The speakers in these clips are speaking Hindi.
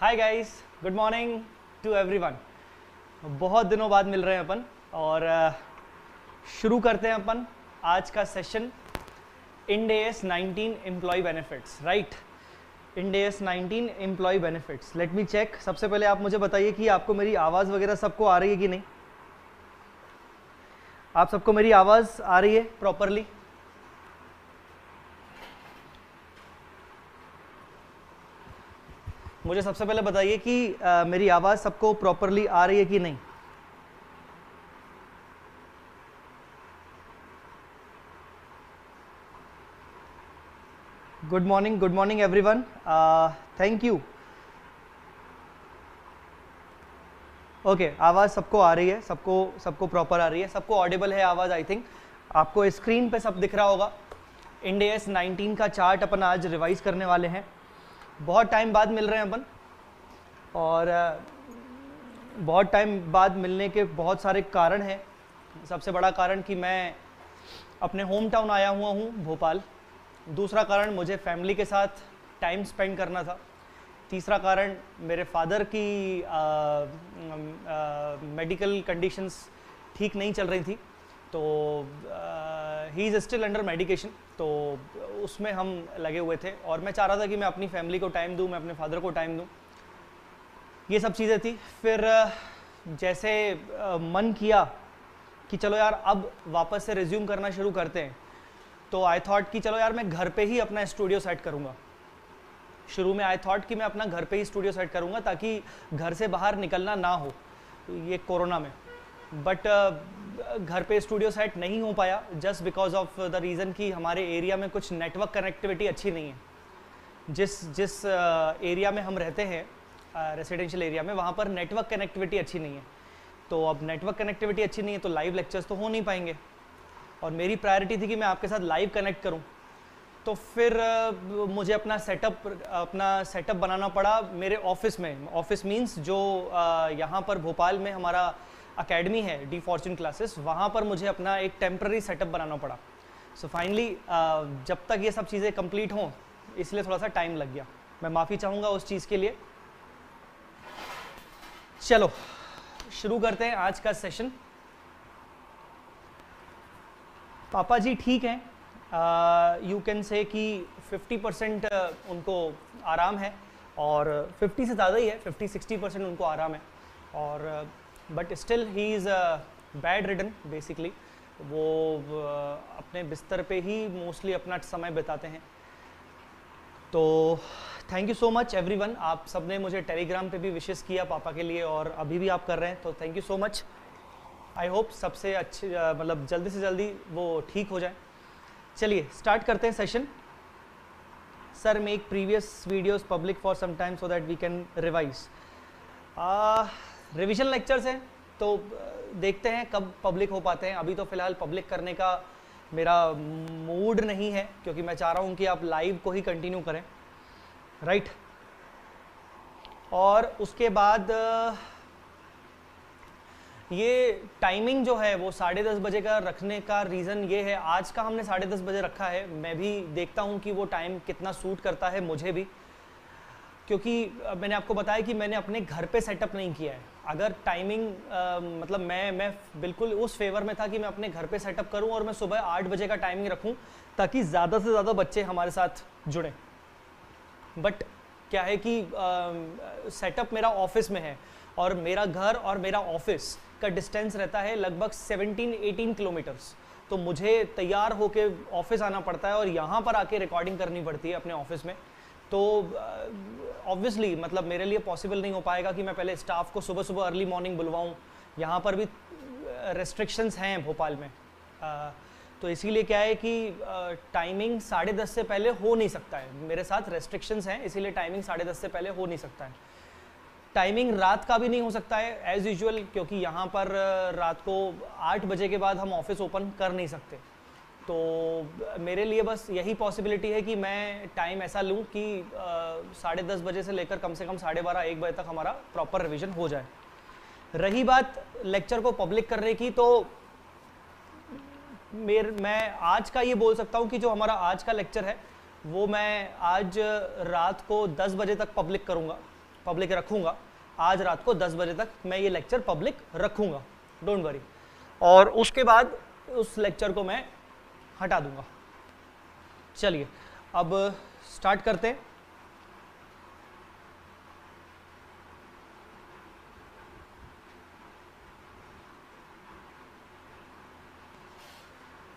Hi guys good morning to everyone बहुत दिनों बाद मिल रहे हैं अपन और शुरू करते हैं अपन आज का session S nineteen employee benefits right S nineteen employee benefits let me check सबसे पहले आप मुझे बताइए कि आपको मेरी आवाज़ वगैरह सबको आ रही है कि नहीं आप सबको मेरी आवाज़ आ रही है प्रॉपरली मुझे सबसे पहले बताइए कि आ, मेरी आवाज़ सबको प्रॉपरली आ रही है कि नहीं good morning good morning everyone thank you okay आवाज़ सबको आ रही है सबको सबको प्रॉपर आ रही है सबको ऑडिबल है आवाज़ आई थिंक आपको स्क्रीन पे सब दिख रहा होगा इंडेस 19 का चार्ट अपन आज रिवाइज करने वाले हैं बहुत टाइम बाद मिल रहे हैं अपन और बहुत टाइम बाद मिलने के बहुत सारे कारण हैं सबसे बड़ा कारण कि मैं अपने होम टाउन आया हुआ हूँ भोपाल दूसरा कारण मुझे फैमिली के साथ टाइम स्पेंड करना था तीसरा कारण मेरे फादर की मेडिकल कंडीशंस ठीक नहीं चल रही थी तो he is still under medication तो उसमें हम लगे हुए थे और मैं चाह रहा था कि मैं अपनी फैमिली को टाइम दूँ मैं अपने फादर को टाइम दूँ ये सब चीज़ें थी फिर जैसे मन किया कि चलो यार अब वापस से रिज्यूम करना शुरू करते हैं तो आई थॉट कि चलो यार मैं घर पे ही अपना स्टूडियो सेट करूँगा शुरू में आई थॉट कि मैं अपना घर पे ही स्टूडियो सेट करूँगा ताकि घर से बाहर निकलना ना हो ये कोरोना में बट घर पे स्टूडियो सेट नहीं हो पाया just because of the reason कि हमारे एरिया में कुछ नेटवर्क कनेक्टिविटी अच्छी नहीं है जिस जिस एरिया uh, में हम रहते हैं रेसिडेंशियल uh, एरिया में वहाँ पर नेटवर्क कनेक्टिविटी अच्छी नहीं है तो अब नेटवर्क कनेक्टिविटी अच्छी नहीं है तो लाइव लेक्चर्स तो हो नहीं पाएंगे और मेरी प्रायोरिटी थी कि मैं आपके साथ लाइव कनेक्ट करूँ तो फिर uh, मुझे अपना सेटअप अपना सेटअप बनाना पड़ा मेरे ऑफिस में ऑफिस मींस जो यहाँ पर भोपाल में हमारा अकेडमी है डी फॉर्चून क्लासेस वहाँ पर मुझे अपना एक टेम्प्ररी सेटअप बनाना पड़ा सो so फाइनली uh, जब तक ये सब चीज़ें कंप्लीट हों इसलिए थोड़ा सा टाइम लग गया मैं माफ़ी चाहूँगा उस चीज़ के लिए चलो शुरू करते हैं आज का सेशन पापा जी ठीक हैं यू कैन से कि 50 परसेंट uh, उनको आराम है और 50 से ज़्यादा ही है 50 60 परसेंट उनको आराम है और uh, but still he is bedridden basically वो अपने बिस्तर पे ही मोस्टली अपना समय बिताते हैं तो thank you so much everyone आप सब ने मुझे टेलीग्राम पे भी विशेष किया पापा के लिए और अभी भी आप कर रहे हैं तो thank you so much I hope सबसे अच्छे मतलब जल्दी से जल्दी वो ठीक हो जाए चलिए स्टार्ट करते हैं session sir make previous videos public for some time so that we can revise revision lectures हैं तो देखते हैं कब पब्लिक हो पाते हैं अभी तो फिलहाल पब्लिक करने का मेरा मूड नहीं है क्योंकि मैं चाह रहा हूँ कि आप लाइव को ही कंटिन्यू करें राइट और उसके बाद ये टाइमिंग जो है वो साढ़े दस बजे का रखने का रीज़न ये है आज का हमने साढ़े दस बजे रखा है मैं भी देखता हूँ कि वो टाइम कितना सूट करता है मुझे भी क्योंकि मैंने आपको बताया कि मैंने अपने घर पे सेटअप नहीं किया है अगर टाइमिंग मतलब मैं मैं बिल्कुल उस फेवर में था कि मैं अपने घर पे सेटअप करूं और मैं सुबह आठ बजे का टाइमिंग रखूं ताकि ज़्यादा से ज़्यादा बच्चे हमारे साथ जुड़ें बट क्या है कि सेटअप मेरा ऑफिस में है और मेरा घर और मेरा ऑफिस का डिस्टेंस रहता है लगभग 17-18 किलोमीटर्स तो मुझे तैयार होके ऑफिस आना पड़ता है और यहाँ पर आके रिकॉर्डिंग करनी पड़ती है अपने ऑफिस में तो ऑब्वियसली uh, मतलब मेरे लिए पॉसिबल नहीं हो पाएगा कि मैं पहले स्टाफ को सुबह सुबह अर्ली मॉर्निंग बुलवाऊँ यहाँ पर भी रेस्ट्रिक्शंस हैं भोपाल में uh, तो इसीलिए क्या है कि टाइमिंग साढ़े दस से पहले हो नहीं सकता है मेरे साथ रेस्ट्रिक्शंस हैं इसीलिए टाइमिंग साढ़े दस से पहले हो नहीं सकता है टाइमिंग रात का भी नहीं हो सकता है एज़ यूजल क्योंकि यहाँ पर रात को आठ बजे के बाद हम ऑफिस ओपन कर नहीं सकते तो मेरे लिए बस यही पॉसिबिलिटी है कि मैं टाइम ऐसा लूँ कि साढ़े दस बजे से लेकर कम से कम साढ़े बारह एक बजे तक हमारा प्रॉपर रिविज़न हो जाए रही बात लेक्चर को पब्लिक करने की तो मेर मैं आज का ये बोल सकता हूँ कि जो हमारा आज का लेक्चर है वो मैं आज रात को 10 बजे तक पब्लिक करूँगा पब्लिक रखूँगा आज रात को 10 बजे तक मैं ये लेक्चर पब्लिक रखूँगा डोंट वरी और उसके बाद उस लेक्चर को मैं हटा दूंगा चलिए अब स्टार्ट करते हैं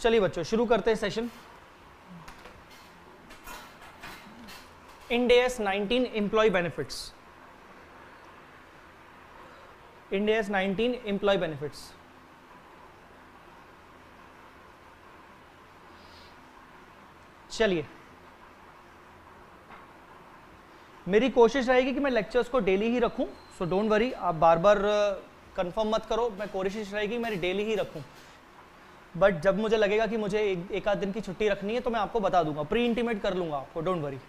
चलिए बच्चों शुरू करते हैं session Ind AS 19 employee benefits Ind AS 19 employee benefits चलिए मेरी कोशिश रहेगी कि मैं लेक्चर्स को डेली ही रखूं सो डोंट वरी आप बार बार कंफर्म मत करो मैं कोशिश रहेगी मेरी डेली ही रखूं बट जब मुझे लगेगा कि मुझे एक, एक आध दिन की छुट्टी रखनी है तो मैं आपको बता दूंगा प्री इंटीमेट कर लूंगा आपको डोंट वरी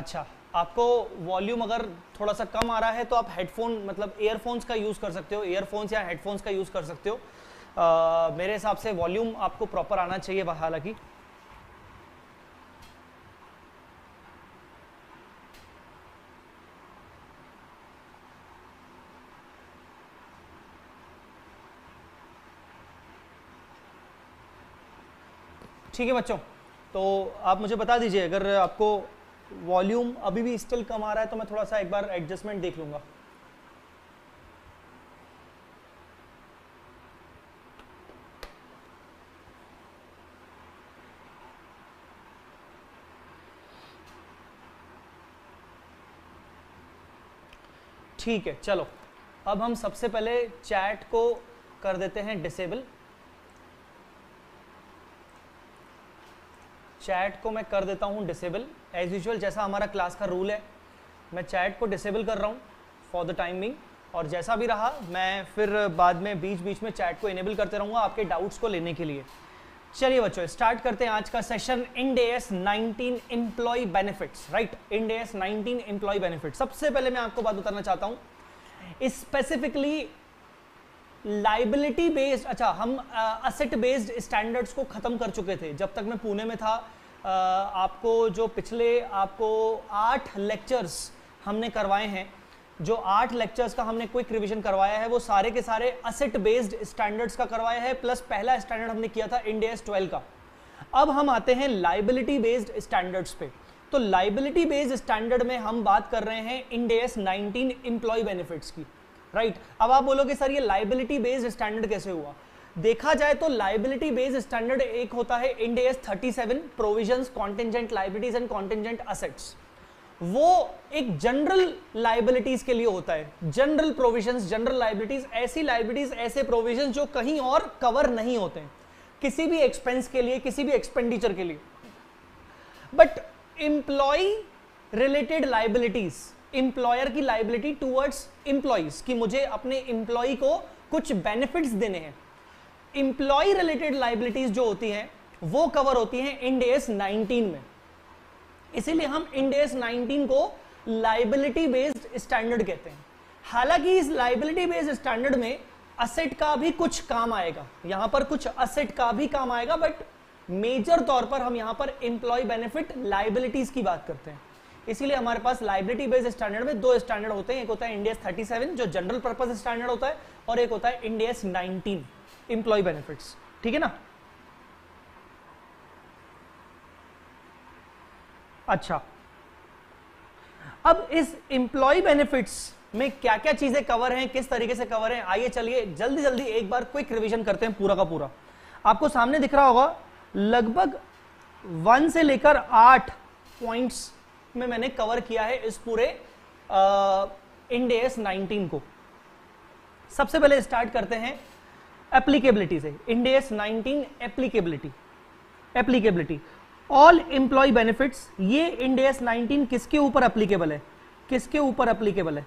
अच्छा आपको वॉल्यूम अगर थोड़ा सा कम आ रहा है तो आप हेडफोन मतलब एयरफोन्स का यूज़ कर सकते हो एयरफोन्स या हेडफोन्स का यूज़ कर सकते हो आ, मेरे हिसाब से वॉल्यूम आपको प्रॉपर आना चाहिए हालांकि ठीक है बच्चों तो आप मुझे बता दीजिए अगर आपको वॉल्यूम अभी भी स्टिल कम आ रहा है तो मैं थोड़ा सा एक बार एडजस्टमेंट देख लूंगा ठीक है चलो अब हम सबसे पहले चैट को कर देते हैं डिसेबल चैट को मैं कर देता हूँ डिसेबल एज यूजल जैसा हमारा क्लास का रूल है मैं चैट को डिसेबल कर रहा हूँ फॉर द टाइम बिंग और जैसा भी रहा मैं फिर बाद में बीच बीच में चैट को इनेबल करते रहूँगा आपके डाउट्स को लेने के लिए चलिए बच्चों स्टार्ट करते हैं आज का session Ind AS 19 employee benefits right Ind AS 19 employee benefits सबसे पहले मैं आपको बात बताना चाहता हूं स्पेसिफिकली लाइबिलिटी बेस्ड अच्छा हम असेट बेस्ड स्टैंडर्ड्स को ख़त्म कर चुके थे जब तक मैं पुणे में था आ, uh, आपको जो पिछले आपको आठ लेक्चर्स हमने करवाए हैं जो आठ लेक्चर्स का हमने क्विक रिवीजन करवाया है वो सारे के सारे असेट बेस्ड स्टैंडर्ड्स का करवाया है प्लस पहला स्टैंडर्ड हमने किया था इंडियस ट्वेल्व का अब हम आते हैं लाइबिलिटी बेस्ड स्टैंडर्ड्स पे तो लाइबिलिटी बेस्ड स्टैंडर्ड में हम बात कर रहे हैं इंडियस 19 इंप्लॉय बेनिफिट्स की राइट right? अब आप बोलोगे सर ये लाइबिलिटी बेस्ड स्टैंडर्ड कैसे हुआ देखा जाए तो लाइबिलिटी बेस्ड स्टैंडर्ड एक होता है Ind AS seven provision contingent liabilities and contingent assets वो एक जनरल लाइबिलिटीज के लिए होता है जनरल प्रोविजंस जनरल लाइबिलिटीज ऐसी लाइबिलिटीज ऐसे प्रोविजंस जो कहीं और कवर नहीं होते हैं किसी भी एक्सपेंस के लिए किसी भी एक्सपेंडिचर के लिए but employee related liabilities employer की लाइबिलिटी टूवर्ड्स इंप्लॉयज कि मुझे अपने एम्प्लॉय को कुछ बेनिफिट्स देने हैं इंप्लॉय रिलेटेड लाइबिलिटीज जो होती हैं वो कवर होती हैं इन डेज 19 में इसीलिए हम इंडेस 19 को लाइबिलिटी बेस्ड स्टैंडर्ड कहते हैं हालांकि इस लाइबिलिटी बेस्ड स्टैंडर्ड में असेट का भी कुछ काम आएगा यहां पर कुछ असेट का भी काम आएगा बट मेजर तौर पर हम यहां पर इंप्लॉय बेनिफिट लाइबिलिटीज की बात करते हैं इसीलिए हमारे पास लाइबिलिटी बेस्ड स्टैंडर्ड में दो स्टैंडर्ड होते हैं एक होता है इंडियस 37 जो जनरल पर्पज स्टैंडर्ड होता है और एक होता है इंडियस 19 इंप्लॉय बेनिफिट्स ठीक है ना अच्छा अब इस इंप्लॉय बेनिफिट्स में क्या क्या चीजें कवर हैं किस तरीके से कवर हैं आइए चलिए जल्दी जल्दी एक बार क्विक रिवीजन करते हैं पूरा का पूरा आपको सामने दिख रहा होगा लगभग वन से लेकर आठ पॉइंट्स में मैंने कवर किया है इस पूरे इंडेस 19 को सबसे पहले स्टार्ट करते हैं एप्लीकेबिलिटी से Ind AS 19 applicability applicability all employee benefits ये इंडेस 19 किसके ऊपर अप्लीकेबल है किसके ऊपर अप्लीकेबल है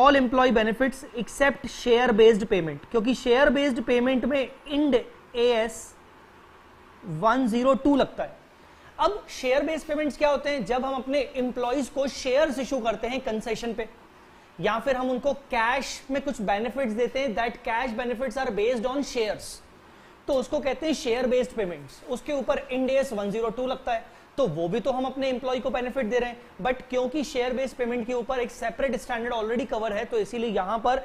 all employee benefits except share based payment क्योंकि शेयर बेस्ड पेमेंट में इंड एस 102 लगता है अब शेयर बेस्ड पेमेंट्स क्या होते हैं जब हम अपने एम्प्लॉयज को शेयर इशू करते हैं कंसेशन पे या फिर हम उनको कैश में कुछ बेनिफिट्स देते हैं that cash benefits are based on shares तो उसको कहते हैं शेयर बेस्ड पेमेंट्स उसके ऊपर इंडेस 102 लगता है तो वो भी तो हम अपने एम्प्लॉय को बेनिफिट दे रहे हैं बट क्योंकि शेयर बेस्ड पेमेंट के ऊपर एक सेपरेट स्टैंडर्ड ऑलरेडी कवर है तो इसीलिए यहां पर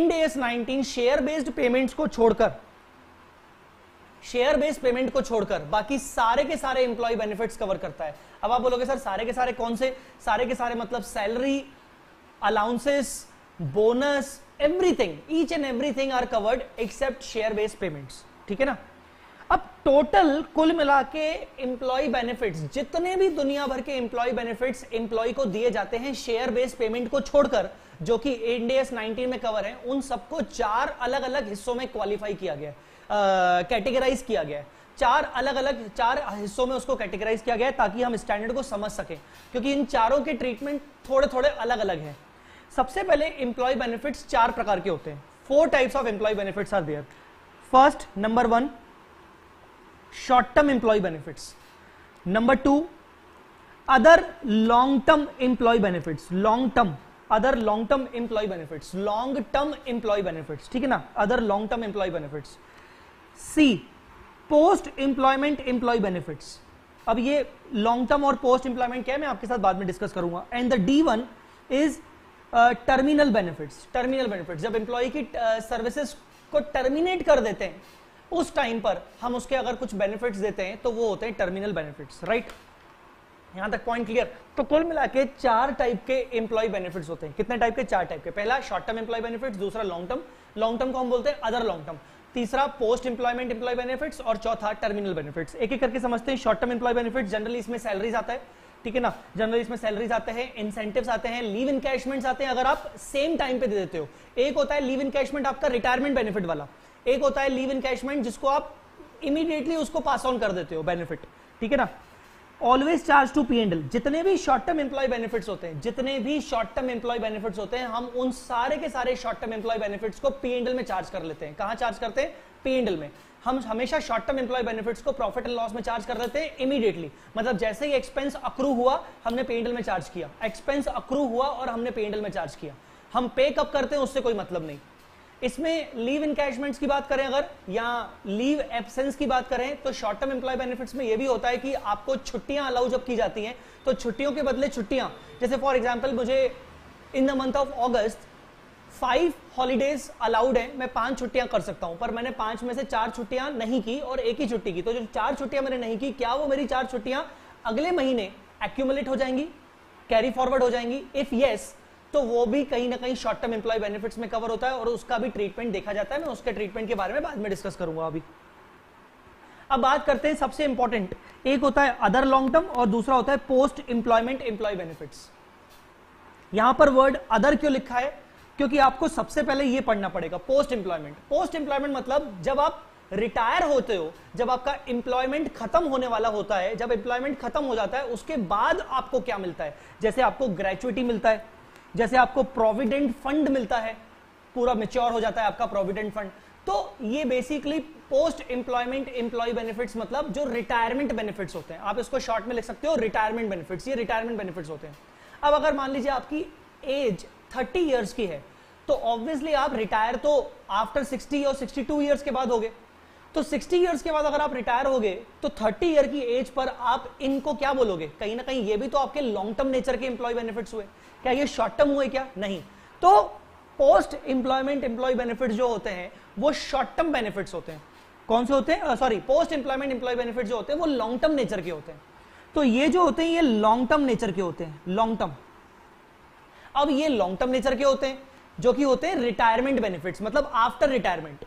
इंडेस 19 शेयर बेस्ड पेमेंट्स को छोड़कर शेयर बेस्ड पेमेंट को छोड़कर बाकी सारे के सारे एम्प्लॉय बेनिफिट्स कवर करता है अब आप बोलोगे सर सारे के सारे कौन से सारे के सारे मतलब salary allowances bonus everything each and everything are covered except share based payments ठीक है ना अब टोटल कुल मिला के एम्प्लॉय बेनिफिट जितने भी दुनिया भर के एम्प्लॉय बेनिफिट एम्प्लॉय को दिए जाते हैं शेयर बेस्ड पेमेंट को छोड़कर जो कि एनडीएस 19 में कवर है उन सबको चार अलग अलग हिस्सों में क्वालिफाई किया गया कैटेगराइज किया गया चार अलग अलग चार हिस्सों में उसको कैटेगराइज किया गया ताकि हम स्टैंडर्ड को समझ सकें क्योंकि इन चारों के ट्रीटमेंट थोड़े थोड़े अलग अलग हैं सबसे पहले इंप्लॉय बेनिफिट्स चार प्रकार के होते हैं four types of employee benefits are there first number one short term employee benefits number two other long term employee benefits long term other long term employee benefits long term employee benefits ठीक है ना other long term employee benefits C post employment employee benefits अब ये लॉन्ग टर्म और पोस्ट एम्प्लॉयमेंट क्या है मैं आपके साथ बाद में डिस्कस करूंगा and the D one is terminal benefits terminal benefits जब एम्प्लॉय की सर्विसेज को टर्मिनेट कर देते हैं उस टाइम पर हम उसके अगर कुछ बेनिफिट्स देते हैं तो वो होते हैं टर्मिनल बेनिफिट्स राइट यहां तक पॉइंट क्लियर तो कुल मिला के चार टाइप के एम्प्लॉय बेनिफिट्स होते हैं कितने टाइप के चार टाइप के पहला शॉर्ट टर्म एम्प्लॉय बेनिफिट्स दूसरा लॉन्ग टर्म लॉन्ग टर्म को हम बोलते हैं अदर लॉन्ग टर्म तीसरा पोस्ट एम्प्लॉयमेंट एम्प्लॉय बेनिफिट्स और चौथा टर्मिनल बेनिफिट्स एक एक करके समझते हैं short term employee benefits generally इसमें सैलरीज आता है ठीक है ना जनरली इसमें सैलरीज आते हैं इंसेंटिव आते हैं लीव इनकैशमेंट आते हैं अगर आप सेम टाइम पे दे देते हो एक होता है लीव इनकैशमेंट आपका रिटायरमेंट बेनिफिट वाला एक होता है लीव इनकैशमेंट जिसको आप इमीडिएटली उसको पास ऑन कर देते हो बेनिफिट ठीक है ना always charge to P and L जितने भी शॉर्ट टर्म एम्प्लॉय बेनिफिट होते हैं जितने भी शॉर्ट टर्म एम्प्लॉय बेनिफिट होते हैं हम उन सारे के सारे शॉर्ट टर्म एम्प्लॉय बेनिफिट को पी एंडल में चार्ज कर लेते हैं कहा चार्ज करते हैं पी एंडल में हम हमेशा शॉर्ट टर्म एम्प्लॉय बेनिफिट्स को प्रॉफिट एंड लॉस में चार्ज कर देते हैं इमीडिएटली मतलब जैसे ही एक्सपेंस अक्रू हुआ हमने पेंडल में चार्ज किया एक्सपेंस अक्रू हुआ और हमने पेंडल में चार्ज किया हम पे कब करते हैं उससे कोई मतलब नहीं इसमें लीव इनकैशमेंट्स की बात करें अगर या लीव एबसेंस की बात करें तो शॉर्ट टर्म एम्प्लॉय बेनिफिट्स में यह भी होता है कि आपको छुट्टियां अलाउ जब की जाती हैं तो छुट्टियों के बदले छुट्टियां जैसे फॉर एग्जाम्पल मुझे in the month of August five holidays allowed है मैं पांच छुट्टियां कर सकता हूं पर मैंने पांच में से चार छुट्टियां नहीं की और एक ही छुट्टी की तो जो चार छुट्टियां मैंने नहीं की क्या वो मेरी चार छुट्टियां अगले महीने एक्यूमुलेट हो जाएंगी कैरी फॉरवर्ड हो जाएंगी इफ येस तो वो भी कहीं ना कहीं शॉर्ट टर्म एम्प्लॉय बेनिफिट्स में कवर होता है और उसका भी ट्रीटमेंट देखा जाता है मैं उसके ट्रीटमेंट के बारे में बाद में डिस्कस करूंगा अभी अब बात करते हैं सबसे इंपॉर्टेंट एक होता है अदर लॉन्ग टर्म और दूसरा होता है पोस्ट एम्प्लॉयमेंट एम्प्लॉय बेनिफिट्स यहां पर वर्ड अदर क्यों लिखा है क्योंकि आपको सबसे पहले यह पढ़ना पड़ेगा पोस्ट एम्प्लॉयमेंट पोस्ट एम्प्लॉयमेंट मतलब जब आप रिटायर होते हो जब आपका एम्प्लॉयमेंट खत्म होने वाला होता है जब एम्प्लॉयमेंट खत्म हो जाता है उसके बाद आपको क्या मिलता है जैसे आपको ग्रेचुटी मिलता है जैसे आपको प्रोविडेंट फंड मिलता है पूरा मेच्योर हो जाता है आपका प्रोविडेंट फंड तो ये basically post employment employee benefits मतलब जो रिटायरमेंट बेनिफिट्स होते हैं आप इसको शॉर्ट में लिख सकते हो रिटायरमेंट बेनिफिट्स ये रिटायरमेंट बेनिफिट्स होते हैं अब अगर मान लीजिए आपकी एज थर्टी ईयर्स की है तो ऑब्वियसली आप रिटायर तो आफ्टर सिक्सटी और सिक्सटी टू ईयर्स के बाद हो गए तो 60 ईयर्स के बाद अगर आप रिटायर हो गए तो 30 ईयर की एज पर आप इनको क्या बोलोगे कहीं ना कहीं ये भी तो आपके लॉन्ग टर्म नेचर के एम्प्लॉय बेनिफिट्स हुए क्या ये शॉर्ट टर्म हुए क्या नहीं तो पोस्ट एम्प्लॉयमेंट एम्प्लॉय बेनिफिट जो होते हैं वो शॉर्ट टर्म बेनिफिट्स होते हैं कौन से होते हैं sorry post employment employee benefit जो होते हैं वो लॉन्ग टर्म नेचर के होते हैं तो ये जो होते हैं ये लॉन्ग टर्म नेचर के होते हैं लॉन्ग टर्म अब ये लॉन्ग टर्म नेचर के होते हैं जो कि होते हैं रिटायरमेंट बेनिफिट्स मतलब आफ्टर रिटायरमेंट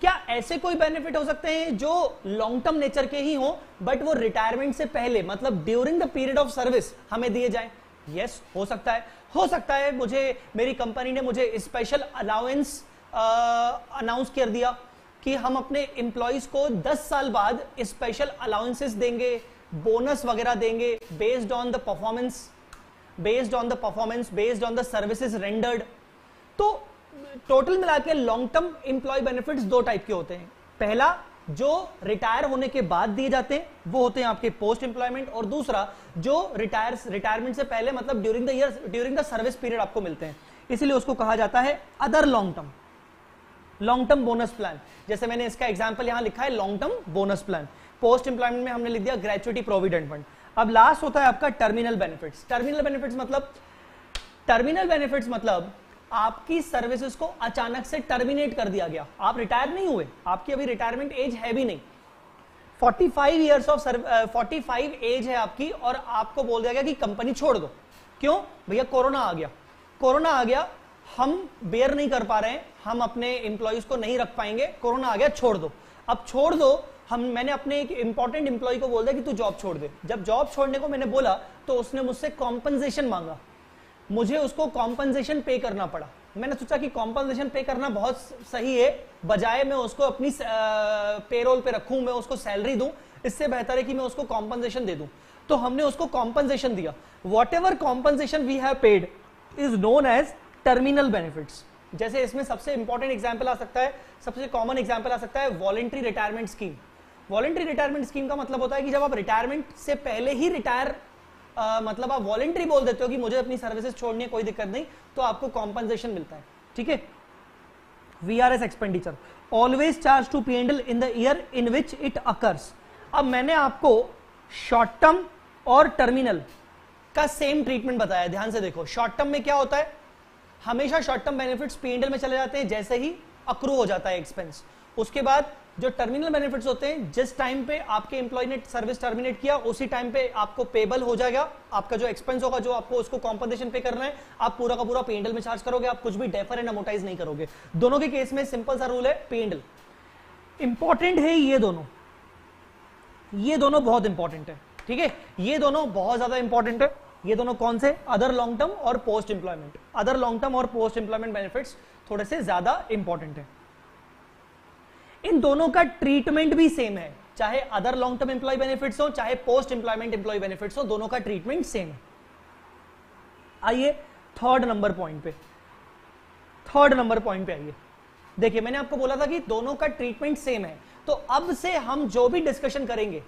क्या ऐसे कोई बेनिफिट हो सकते हैं जो लॉन्ग टर्म नेचर के ही हो बट वो रिटायरमेंट से पहले मतलब during the period of service हमें दिए जाए यस yes, हो सकता है हो सकता है मुझे मेरी कंपनी ने मुझे स्पेशल अलाउंस अनाउंस कर दिया कि हम अपने इंप्लॉइज को 10 साल बाद स्पेशल अलाउंसेस देंगे बोनस वगैरह देंगे based on the performance based on the performance based on the services rendered तो टोटल मिला के लॉन्ग टर्म इंप्लॉय बेनिफिट्स दो टाइप के होते हैं पहला जो रिटायर होने के बाद दिए जाते हैं वो होते हैं आपके पोस्ट एम्प्लॉयमेंट और दूसरा जो रिटायर रिटायरमेंट से पहले मतलब during the year during the service period आपको मिलते हैं इसीलिए उसको कहा जाता है other long term long term bonus plan जैसे मैंने इसका एग्जाम्पल यहां लिखा है long term bonus plan post employment में हमने लिख दिया ग्रेचुटी प्रोविडेंट फंड अब लास्ट होता है आपका टर्मिनल बेनिफिट्स टर्मिनल बेनिफिट्स मतलब टर्मिनल बेनिफिट्स मतलब आपकी सर्विसेज को अचानक से टर्मिनेट कर दिया गया आप रिटायर नहीं हुए आपकी अभी रिटायरमेंट एज है भी नहीं 45 years of forty five age है आपकी और आपको बोल दिया गया कि कंपनी छोड़ दो क्यों भैया कोरोना आ गया कोरोना आ गया हम बेयर नहीं कर पा रहे हैं हम अपने इंप्लॉयज को नहीं रख पाएंगे कोरोना आ गया छोड़ दो अब छोड़ दो हम मैंने अपने एक इंपॉर्टेंट एम्प्लॉय को बोल दिया कि तू जॉब छोड़ दे जब जॉब छोड़ने को मैंने बोला तो उसने मुझसे कॉम्पनसेशन मांगा मुझे उसको कॉम्पनसेशन पे करना पड़ा मैंने सोचा कि कॉम्पनसेशन पे करना बहुत सही है बजाय मैं उसको अपनी पेरोल पे रखूं मैं उसको सैलरी दूं इससे बेहतर है कि मैं उसको कॉम्पनसेशन दे दूं तो हमने उसको कॉम्पनसेशन दिया whatever compensation we have paid is known as terminal benefits जैसे इसमें सबसे इंपॉर्टेंट एग्जाम्पल आ सकता है सबसे कॉमन एग्जाम्पल आ सकता है voluntary retirement scheme voluntary retirement scheme का मतलब होता है कि जब आप रिटायरमेंट से पहले ही रिटायर मतलब आप वॉलेंट्री बोल देते हो कि मुझे अपनी सर्विसेज छोड़नी है कोई दिक्कत नहीं तो आपको कॉम्पनसेशन मिलता है ठीक है V R S expenditure always charge to P and L in the year in which it occurs अब मैंने आपको शॉर्ट टर्म और टर्मिनल का सेम ट्रीटमेंट बताया ध्यान से देखो शॉर्ट टर्म में क्या होता है हमेशा शॉर्ट टर्म बेनिफिट्स एंडल में चले जाते हैं जैसे ही अक्रू हो जाता है एक्सपेंस उसके बाद जो टर्मिनल बेनिफिट्स होते हैं जिस टाइम पे आपके एम्प्लॉय ने सर्विस टर्मिनेट किया उसी टाइम पे आपको पेबल हो जाएगा आपका जो एक्सपेंस होगा जो आपको उसको कॉम्पनसेशन पे करना है आप पूरा का पूरा पेंडल में चार्ज करोगे आप कुछ भी डेफर एंड अमोटाइज नहीं करोगे दोनों के केस में सिंपल सा रूल है पेंडल इंपॉर्टेंट है ये दोनों ये दोनों बहुत इंपॉर्टेंट है ठीक है ये दोनों बहुत ज्यादा इंपॉर्टेंट है ये दोनों कौन से अदर लॉन्ग टर्म और post employment other long term और पोस्ट इंप्लॉयमेंट बेनिफिट्स थोड़े से ज्यादा इंपॉर्टेंट है इन दोनों का ट्रीटमेंट भी सेम है चाहे other long term employee benefits हो चाहे पोस्ट एम्प्लॉयमेंट एम्प्लॉय बेनिफिट्स हो दोनों का ट्रीटमेंट सेम है आइए थर्ड नंबर पॉइंट पे थर्ड नंबर पॉइंट पे आइए देखिए मैंने आपको बोला था कि दोनों का ट्रीटमेंट सेम है तो अब से हम जो भी डिस्कशन करेंगे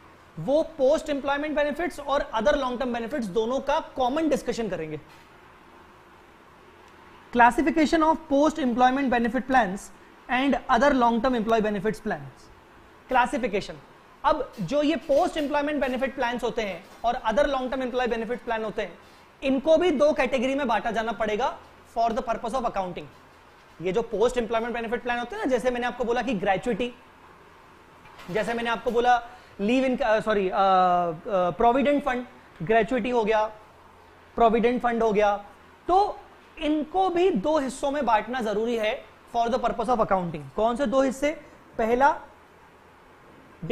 वो पोस्ट एम्प्लॉयमेंट बेनिफिट्स और अदर लॉन्ग टर्म बेनिफिट्स दोनों का कॉमन डिस्कशन करेंगे classification of post employment benefit plans and other long term employee benefit plan classification अब जो ये पोस्ट एम्प्लॉयमेंट बेनिफिट प्लान होते हैं और other long term employee benefit plan होते हैं इनको भी दो कैटेगरी में बांटा जाना पड़ेगा for the purpose of accounting ये जो पोस्ट एम्प्लॉयमेंट बेनिफिट प्लान होते हैं ना जैसे मैंने आपको बोला कि ग्रेचुटी जैसे मैंने आपको बोला leave in sorry provident fund gratuity हो गया प्रोविडेंट फंड हो गया तो इनको भी दो हिस्सों में बांटना जरूरी है for the purpose of accounting कौन से दो हिस्से पहला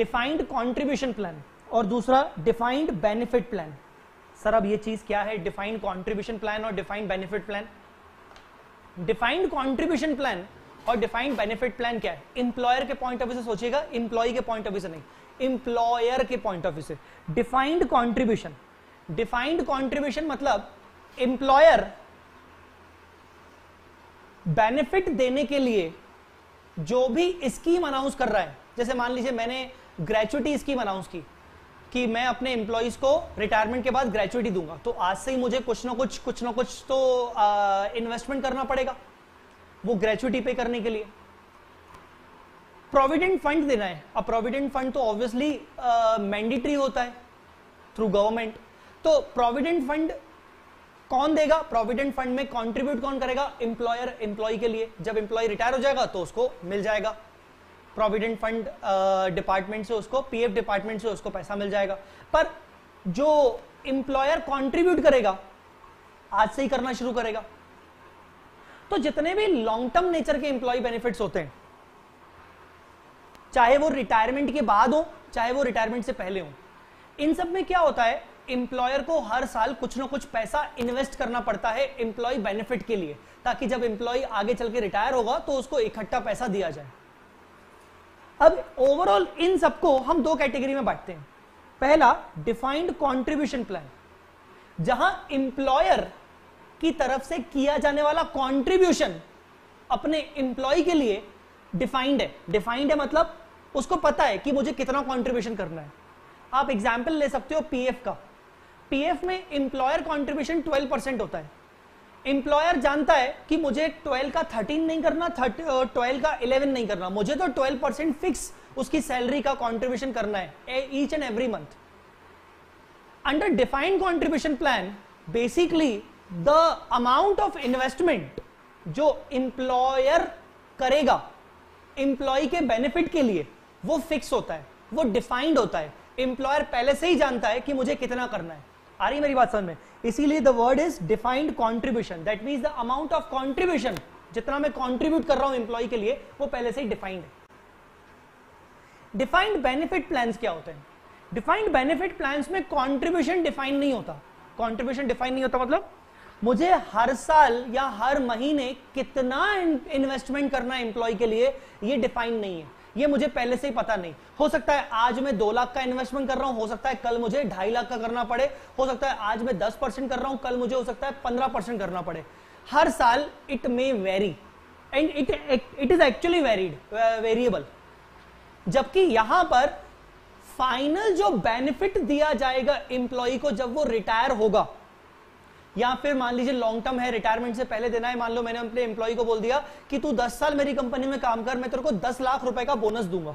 डिफाइंड कॉन्ट्रीब्यूशन प्लान और दूसरा डिफाइंड बेनिफिट प्लान सर अब ये चीज क्या है डिफाइंड कॉन्ट्रीब्यूशन प्लान और defined benefit plan defined contribution plan और डिफाइंड बेनिफिट प्लान क्या है इंप्लॉयर के पॉइंट ऑफ व्यू से सोचिएगा इंप्लॉय के पॉइंट ऑफ व्यू से नहीं इंप्लॉयर के पॉइंट ऑफ व्यू से डिफाइंड कॉन्ट्रीब्यूशन डिफाइंड कॉन्ट्रीब्यूशन मतलब इंप्लॉयर बेनिफिट देने के लिए जो भी स्कीम अनाउंस कर रहा है जैसे मान लीजिए मैंने ग्रेचुटी स्कीम अनाउंस की कि मैं अपने एम्प्लॉयज को रिटायरमेंट के बाद ग्रेचुटी दूंगा तो आज से ही मुझे कुछ ना कुछ कुछ ना कुछ तो इन्वेस्टमेंट करना पड़ेगा वो ग्रेचुटी पे करने के लिए प्रोविडेंट फंड देना है अब प्रोविडेंट फंड तो ऑब्वियसली मैंडेटरी होता है थ्रू गवर्नमेंट तो प्रोविडेंट फंड कौन देगा प्रोविडेंट फंड में कंट्रीब्यूट कौन करेगा इंप्लॉयर इंप्लॉय के लिए जब इंप्लॉय रिटायर हो जाएगा तो उसको मिल जाएगा प्रोविडेंट फंड डिपार्टमेंट से उसको पीएफ डिपार्टमेंट से उसको पैसा मिल जाएगा पर जो इंप्लॉयर कंट्रीब्यूट करेगा आज से ही करना शुरू करेगा तो जितने भी लॉन्ग टर्म नेचर के इंप्लॉय बेनिफिट होते हैं चाहे वो रिटायरमेंट के बाद हो चाहे वो रिटायरमेंट से पहले हो इन सब में क्या होता है एम्प्लॉयर को हर साल कुछ ना कुछ पैसा इन्वेस्ट करना पड़ता है इंप्लॉय बेनिफिट के लिए ताकि जब इंप्लॉय आगे चल के रिटायर होगा तो उसको इकट्ठा पैसा दिया जाए अब ओवरऑल इन सबको हम दो कैटेगरी में बांटते हैं पहला डिफाइंड कॉन्ट्रीब्यूशन प्लान जहां इंप्लॉयर की तरफ से किया जाने वाला कॉन्ट्रीब्यूशन अपने एम्प्लॉय के लिए डिफाइंड है डिफाइंड है मतलब उसको पता है कि मुझे कितना कॉन्ट्रीब्यूशन करना है आप एग्जाम्पल ले सकते हो पीएफ का पीएफ में इंप्लॉयर कॉन्ट्रीब्यूशन 12 परसेंट होता है इंप्लॉयर जानता है कि मुझे 12 का 13 नहीं करना 12 का 11 नहीं करना मुझे तो 12 परसेंट फिक्स उसकी सैलरी का कॉन्ट्रीब्यूशन करना है each and every month under defined contribution plan basically the amount of investment जो इंप्लॉयर करेगा इंप्लॉय के बेनिफिट के लिए वो फिक्स होता है वो डिफाइंड होता है इंप्लॉयर पहले से ही जानता है कि मुझे कितना करना है आ रही मेरी बात समझ में इसीलिए the word is defined contribution that mean the amount of contribution जितना मैं कॉन्ट्रीब्यूट कर रहा हूं इंप्लॉय के लिए वो पहले से ही डिफाइंड है डिफाइंड बेनिफिट प्लान क्या होते हैं डिफाइंड बेनिफिट प्लान में कॉन्ट्रीब्यूशन डिफाइन नहीं होता कॉन्ट्रीब्यूशन डिफाइन नहीं होता मतलब मुझे हर साल या हर महीने कितना इन्वेस्टमेंट करना है एम्प्लॉय के लिए ये डिफाइन नहीं है ये मुझे पहले से ही पता नहीं हो सकता है आज मैं दो लाख का इन्वेस्टमेंट कर रहा हूं हो सकता है कल मुझे ढाई लाख का करना पड़े हो सकता है आज मैं दस परसेंट कर रहा हूं कल मुझे हो सकता है पंद्रह परसेंट करना पड़े हर साल it may vary and it it is actually varied variable जबकि यहां पर फाइनल जो बेनिफिट दिया जाएगा इंप्लॉई को जब वो रिटायर होगा या फिर मान लीजिए लॉन्ग टर्म है रिटायरमेंट से पहले देना है मान लो मैंने अपने एम्प्लॉय को बोल दिया कि तू दस साल मेरी कंपनी में काम कर मैं तेरे को दस लाख रुपए का बोनस दूंगा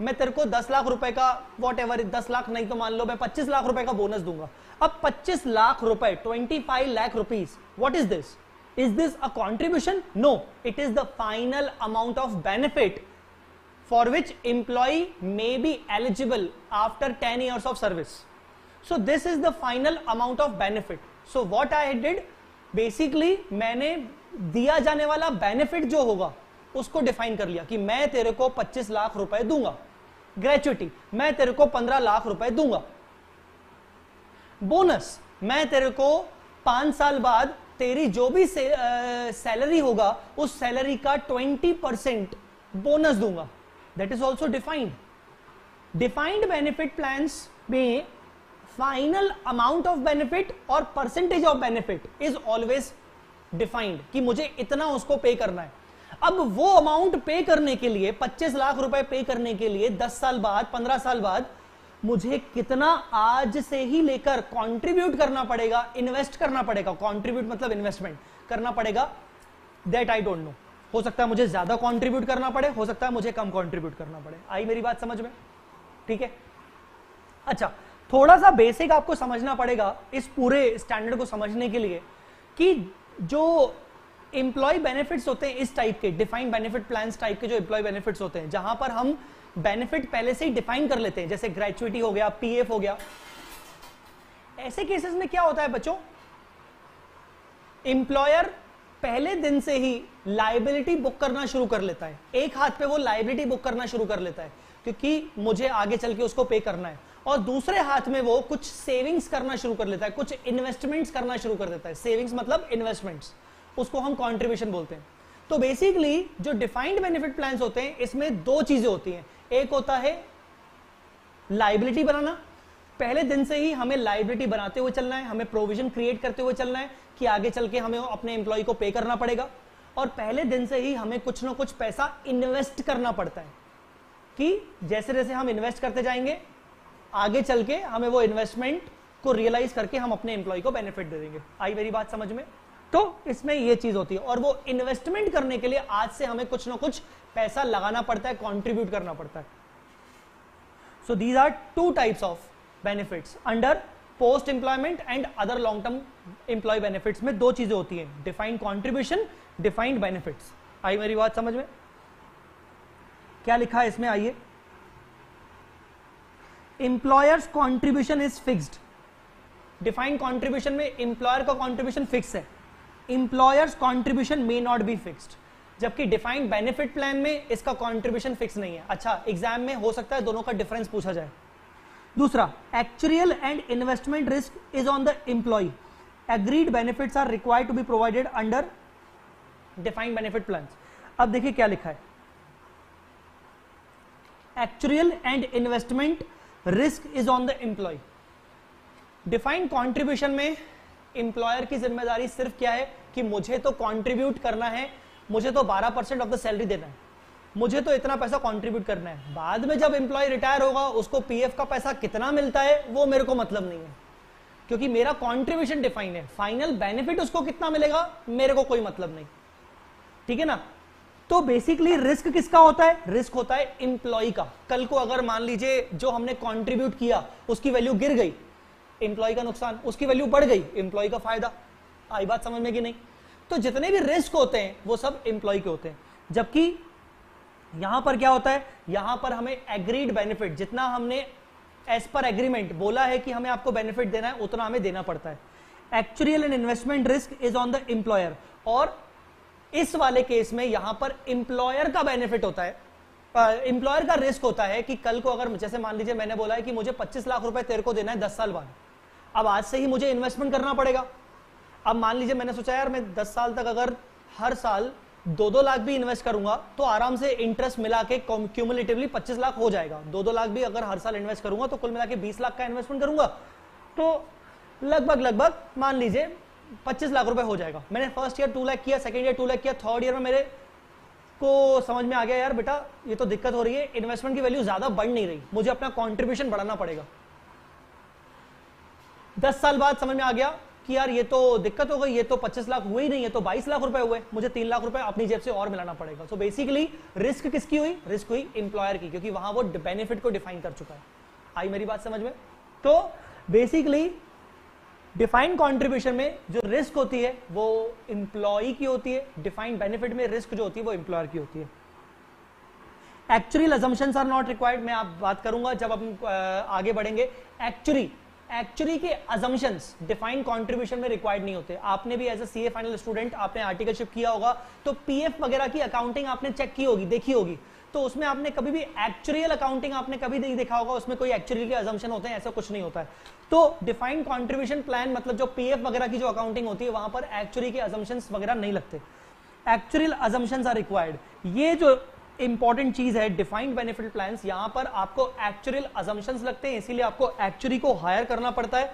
मैं तेरे को दस लाख रुपए का वॉट एवर दस लाख नहीं तो मान लो मैं पच्चीस लाख रुपए का बोनस दूंगा अब पच्चीस लाख रुपए twenty five lakh rupees what is this is this a contribution no it is the final amount of benefit for which employee may be eligible after ten years of service so this is the final amount of benefit so what I did basically मैंने दिया जाने वाला बेनिफिट जो होगा उसको डिफाइन कर लिया कि मैं तेरे को 25 लाख रुपए दूंगा ग्रेचुटी मैं तेरे को 15 लाख रुपए दूंगा बोनस मैं तेरे को पांच साल बाद तेरी जो भी से, सैलरी होगा उस सैलरी का 20 परसेंट बोनस दूंगा that is also defined defined benefit plan में फाइनल अमाउंट ऑफ बेनिफिट और percentage of benefit is always defined कि मुझे इतना उसको पे करना है अब वो अमाउंट पे करने के लिए 25 लाख रुपए पे करने के लिए 10 साल बाद 15 साल बाद मुझे कितना आज से ही लेकर कंट्रीब्यूट करना पड़ेगा इन्वेस्ट करना पड़ेगा कंट्रीब्यूट मतलब इन्वेस्टमेंट करना पड़ेगा दैट आई डोंट नो हो सकता है मुझे ज्यादा कंट्रीब्यूट करना पड़े हो सकता है मुझे कम कंट्रीब्यूट करना पड़े आई मेरी बात समझ में ठीक है अच्छा थोड़ा सा बेसिक आपको समझना पड़ेगा इस पूरे स्टैंडर्ड को समझने के लिए कि जो एम्प्लॉय बेनिफिट्स होते हैं इस टाइप के डिफाइंड बेनिफिट प्लान टाइप के जो इंप्लॉय बेनिफिट्स होते हैं जहां पर हम बेनिफिट पहले से ही डिफाइन कर लेते हैं जैसे ग्रेचुटी हो गया पीएफ हो गया ऐसे केसेस में क्या होता है बच्चों इंप्लॉयर पहले दिन से ही लाइबिलिटी बुक करना शुरू कर लेता है एक हाथ पे वो लाइबिलिटी बुक करना शुरू कर लेता है क्योंकि मुझे आगे चल के उसको पे करना है और दूसरे हाथ में वो कुछ सेविंग्स करना शुरू कर लेता है कुछ इन्वेस्टमेंट्स करना शुरू कर देता है सेविंग्स मतलब इन्वेस्टमेंट्स उसको हम कॉन्ट्रीब्यूशन बोलते हैं तो बेसिकली जो डिफाइंड बेनिफिट प्लान होते हैं इसमें दो चीजें होती हैं एक होता है लाइबिलिटी बनाना पहले दिन से ही हमें लाइबिलिटी बनाते हुए चलना है हमें प्रोविजन क्रिएट करते हुए चलना है कि आगे चल के हमें अपने एम्प्लॉय को पे करना पड़ेगा और पहले दिन से ही हमें कुछ ना कुछ पैसा इन्वेस्ट करना पड़ता है कि जैसे जैसे हम इन्वेस्ट करते जाएंगे आगे चल के हमें वो इन्वेस्टमेंट को रियलाइज करके हम अपने एम्प्लॉय को बेनिफिट दे देंगे आई मेरी बात समझ में तो इसमें ये चीज होती है और वो इन्वेस्टमेंट करने के लिए आज से हमें कुछ ना कुछ पैसा लगाना पड़ता है कॉन्ट्रीब्यूट करना पड़ता है so these are two types of benefits under post employment and other long term employee benefits में दो चीजें होती हैं डिफाइंड कॉन्ट्रीब्यूशन डिफाइंड बेनिफिट्स आई मेरी बात समझ में क्या लिखा है इसमें आइए employers contribution is fixed defined contribution में इंप्लॉयर का कॉन्ट्रीब्यूशन फिक्स है employers contribution may not be fix जबकि डिफाइंड बेनिफिट प्लान में इसका कॉन्ट्रीब्यूशन फिक्स नहीं है अच्छा एग्जाम में हो सकता है दोनों का डिफरेंस पूछा जाए दूसरा actual and investment risk is on the employee agreed benefit are require to be provided under defined benefit plan अब देखिए क्या लिखा है actual and investment risk is on the employee defined contribution में एम्प्लॉयर की जिम्मेदारी सिर्फ क्या है कि मुझे तो कॉन्ट्रीब्यूट करना है मुझे तो 12 परसेंट ऑफ द सैलरी देना है मुझे तो इतना पैसा कॉन्ट्रीब्यूट करना है बाद में जब एम्प्लॉय रिटायर होगा उसको पीएफ का पैसा कितना मिलता है वो मेरे को मतलब नहीं है क्योंकि मेरा कॉन्ट्रीब्यूशन डिफाइन है फाइनल बेनिफिट उसको कितना मिलेगा मेरे को कोई मतलब नहीं ठीक है ना तो बेसिकली रिस्क किसका होता है रिस्क होता है इंप्लॉय का कल को अगर मान लीजिए जो हमने कॉन्ट्रीब्यूट किया उसकी वैल्यू गिर गई इंप्लॉय का नुकसान उसकी वैल्यू बढ़ गई इंप्लॉय का फायदा आई बात समझ में कि नहीं तो जितने भी रिस्क होते हैं वो सब इंप्लॉय के होते हैं जबकि यहां पर क्या होता है यहां पर हमें एग्रीड बेनिफिट जितना हमने एज पर एग्रीमेंट बोला है कि हमें आपको बेनिफिट देना है उतना हमें देना पड़ता है actual and investment risk is on the employer और इस वाले केस में यहां पर इंप्लॉयर का बेनिफिट होता है इंप्लॉयर का रिस्क होता है कि कल को अगर जैसे मान लीजिए मैंने बोला है कि मुझे 25 लाख रुपए तेरे को देना है 10 साल बाद अब आज से ही मुझे इन्वेस्टमेंट करना पड़ेगा अब मान लीजिए मैंने सोचा यार मैं 10 साल तक अगर हर साल दो दो लाख भी इन्वेस्ट करूंगा तो आराम से इंटरेस्ट मिला के क्यूमुलेटिवली पच्चीस लाख हो जाएगा दो दो लाख भी अगर हर साल इन्वेस्ट करूंगा तो कुल मिला के बीस लाख का इन्वेस्टमेंट करूंगा तो लगभग लगभग मान लीजिए पच्चीस लाख रुपए हो जाएगा मैंने फर्स्ट ईयर टू लाख किया सेकंड ईयर टू लाख किया थर्ड ईयर में मेरे को समझ में आ गया यार बेटा ये तो दिक्कत हो रही है इन्वेस्टमेंट की वैल्यू ज्यादा बढ़ नहीं रही मुझे अपना कॉन्ट्रीब्यूशन बढ़ाना पड़ेगा दस साल बाद समझ में आ गया कि यार ये तो दिक्कत हो गई ये तो पच्चीस लाख हुए ही नहीं है तो बाईस लाख रुपए हुए मुझे तीन लाख रुपए अपनी जेब से और मिलाना पड़ेगा सो so बेसिकली रिस्क किसकी हुई रिस्क हुई इंप्लॉयर की क्योंकि वहां वो बेनिफिट को डिफाइन कर चुका है आई मेरी बात समझ में तो बेसिकली डिफाइन कॉन्ट्रीब्यूशन में जो रिस्क होती है वो इम्प्लॉय की होती है डिफाइंड बेनिफिट में रिस्क जो होती है वो इंप्लॉयर की होती है actual assumption are not required मैं आप बात करूंगा जब हम आगे बढ़ेंगे एक्चुअली एक्चुअली के अजम्पन्स डिफाइंड कॉन्ट्रीब्यूशन में रिक्वायर्ड नहीं होते आपने भी as a C A final student आपने आर्टिकलशिप किया होगा तो पी वगैरह की अकाउंटिंग आपने चेक की होगी देखी होगी तो उसमें आपने कभी भी एक्चुअल अकाउंटिंग आपने कभी नहीं देखा होगा उसमें कोई एक्चुअल के एजम्पन होते हैं ऐसा कुछ नहीं होता है तो डिफाइंड कॉन्ट्रीब्यूशन प्लान मतलब जो पीएफ वगैरह की जो अकाउंटिंग होती है वहां पर एक्चुअली के एजम्पन वगैरह नहीं लगते एक्चुअल एजम्पन आर रिक्वायर्ड ये जो इंपॉर्टेंट चीज है डिफाइंड बेनिफिट प्लान यहां पर आपको एक्चुअल एजम्पन लगते हैं इसीलिए आपको एक्चुअली को हायर करना पड़ता है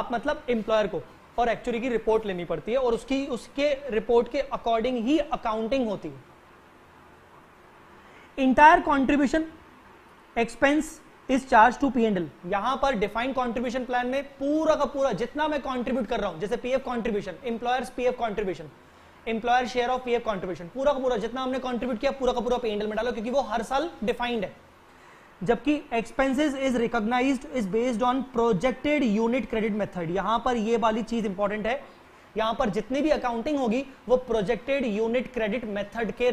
आप मतलब एम्प्लॉयर को और एक्चुअली की रिपोर्ट लेनी पड़ती है और उसकी उसके रिपोर्ट के अकॉर्डिंग ही अकाउंटिंग होती है entire contribution expense is charge to P and L यहां पर डिफाइंड कॉन्ट्रीब्यूशन प्लान में पूरा का पूरा जितना मैं कॉन्ट्रीब्यूट कर रहा हूं जैसे PF contribution employers PF contribution employer share of PF contribution पूरा का पूरा जितना हमने कॉन्ट्रीब्यूट किया पूरा का पूरा पे एंडल में डालो क्योंकि वो हर साल डिफाइंड है जबकि expenses is recognised is based on projected unit credit method यहां पर ये वाली चीज इंपॉर्टेंट है यहां पर जितनी भी अकाउंटिंग होगी वो प्रोजेक्टेड यूनिट क्रेडिट मेथड के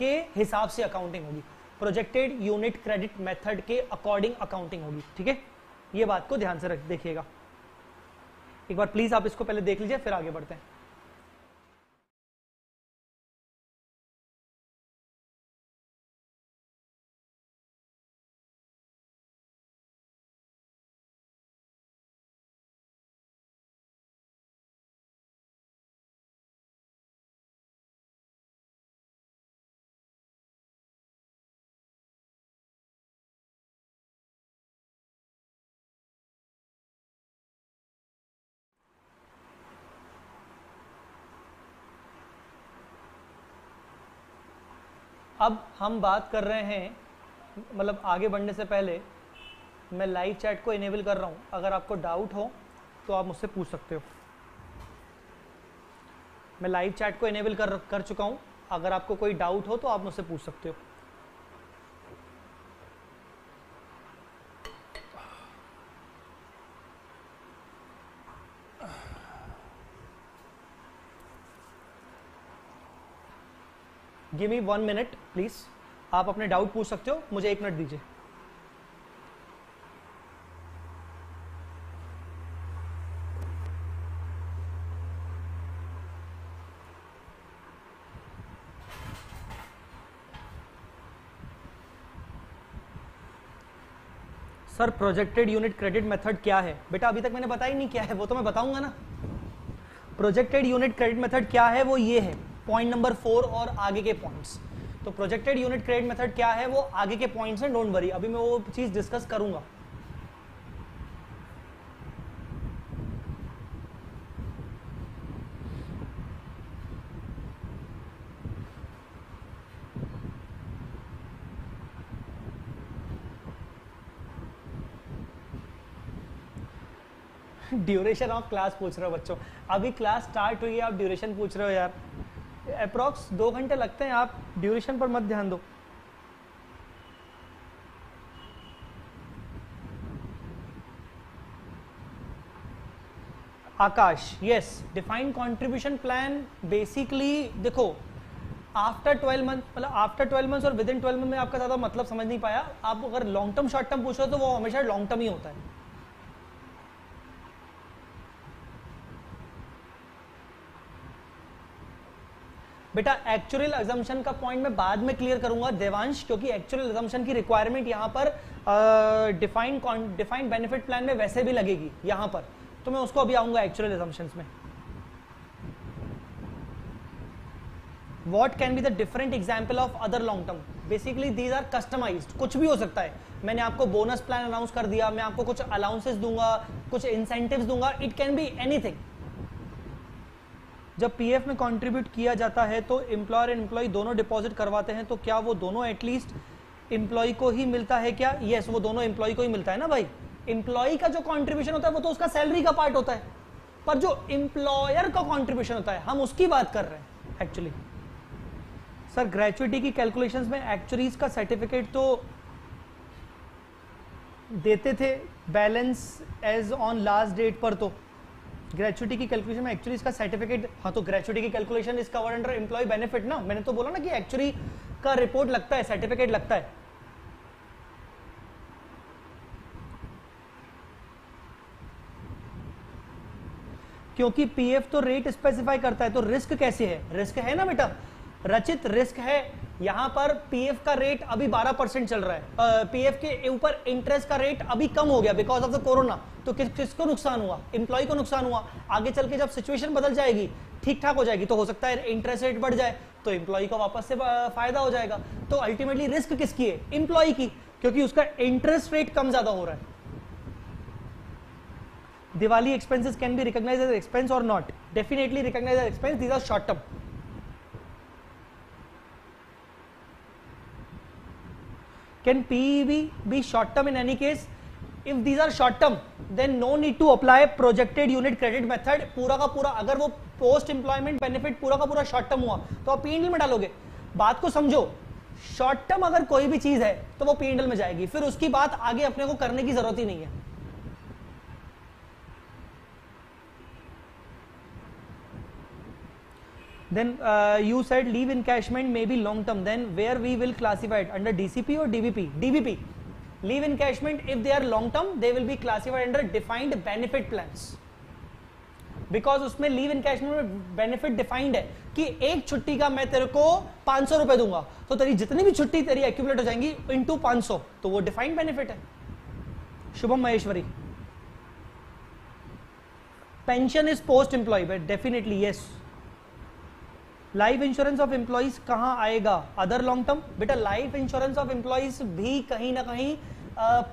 के हिसाब से अकाउंटिंग होगी प्रोजेक्टेड यूनिट क्रेडिट मेथड के अकॉर्डिंग अकाउंटिंग होगी ठीक है ये बात को ध्यान से रख देखिएगा एक बार प्लीज आप इसको पहले देख लीजिए फिर आगे बढ़ते हैं हम बात कर रहे हैं मतलब आगे बढ़ने से पहले मैं लाइव चैट को इनेबल कर रहा हूँ अगर आपको डाउट हो तो आप मुझसे पूछ सकते हो मैं लाइव चैट को इनेबल कर कर चुका हूँ अगर आपको कोई डाउट हो तो आप मुझसे पूछ सकते हो give me one minute please आप अपने डाउट पूछ सकते हो मुझे एक मिनट दीजिए sir projected unit credit method क्या है बेटा अभी तक मैंने बताया नहीं क्या है वो तो मैं बताऊंगा ना प्रोजेक्टेड यूनिट क्रेडिट मेथड क्या है वो ये है पॉइंट नंबर फोर और आगे के पॉइंट्स तो प्रोजेक्टेड यूनिट क्रेडिट मेथड क्या है वो आगे के पॉइंट्स हैं डोंट वरी अभी मैं वो चीज़ डिस्कस करूंगा ड्यूरेशन ऑफ क्लास पूछ रहे हो बच्चों अभी क्लास स्टार्ट हुई है आप ड्यूरेशन पूछ रहे हो यार अप्रॉक्स दो घंटे लगते हैं आप ड्यूरेशन पर मत ध्यान दो Akash yes defined contribution plan basically देखो आफ्टर ट्वेल्व मंथ मतलब आफ्टर ट्वेल्व मंथ्स और विद इन ट्वेल्व मंथ में आपका ज़्यादा मतलब समझ नहीं पाया आप अगर लॉन्ग टर्म शॉर्ट टर्म पूछो तो वो हमेशा लॉन्ग टर्म ही होता है बेटा एक्चुअल एग्जाम्पन का पॉइंट मैं बाद में क्लियर करूंगा देवांश क्योंकि एक्चुअल एग्जाम्पन की रिक्वायरमेंट यहाँ पर डिफाइंड डिफाइंड बेनिफिट प्लान में वैसे भी लगेगी यहाँ पर तो मैं उसको अभी आऊंगा एक्चुअल एग्जाम्पन में what can be the different example of other long term basically these are customise कुछ भी हो सकता है मैंने आपको बोनस प्लान अनाउंस कर दिया मैं आपको कुछ अलाउंसेस दूंगा कुछ इंसेंटिव दूंगा इट कैन बी एनीथिंग जब पीएफ में कंट्रीब्यूट किया जाता है तो एम्प्लॉयर एंड एम्प्लॉय दोनों डिपॉजिट करवाते हैं तो क्या वो दोनों एटलीस्ट एम्प्लॉय को ही मिलता है क्या यस yes, वो दोनों एम्प्लॉय को ही मिलता है ना भाई एम्प्लॉय का जो कॉन्ट्रीब्यूशन होता है वो तो उसका सैलरी का पार्ट होता है पर जो एम्प्लॉयर का कॉन्ट्रीब्यूशन होता है हम उसकी बात कर रहे हैं एक्चुअली सर ग्रेचुटी की कैलकुलेशन में एक्चुअली का सर्टिफिकेट तो देते थे balance as on last date पर तो ग्रेचुटी की कैलकुलेशन में एक्चुअली इसका सर्टिफिकेट हाँ तो ग्रेचुटी की calculation is cover under employee benefit ना मैंने तो बोला ना कि एक्चुअली का रिपोर्ट लगता है सर्टिफिकेट लगता है क्योंकि पीएफ तो रेट स्पेसिफाई करता है तो रिस्क कैसे है रिस्क है ना बेटा रचित रिस्क है यहां पर पीएफ का रेट अभी 12 परसेंट चल रहा है पीएफ के ऊपर इंटरेस्ट का रेट अभी कम हो गया बिकॉज ऑफ द कोरोना तो किस किसको नुकसान हुआ इंप्लॉय को नुकसान हुआ आगे चल के जब सिचुएशन बदल जाएगी ठीक ठाक हो जाएगी तो हो सकता है इंटरेस्ट रेट बढ़ जाए तो इंप्लॉय का वापस से फायदा हो जाएगा तो अल्टीमेटली रिस्क किसकी है इंप्लॉय की क्योंकि उसका इंटरेस्ट रेट कम ज्यादा हो रहा है Diwali expenses can be recognise as expense और not definitely recognise as expense these are short term can PEV be short term in any case? If these are short term, then no need to apply projected unit credit method. पूरा का पूरा अगर वो पोस्ट एम्प्लॉयमेंट बेनिफिट पूरा का पूरा शॉर्ट टर्म हुआ तो आप पीएनडल में डालोगे बात को समझो शॉर्ट टर्म अगर कोई भी चीज है तो वो पीएनडल में जाएगी फिर उसकी बात आगे अपने को करने की जरूरत ही नहीं है then uh, you said leave encashment may be long term then where we will classify it under dcp or dbp dbp leave encashment if they are long term they will be classified under defined benefit plans because उसमें लीव इन कैश में बेनिफिट डिफाइंड है कि एक छुट्टी का मैं तेरे को पांच सौ रुपए दूंगा तो तेरी जितनी भी छुट्टी तेरी एक्यूमुलेट हो जाएंगी इन टू पांच सौ तो वो डिफाइंड बेनिफिट है Shubham Maheshwari pension is post employ but definitely yes life insurance of employees कहां आएगा अदर लॉन्ग टर्म बेटा लाइफ इंश्योरेंस ऑफ एम्प्लॉयज भी कहीं ना कहीं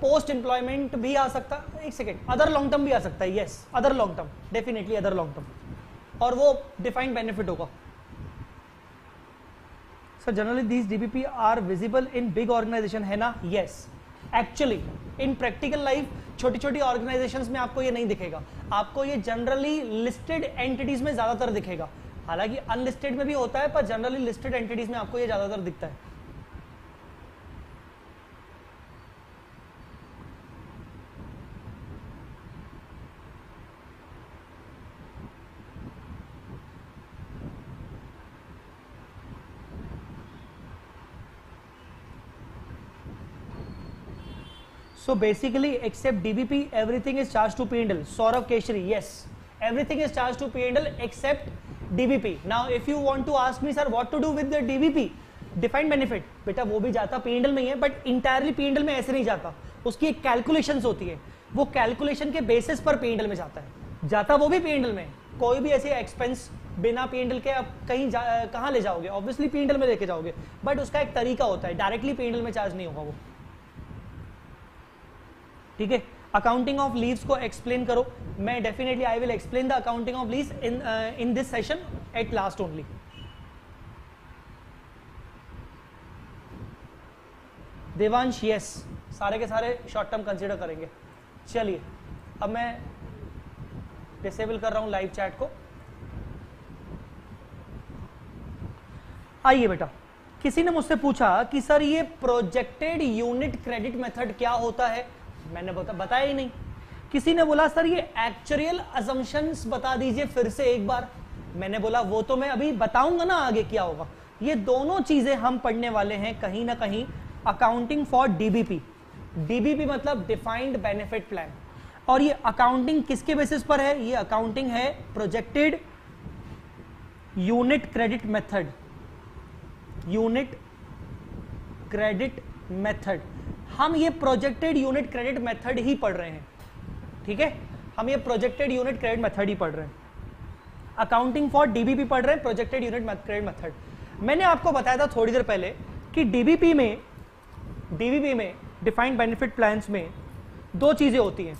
पोस्ट uh, एम्प्लॉयमेंट भी आ सकता है एक सेकेंड अदर लॉन्ग टर्म भी आ सकता है yes other long term definitely other long term और वो डिफाइंड बेनिफिट होगा sir generally these DBP are visible in big organisation है ना yes actually in practical life छोटी छोटी ऑर्गेनाइजेशन में आपको ये नहीं दिखेगा आपको ये जनरली लिस्टेड एंटिटीज में ज्यादातर दिखेगा हालांकि अनलिस्टेड में भी होता है पर जनरली लिस्टेड एंटिटीज में आपको ये ज्यादातर दिखता है So basically, except DBP, everything is charged to P&L. Saurav Keshri, yes. Everything is charged to P&L except DBP now if you to to me, sir, what to to do with DBP defined benefit बेटा वो भी जाता पेंडल में ही है बट इंटायरली पेंडल में ऐसे नहीं जाता उसकी एक कैलकुलेशन होती है वो कैलकुलेशन के बेसिस पर पेंडल में जाता है जाता वो भी पेंडल में कोई भी ऐसे एक्सपेंस बिना पेंडल के आप कहीं कहाँ ले जाओगे ऑब्वियसली पेंडल में लेके जाओगे बट उसका एक तरीका होता है डायरेक्टली पेंडल में चार्ज नहीं होगा वो ठीक है अकाउंटिंग ऑफ लीव को एक्सप्लेन करो मैं definitely I will explain the accounting of leave in in this session at last only Devansh yes सारे के सारे शॉर्ट टर्म कंसिडर करेंगे चलिए अब मैं डिसेबल कर रहा हूं लाइव चैट को आइए बेटा किसी ने मुझसे पूछा कि सर ये प्रोजेक्टेड यूनिट क्रेडिट मेथड क्या होता है मैंने बता, तो बताया ही नहीं किसी ने बोला सर ये एक्चुअल असम्पशंस बता दीजिए फिर से एक बार मैंने बोला वो तो मैं अभी बताऊंगा ना आगे क्या होगा ये दोनों चीजें हम पढ़ने वाले हैं कहीं ना कहीं अकाउंटिंग फॉर डीबीपी डीबीपी मतलब डिफाइंड बेनिफिट प्लान और ये अकाउंटिंग किसके बेसिस पर है ये अकाउंटिंग है projected unit credit method unit credit method हम ये प्रोजेक्टेड यूनिट क्रेडिट मेथड ही पढ़ रहे हैं ठीक है हम ये प्रोजेक्टेड यूनिट क्रेडिट मेथड ही पढ़ रहे हैं अकाउंटिंग फॉर डीबीपी पढ़ रहे हैं प्रोजेक्टेड यूनिट क्रेडिट मेथड मैंने आपको बताया था थोड़ी देर पहले कि डीबीपी में डीबीपी में डिफाइंड बेनिफिट प्लान में दो चीज़ें होती हैं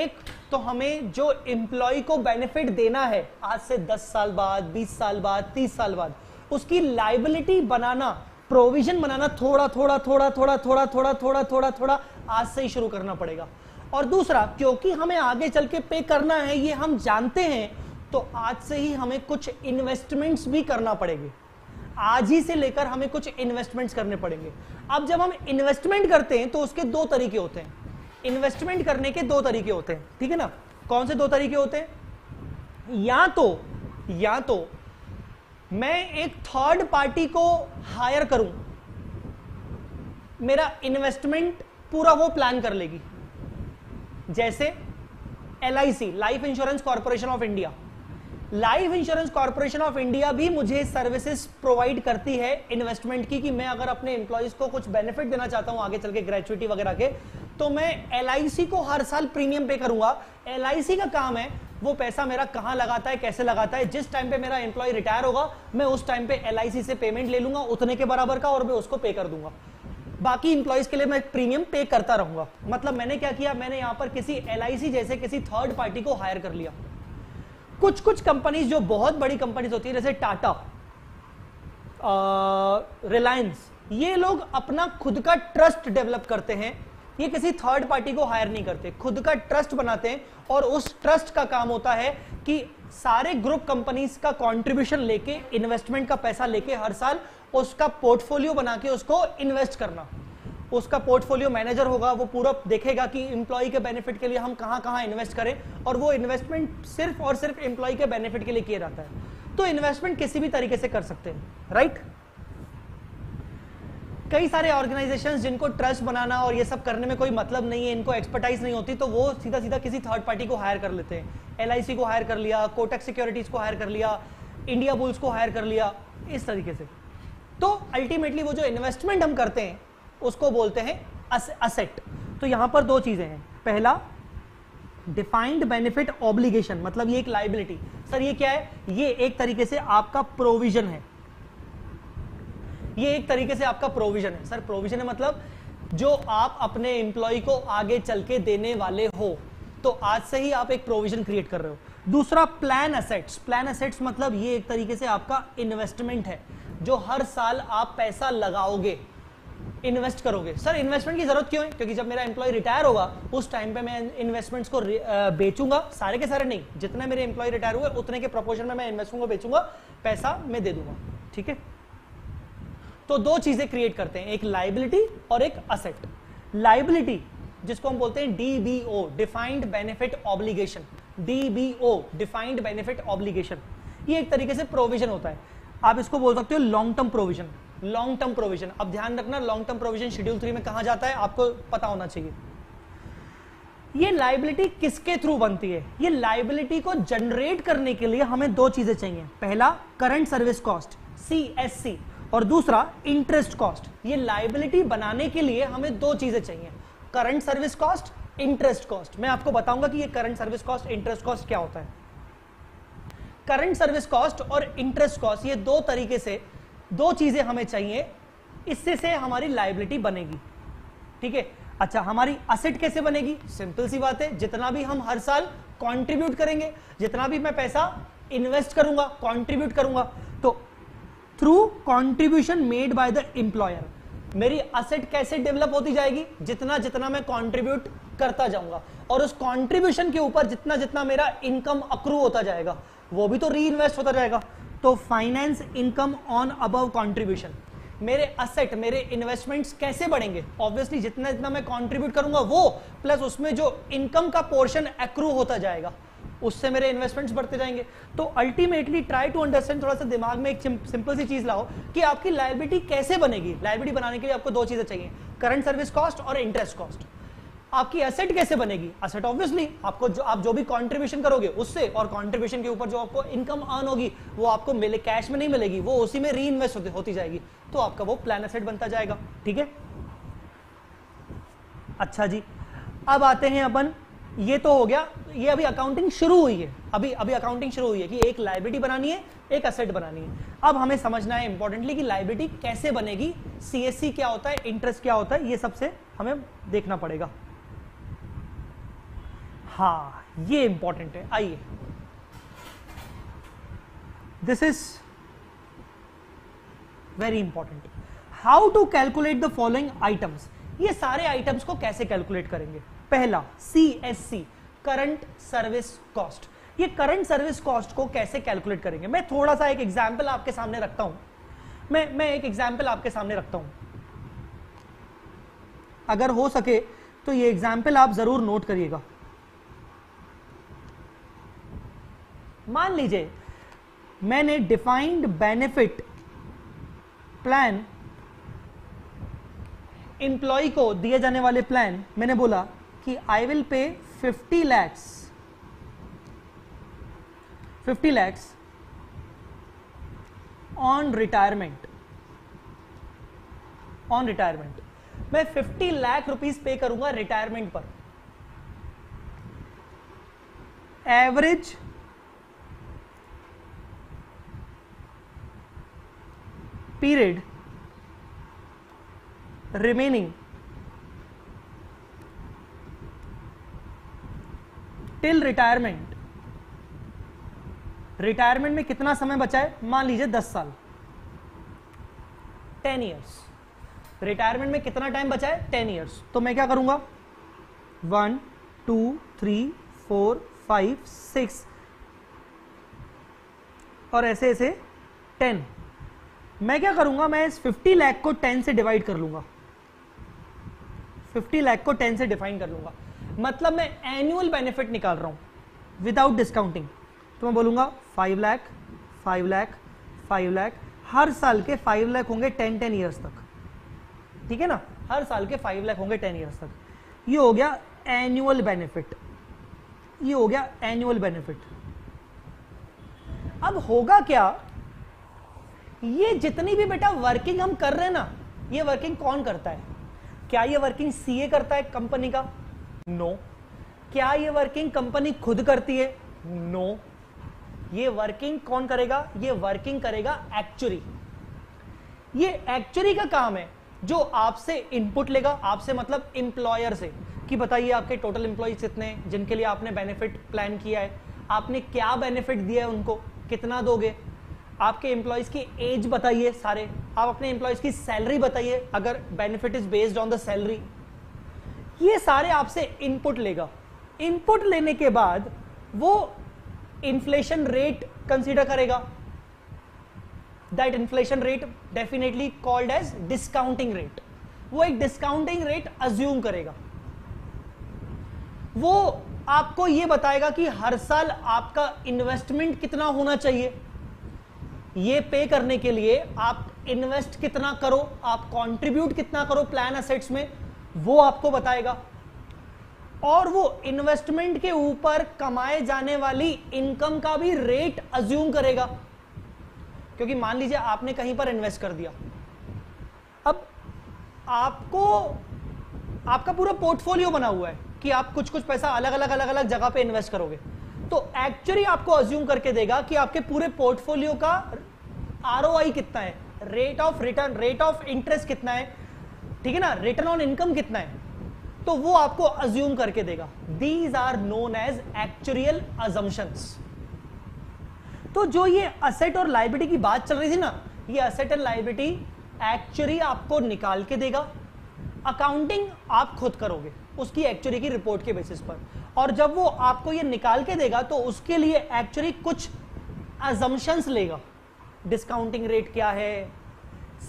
एक तो हमें जो एम्प्लॉय को बेनिफिट देना है आज से 10 साल बाद 20 साल बाद 30 साल बाद उसकी लाइबिलिटी बनाना प्रोविजन बनाना थोड़ा थोड़ा थोड़ा थोड़ा थोड़ा थोड़ा थोड़ा थोड़ा थोड़ा आज से ही शुरू करना पड़ेगा और दूसरा क्योंकि हमें आगे चल के पे करना है ये हम जानते हैं तो आज से ही हमें कुछ इन्वेस्टमेंट्स भी करना पड़ेगा आज ही से लेकर हमें कुछ इन्वेस्टमेंट्स करने पड़ेंगे अब जब हम इन्वेस्टमेंट करते हैं तो उसके दो तरीके होते हैं इन्वेस्टमेंट करने के दो तरीके होते हैं ठीक है ना कौन से दो तरीके होते हैं या तो या तो मैं एक थर्ड पार्टी को हायर करूं मेरा इन्वेस्टमेंट पूरा वो प्लान कर लेगी जैसे L life insurance corporation of India life insurance corporation of India भी मुझे सर्विसेज प्रोवाइड करती है इन्वेस्टमेंट की कि मैं अगर अपने इंप्लॉयज को कुछ बेनिफिट देना चाहता हूं आगे चल के ग्रेचुटी वगैरह के तो मैं एल को हर साल प्रीमियम पे करूंगा एल का काम है वो पैसा मेरा कहाँ लगाता है कैसे लगाता है जिस टाइम पे मेरा एम्प्लॉय रिटायर होगा मैं उस टाइम पे एल से पेमेंट ले लूंगा उतने के बराबर का और मैं उसको पे कर दूंगा बाकी इंप्लॉयज के लिए मैं प्रीमियम पे करता रहूंगा मतलब मैंने क्या किया मैंने यहां पर किसी एल जैसे किसी थर्ड पार्टी को हायर कर लिया कुछ कुछ कंपनीज जो बहुत बड़ी कंपनीज होती है जैसे टाटा रिलायंस ये लोग अपना खुद का ट्रस्ट डेवलप करते हैं ये किसी थर्ड पार्टी को हायर नहीं करते खुद का ट्रस्ट बनाते हैं और उस ट्रस्ट का काम होता है कि सारे ग्रुप कंपनीज का कंट्रीब्यूशन लेके इन्वेस्टमेंट का पैसा लेके हर साल उसका पोर्टफोलियो बना के उसको इन्वेस्ट करना उसका पोर्टफोलियो मैनेजर होगा वो पूरा देखेगा कि इम्प्लॉय के बेनिफिट के लिए हम कहाँ कहाँ इन्वेस्ट करें और वो इन्वेस्टमेंट सिर्फ और सिर्फ इम्प्लॉय के बेनिफिट के लिए किया जाता है तो इन्वेस्टमेंट किसी भी तरीके से कर सकते हैं राइट right? कई सारे ऑर्गेनाइजेशंस जिनको ट्रस्ट बनाना और ये सब करने में कोई मतलब नहीं है इनको एक्सपर्टाइज नहीं होती तो वो सीधा सीधा किसी थर्ड पार्टी को हायर कर लेते हैं एल को हायर कर लिया कोटक सिक्योरिटीज को हायर कर लिया इंडिया बुल्स को हायर कर लिया इस तरीके से तो अल्टीमेटली वो जो इन्वेस्टमेंट हम करते हैं उसको बोलते हैं असेट तो यहां पर दो चीजें हैं पहला डिफाइंड बेनिफिट ऑब्लिगेशन मतलब ये एक लाइबिलिटी सर ये क्या है ये एक तरीके से आपका प्रोविजन है ये एक तरीके से आपका प्रोविजन है सर प्रोविजन है मतलब जो आप अपने एम्प्लॉय को आगे चल के देने वाले हो तो आज से ही आप एक प्रोविजन क्रिएट कर रहे हो दूसरा प्लान असेट्स प्लान असेट्स मतलब ये एक तरीके से आपका इन्वेस्टमेंट है जो हर साल आप पैसा लगाओगे इन्वेस्ट करोगे सर इन्वेस्टमेंट की जरूरत क्यों है क्योंकि जब मेरा एम्प्लॉय रिटायर होगा उस टाइम पे मैं इन्वेस्टमेंट्स को बेचूंगा सारे के सारे नहीं जितने मेरे एम्प्लॉय रिटायर हुए उतने के प्रोपोर्शन में मैं इन्वेस्टमेंट को बेचूंगा पैसा मैं दे दूंगा ठीक है तो दो चीजें क्रिएट करते हैं एक लाइबिलिटी और एक असेट लाइबिलिटी जिसको हम बोलते हैं DBO defined benefit obligation DBO defined benefit obligation ये एक तरीके से प्रोविजन होता है आप इसको बोल सकते हो long term provision long term provision अब ध्यान रखना long term provision schedule three में कहा जाता है आपको पता होना चाहिए ये लाइबिलिटी किसके थ्रू बनती है ये लाइबिलिटी को जनरेट करने के लिए हमें दो चीजें चाहिए पहला current service cost C S C और दूसरा इंटरेस्ट कॉस्ट ये लाइबिलिटी बनाने के लिए हमें दो चीजें चाहिए current service cost interest cost मैं आपको बताऊंगा कि ये current service cost interest cost क्या होता है करंट सर्विस कॉस्ट और इंटरेस्ट कॉस्ट ये दो तरीके से दो चीजें हमें चाहिए इससे से हमारी लाइबिलिटी बनेगी ठीक है अच्छा हमारी असेट कैसे बनेगी सिंपल सी बात है जितना भी हम हर साल कंट्रीब्यूट करेंगे जितना भी मैं पैसा इन्वेस्ट करूंगा कंट्रीब्यूट करूंगा तो through contribution made by the employer मेरी असेट कैसे डेवलप होती जाएगी जितना जितना मैं कॉन्ट्रीब्यूट करता जाऊंगा और उस कॉन्ट्रीब्यूशन के ऊपर जितना जितना मेरा इनकम अक्रू होता जाएगा वो भी तो री इन्वेस्ट होता जाएगा तो finance income on above contribution मेरे असेट मेरे इन्वेस्टमेंट्स कैसे बढ़ेंगे ऑब्वियसली जितना जितना मैं कॉन्ट्रीब्यूट करूंगा वो प्लस उसमें जो इनकम का पोर्शन अक्रू होता जाएगा उससे मेरे इन्वेस्टमेंट्स बढ़ते जाएंगे तो अल्टीमेटली ट्राई टू अंडरस्टैंड थोड़ा सा दिमाग में एक सिंपल सी चीज लाओ कि आपकी लाइबिलिटी कैसे बनेगी लाइबिलिटी बनाने के लिए आपको दो चीजें चाहिए करंट सर्विस कॉस्ट और इंटरेस्ट कॉस्ट आपकी एसेट कैसे बनेगी एसेट ऑब्वियसली आपको जो आप जो भी कंट्रीब्यूशन करोगे उससे और कंट्रीब्यूशन के ऊपर जो आपको इनकम अर्न होगी वो आपको मिले कैश में नहीं मिलेगी वो उसी में री इन्वेस्ट होती जाएगी तो आपका वो प्लान एसेट बनता जाएगा ठीक है अच्छा जी अब आते हैं अपन ये तो हो गया ये अभी अकाउंटिंग शुरू हुई है अभी अभी अकाउंटिंग शुरू हुई है कि एक लाइब्रेटी बनानी है एक असेट बनानी है अब हमें समझना है इंपॉर्टेंटली कि लाइब्रेटी कैसे बनेगी सीएससी क्या होता है इंटरेस्ट क्या होता है ये सबसे हमें देखना पड़ेगा हा ये इंपॉर्टेंट है आइए this is very important how to calculate the following items ये सारे आइटम्स को कैसे कैलकुलेट करेंगे पहला C S C current service cost ये करंट सर्विस कॉस्ट को कैसे कैलकुलेट करेंगे मैं थोड़ा सा एक एग्जाम्पल आपके सामने रखता हूं मैं मैं एक एग्जाम्पल आपके सामने रखता हूं अगर हो सके तो ये एग्जाम्पल आप जरूर नोट करिएगा मान लीजिए मैंने डिफाइंड बेनिफिट प्लान एम्प्लॉय को दिए जाने वाले प्लान मैंने बोला कि I will pay 50 lakhs 50 lakhs on retirement on retirement मैं 50 लाख रुपीस पे करूंगा रिटायरमेंट पर average period remaining till retirement retirement में कितना समय बचा है मान लीजिए दस साल टेन ईयर्स रिटायरमेंट में कितना टाइम बचा है टेन ईयर्स तो मैं क्या करूंगा one two three four five six और ऐसे ऐसे टेन मैं क्या करूंगा मैं इस फिफ्टी लैख को टेन से डिवाइड कर लूंगा फिफ्टी लैख को टेन से डिफाइन कर लूंगा मतलब मैं एनुअल बेनिफिट निकाल रहा हूं विदाउट डिस्काउंटिंग तो मैं बोलूंगा five lakh five lakh five lakh हर साल के फाइव लैख होंगे टेन टेन ईयर्स तक ठीक है ना हर साल के फाइव लैख होंगे टेन ईयर्स तक ये हो गया एनुअल बेनिफिट ये हो गया एनुअल बेनिफिट अब होगा क्या ये जितनी भी बेटा वर्किंग हम कर रहे हैं ना ये वर्किंग कौन करता है क्या ये वर्किंग सीए करता है कंपनी का नो no. क्या ये वर्किंग कंपनी खुद करती है नो no. ये वर्किंग कौन करेगा ये वर्किंग करेगा एक्चुअली ये एक्चुअली का काम है जो आपसे इनपुट लेगा आपसे मतलब इंप्लॉयर से कि बताइए आपके टोटल इंप्लॉयज कितने हैं जिनके लिए आपने बेनिफिट प्लान किया है आपने क्या बेनिफिट दिया है उनको कितना दोगे आपके एम्प्लॉयज की एज बताइए सारे आप अपने एम्प्लॉयज की सैलरी बताइए अगर benefit is based on the salary ये सारे आपसे इनपुट लेगा इनपुट लेने के बाद वो इन्फ्लेशन रेट कंसीडर करेगा that inflation rate definitely called as discounting rate वो एक डिस्काउंटिंग रेट अज्यूम करेगा वो आपको ये बताएगा कि हर साल आपका इन्वेस्टमेंट कितना होना चाहिए ये पे करने के लिए आप इन्वेस्ट कितना करो आप कंट्रीब्यूट कितना करो प्लान असेट्स में वो आपको बताएगा और वो इन्वेस्टमेंट के ऊपर कमाए जाने वाली इनकम का भी रेट अज्यूम करेगा क्योंकि मान लीजिए आपने कहीं पर इन्वेस्ट कर दिया अब आपको आपका पूरा पोर्टफोलियो बना हुआ है कि आप कुछ कुछ पैसा अलग अलग अलग अलग जगह पे इन्वेस्ट करोगे तो एक्चुअली आपको अज्यूम करके देगा कि आपके पूरे पोर्टफोलियो का आर कितना है rate of return rate of interest कितना है ठीक है ना रिटर्न ऑन इनकम कितना है तो वो आपको अज्यूम करके देगा these are known as actual assumption तो जो ये असेट और लाइबिलिटी की बात चल रही थी ना ये असेट एंड लाइबिलिटी एक्चुअली आपको निकाल के देगा अकाउंटिंग आप खुद करोगे उसकी एक्चुअली की रिपोर्ट के बेसिस पर और जब वो आपको ये निकाल के देगा तो उसके लिए एक्चुअली कुछ अजम्पन्स लेगा डिस्काउंटिंग रेट क्या है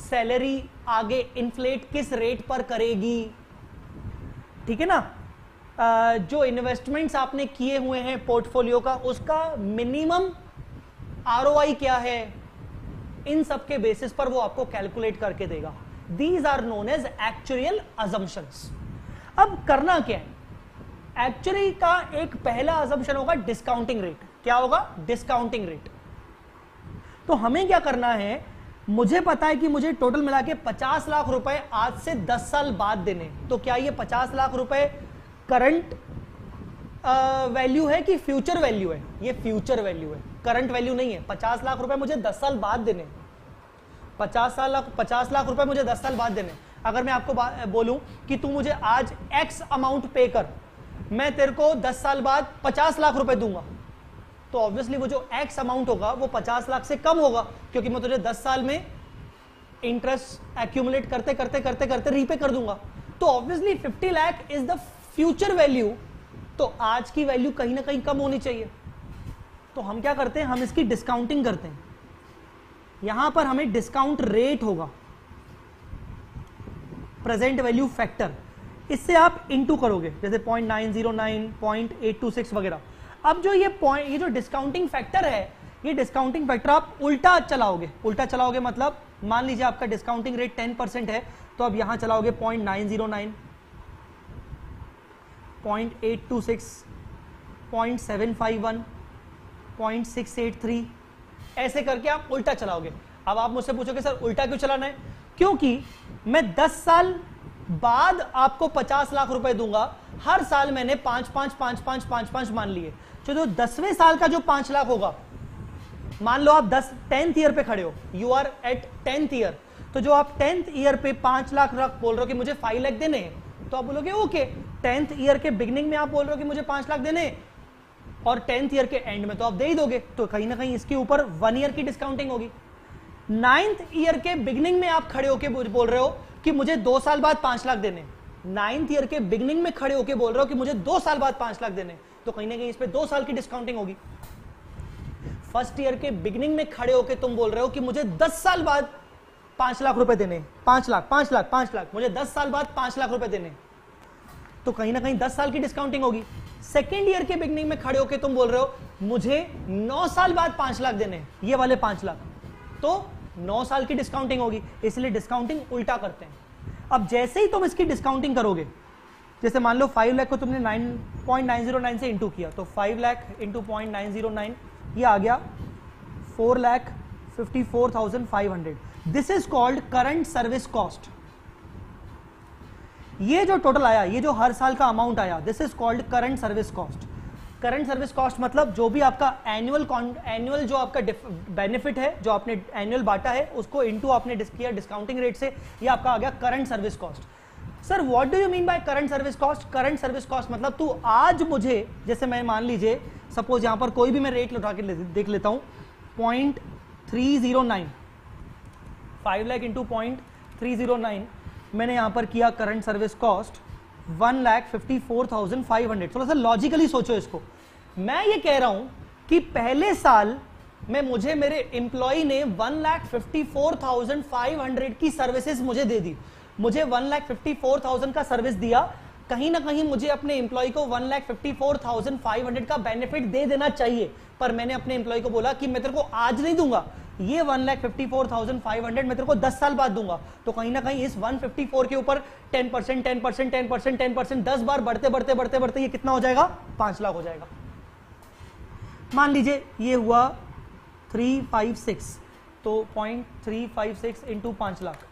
सैलरी आगे इन्फ्लेट किस रेट पर करेगी ठीक है ना जो इन्वेस्टमेंट्स आपने किए हुए हैं पोर्टफोलियो का उसका मिनिमम आर क्या है इन सब के बेसिस पर वो आपको कैलकुलेट करके देगा these are known as actual assumption अब करना क्या है एक्चुअली का एक पहला अजम्पन होगा डिस्काउंटिंग रेट क्या होगा डिस्काउंटिंग रेट तो हमें क्या करना है मुझे पता है कि मुझे टोटल मिला के पचास लाख रुपए आज से दस साल बाद देने तो क्या ये पचास लाख रुपए करंट वैल्यू है कि फ्यूचर वैल्यू है ये फ्यूचर वैल्यू है करंट वैल्यू नहीं है पचास लाख रुपए मुझे दस साल बाद देने पचास साल लाख पचास लाख रुपए मुझे दस साल बाद देने अगर मैं आपको बोलूं कि तू मुझे आज एक्स अमाउंट पे कर मैं तेरे को दस साल बाद पचास लाख रुपए दूंगा तो ऑब्वियसली वो जो एक्स अमाउंट होगा वो पचास लाख से कम होगा क्योंकि मैं तुझे दस साल में इंटरेस्ट एक्यूमुलेट करते करते करते करते रीपे कर दूंगा तो obviously fifty lakh is the future value तो आज की वैल्यू कहीं ना कहीं कम होनी चाहिए तो हम क्या करते हैं हम इसकी डिस्काउंटिंग करते हैं यहां पर हमें डिस्काउंट रेट होगा प्रेजेंट वैल्यू फैक्टर इससे आप इंटू करोगे जैसे पॉइंट नाइन जीरो वगैरह अब जो ये पॉइंट ये जो डिस्काउंटिंग फैक्टर है ये डिस्काउंटिंग फैक्टर आप उल्टा चलाओगे उल्टा चलाओगे मतलब मान लीजिए आपका डिस्काउंटिंग रेट टेन परसेंट है तो आप यहां चलाओगे point nine zero nine point eight two six point seven five one point six eight three ऐसे करके आप उल्टा चलाओगे अब आप मुझसे पूछोगे सर उल्टा क्यों चलाना है क्योंकि मैं दस साल बाद आपको पचास लाख रुपए दूंगा हर साल मैंने पांच पांच पांच पांच पांच पांच मान लिए चलो दसवें साल का जो पांच लाख होगा मान लो आप दस टेंथ ईयर पे खड़े हो you are at tenth year तो जो आप टेंथ ईयर पे पांच लाख रख बोल रहे हो कि मुझे फाइव लाख देने हैं तो आप बोलोगे ओके टेंथ ईयर के बिगनिंग में आप बोल रहे हो कि मुझे पांच लाख देने और टेंथ ईयर के एंड में तो आप दे ही दोगे तो कहीं ना कहीं इसके ऊपर वन ईयर की डिस्काउंटिंग होगी नाइन्थ ईयर के बिगनिंग में आप खड़े होके बोल रहे हो कि मुझे दो साल बाद पांच लाख देने नाइन्थ ईयर के बिगनिंग में खड़े होकर बोल रहे हो कि मुझे दो साल बाद पांच लाख देने तो कहीं ना कहीं इस पर दो साल की डिस्काउंटिंग होगी फर्स्ट ईयर के बिगनिंग में खड़े होकर तुम बोल रहे हो कि मुझे दस साल बाद पांच लाख रुपए देने पांच लाख पांच लाख पांच लाख मुझे दस साल बाद पांच लाख रुपए देने तो कहीं ना कहीं दस साल की डिस्काउंटिंग होगी सेकेंड ईयर के बिगनिंग में खड़े होकर तुम बोल रहे हो मुझे नौ साल बाद पांच लाख देने ये वाले पांच लाख तो नौ साल की डिस्काउंटिंग होगी इसलिए डिस्काउंटिंग उल्टा करते हैं अब जैसे ही तुम इसकी डिस्काउंटिंग करोगे जैसे मान लो फाइव लाख को तुमने nine point nine zero nine से इंटू किया तो five lakh into point nine zero nine ये आ गया four lakh fifty four thousand five hundred this is called current service cost ये जो टोटल आया ये जो हर साल का अमाउंट आया this is called current service cost current service cost मतलब जो भी आपका एनुअल एनुअल जो आपका बेनिफिट है जो आपने एनुअल बांटा है उसको इनटू आपने किया डिस्काउंटिंग रेट से ये आपका आ गया current service cost sir what do you mean by current service cost current service cost मतलब तू आज मुझे जैसे मैं मान लीजिए सपोज यहां पर कोई भी मैं रेट उठा के ले, देख लेता हूँ point three zero nine five lakh into point three zero nine मैंने यहां पर किया current service cost one lakh fifty four thousand five hundred थोड़ा सा लॉजिकली सोचो इसको मैं ये कह रहा हूं कि पहले साल में मुझे मेरे एम्प्लॉय ने one lakh fifty four thousand five hundred की सर्विसेज मुझे दे दी मुझे one lakh fifty four thousand का सर्विस दिया कहीं ना कहीं मुझे अपने एम्प्लॉय को one lakh fifty four thousand five hundred का बेनिफिट दे देना चाहिए पर मैंने अपने एम्प्लॉय को बोला कि मैं तेरे को आज नहीं दूंगा ये one lakh fifty four thousand five hundred मैं तेरे को दस साल बाद दूंगा तो कहीं ना कहीं इस वन फिफ्टी फोर के ऊपर ten percent ten percent ten percent ten percent दस बार बढ़ते बढ़ते बढ़ते बढ़ते ये कितना हो जाएगा पांच लाख हो जाएगा मान लीजिए ये हुआ थ्री फाइव सिक्स तो point three five six into पांच लाख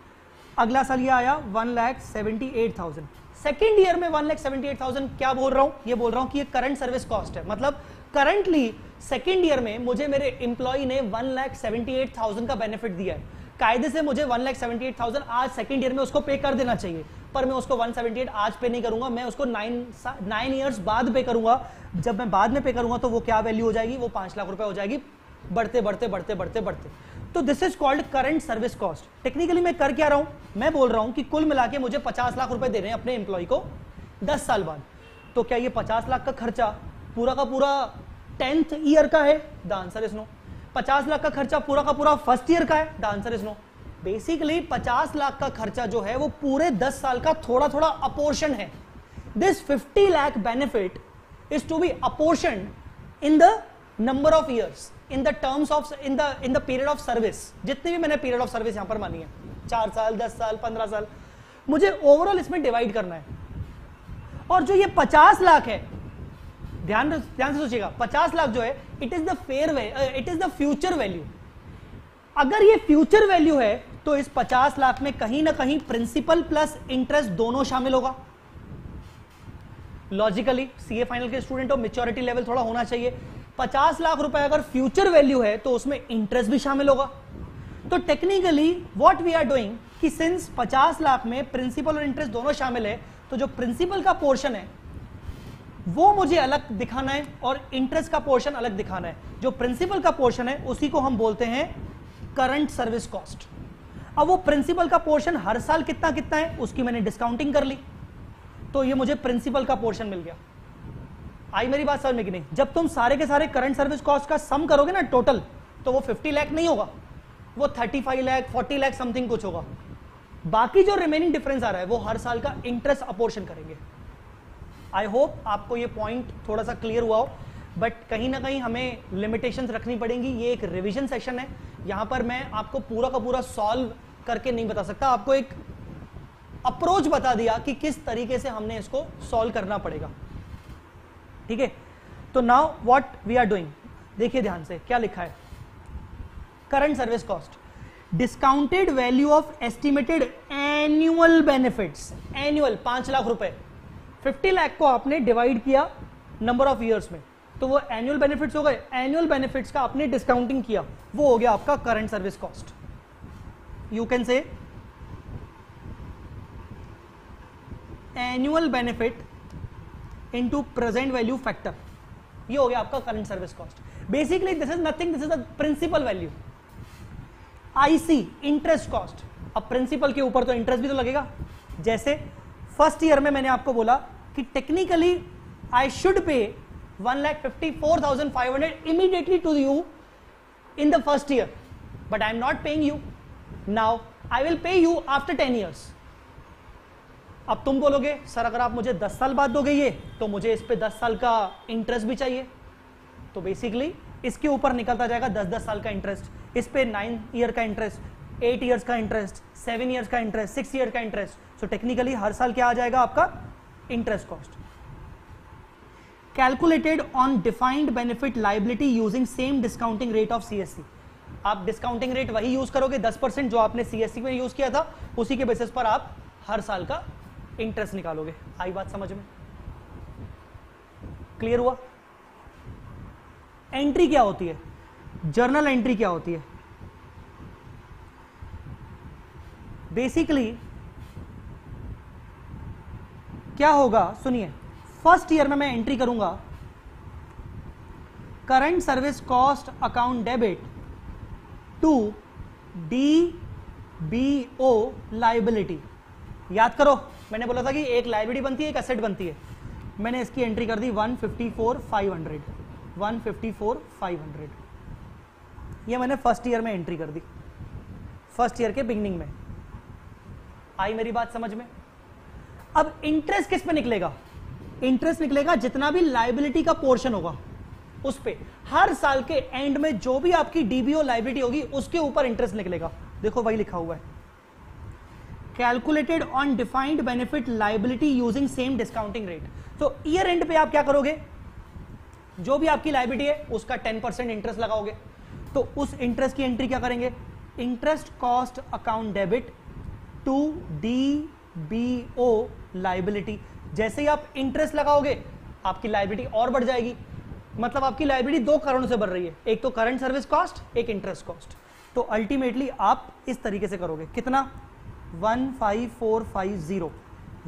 अगला साल ये आया one lakh seventy eight thousand second year में one lakh seventy eight thousand क्या बोल रहा हूं ये बोल रहा हूं कि ये करंट सर्विस कॉस्ट है मतलब करंटली सेकेंड ईयर में मुझे मेरे एम्प्लॉय ने one lakh seventy eight thousand का बेनिफिट दिया है कायदे से मुझे one lakh seventy eight thousand आज सेकेंड ईयर में उसको पे कर देना चाहिए पर मैं उसको 178 आज पे नहीं करूंगा मैं उसको नाइन नाइन ईयर्स बाद पे करूंगा जब मैं बाद में पे करूंगा तो वो क्या वैल्यू हो जाएगी वो पांच लाख रुपए हो जाएगी बढ़ते बढ़ते बढ़ते बढ़ते बढ़ते तो this is called current service cost technically मैं कर क्या रहा हूं मैं बोल रहा हूं कि कुल मिला के मुझे पचास लाख रुपए दे रहे हैं अपने एम्प्लॉय को दस साल बाद तो क्या ये पचास लाख का खर्चा पूरा का पूरा टेंथ ईयर का है द आंसर इज नो पचास लाख का खर्चा पूरा का पूरा फर्स्ट ईयर का है the answer is no basically 50 lakh का खर्चा जो है वो पूरे 10 साल का थोड़ा थोड़ा अपोर्शन है this 50 lakh benefit is to be apportion in the number of years in the terms of in the in the period of service जितनी भी मैंने पीरियड ऑफ सर्विस यहां पर मानी है चार साल दस साल पंद्रह साल मुझे ओवरऑल इसमें डिवाइड करना है और जो ये पचास लाख है ध्यान ध्यान से सोचिएगा पचास लाख जो है it is the fair it is the future value अगर ये फ्यूचर वैल्यू है तो इस पचास लाख में कहीं ना कहीं प्रिंसिपल प्लस इंटरेस्ट दोनों शामिल होगा लॉजिकली सीए फाइनल के स्टूडेंट हो मेच्योरिटी लेवल थोड़ा होना चाहिए पचास लाख रुपए अगर फ्यूचर वैल्यू है तो उसमें इंटरेस्ट भी शामिल होगा तो technically what we are doing कि सिंस 50 लाख में प्रिंसिपल और इंटरेस्ट दोनों शामिल है तो जो प्रिंसिपल का पोर्शन है वो मुझे अलग दिखाना है और इंटरेस्ट का पोर्शन अलग दिखाना है जो प्रिंसिपल का पोर्शन है उसी को हम बोलते हैं करंट सर्विस कॉस्ट अब वो प्रिंसिपल का पोर्शन हर साल कितना कितना है उसकी मैंने डिस्काउंटिंग कर ली तो ये मुझे प्रिंसिपल का पोर्शन मिल गया आई मेरी बात समझ में कि नहीं जब तुम सारे के सारे करंट सर्विस कॉस्ट का सम करोगे ना टोटल तो वो 50 लाख नहीं होगा वो 35 लाख 40 लाख समथिंग कुछ होगा बाकी जो रिमेनिंग डिफरेंस आ रहा है वो हर साल का इंटरेस्ट अपोर्शन करेंगे आई होप आपको ये पॉइंट थोड़ा सा क्लियर हुआ हो बट कहीं ना कहीं हमें लिमिटेशंस रखनी पड़ेंगी ये एक रिविजन सेशन है यहाँ पर मैं आपको पूरा का पूरा सॉल्व करके नहीं बता सकता आपको एक अप्रोच बता दिया कि किस तरीके से हमने इसको सॉल्व करना पड़ेगा ठीक है तो now what we are doing देखिए ध्यान से क्या लिखा है current service cost discounted value of estimated annual benefits annual पांच लाख रुपए फिफ्टी लाख को आपने डिवाइड किया नंबर ऑफ ईयर्स में तो वो एनुअल बेनिफिट्स हो गए एनुअल बेनिफिट्स का आपने डिस्काउंटिंग किया वो हो गया आपका current service cost you can say annual benefit into present value factor ये हो गया आपका current service cost basically this is nothing this is a principal value IC interest cost अब प्रिंसिपल के ऊपर तो इंटरेस्ट भी तो लगेगा जैसे फर्स्ट ईयर में मैंने आपको बोला कि technically I should pay one lakh fifty four thousand five hundred immediately to you in the first year but I am not paying you now I will pay you after ten years अब तुम बोलोगे सर अगर आप मुझे 10 साल बाद दोगे ये तो मुझे इस पे 10 साल का इंटरेस्ट भी चाहिए तो बेसिकली इसके ऊपर निकलता जाएगा 10-10 साल का इंटरेस्ट इस पे 9 ईयर का इंटरेस्ट 8 ईयर्स का इंटरेस्ट 7 ईयर्स का इंटरेस्ट 6 ईयर का इंटरेस्ट सो टेक्निकली हर साल क्या आ जाएगा आपका interest cost calculated on defined benefit liability using same discounting rate of CSC आप डिस्काउंटिंग रेट वही यूज करोगे 10 परसेंट जो आपने सीएससी में यूज किया था उसी के बेसिस पर आप हर साल का इंटरेस्ट निकालोगे आई बात समझ में क्लियर हुआ एंट्री क्या होती है जर्नल एंट्री क्या होती है बेसिकली क्या होगा सुनिए फर्स्ट ईयर में मैं एंट्री करूंगा current service cost account debit to D B O liability याद करो मैंने बोला था कि एक लाइबिलिटी बनती है एक एसेट बनती है मैंने इसकी एंट्री कर दी one fifty four five hundred one fifty four five hundred ये मैंने फर्स्ट ईयर में एंट्री कर दी फर्स्ट ईयर के बिगनिंग में आई मेरी बात समझ में अब इंटरेस्ट किस पे निकलेगा इंटरेस्ट निकलेगा जितना भी लाइबिलिटी का पोर्शन होगा उस पर हर साल के एंड में जो भी आपकी डीबीओ लाइबिलिटी होगी उसके ऊपर इंटरेस्ट निकलेगा देखो वही लिखा हुआ है calculated on defined benefit liability using same discounting rate तो ईयर एंड पे आप क्या करोगे जो भी आपकी लाइबिलिटी है उसका टेन परसेंट इंटरेस्ट लगाओगे तो उस इंटरेस्ट की एंट्री क्या करेंगे interest cost account debit to D B O liability जैसे ही आप इंटरेस्ट लगाओगे आपकी लाइब्रेटी और बढ़ जाएगी मतलब आपकी लाइब्रेटी दो कारणों से बढ़ रही है एक तो करंट सर्विस कॉस्ट एक इंटरेस्ट कॉस्ट तो अल्टीमेटली आप इस तरीके से करोगे कितना one five four five zero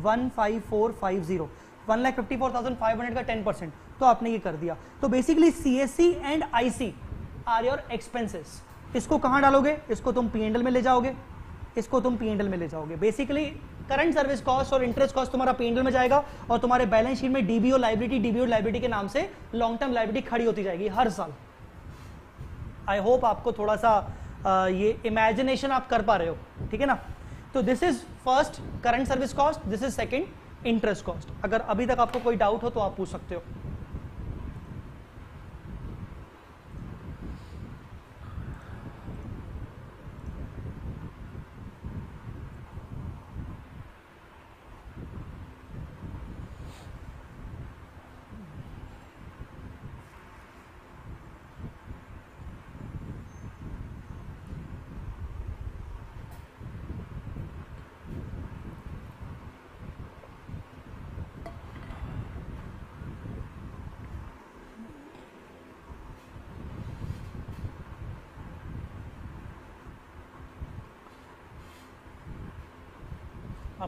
one five four five zero one lakh fifty four thousand five hundred का टेन परसेंट तो आपने ये कर दिया तो basically C S C and I C R your expenses इसको कहाँ डालोगे इसको तुम पी में ले जाओगे इसको तुम पी एंडल में ले जाओगे बेसिकली करंट सर्विस कॉस्ट और इंटरेस्ट कॉस्ट तुम्हारा पेंडल में जाएगा और तुम्हारे बैलेंस शीट में डीबीओ लाइब्रेटी डीबीओ लाइब्रेटी के नाम से लॉन्ग टर्म लाइब्रेटी खड़ी होती जाएगी हर साल आई होप आपको थोड़ा सा ये इमेजिनेशन आप कर पा रहे हो ठीक है ना तो this is first current service cost this is second interest cost अगर अभी तक आपको कोई डाउट हो तो आप पूछ सकते हो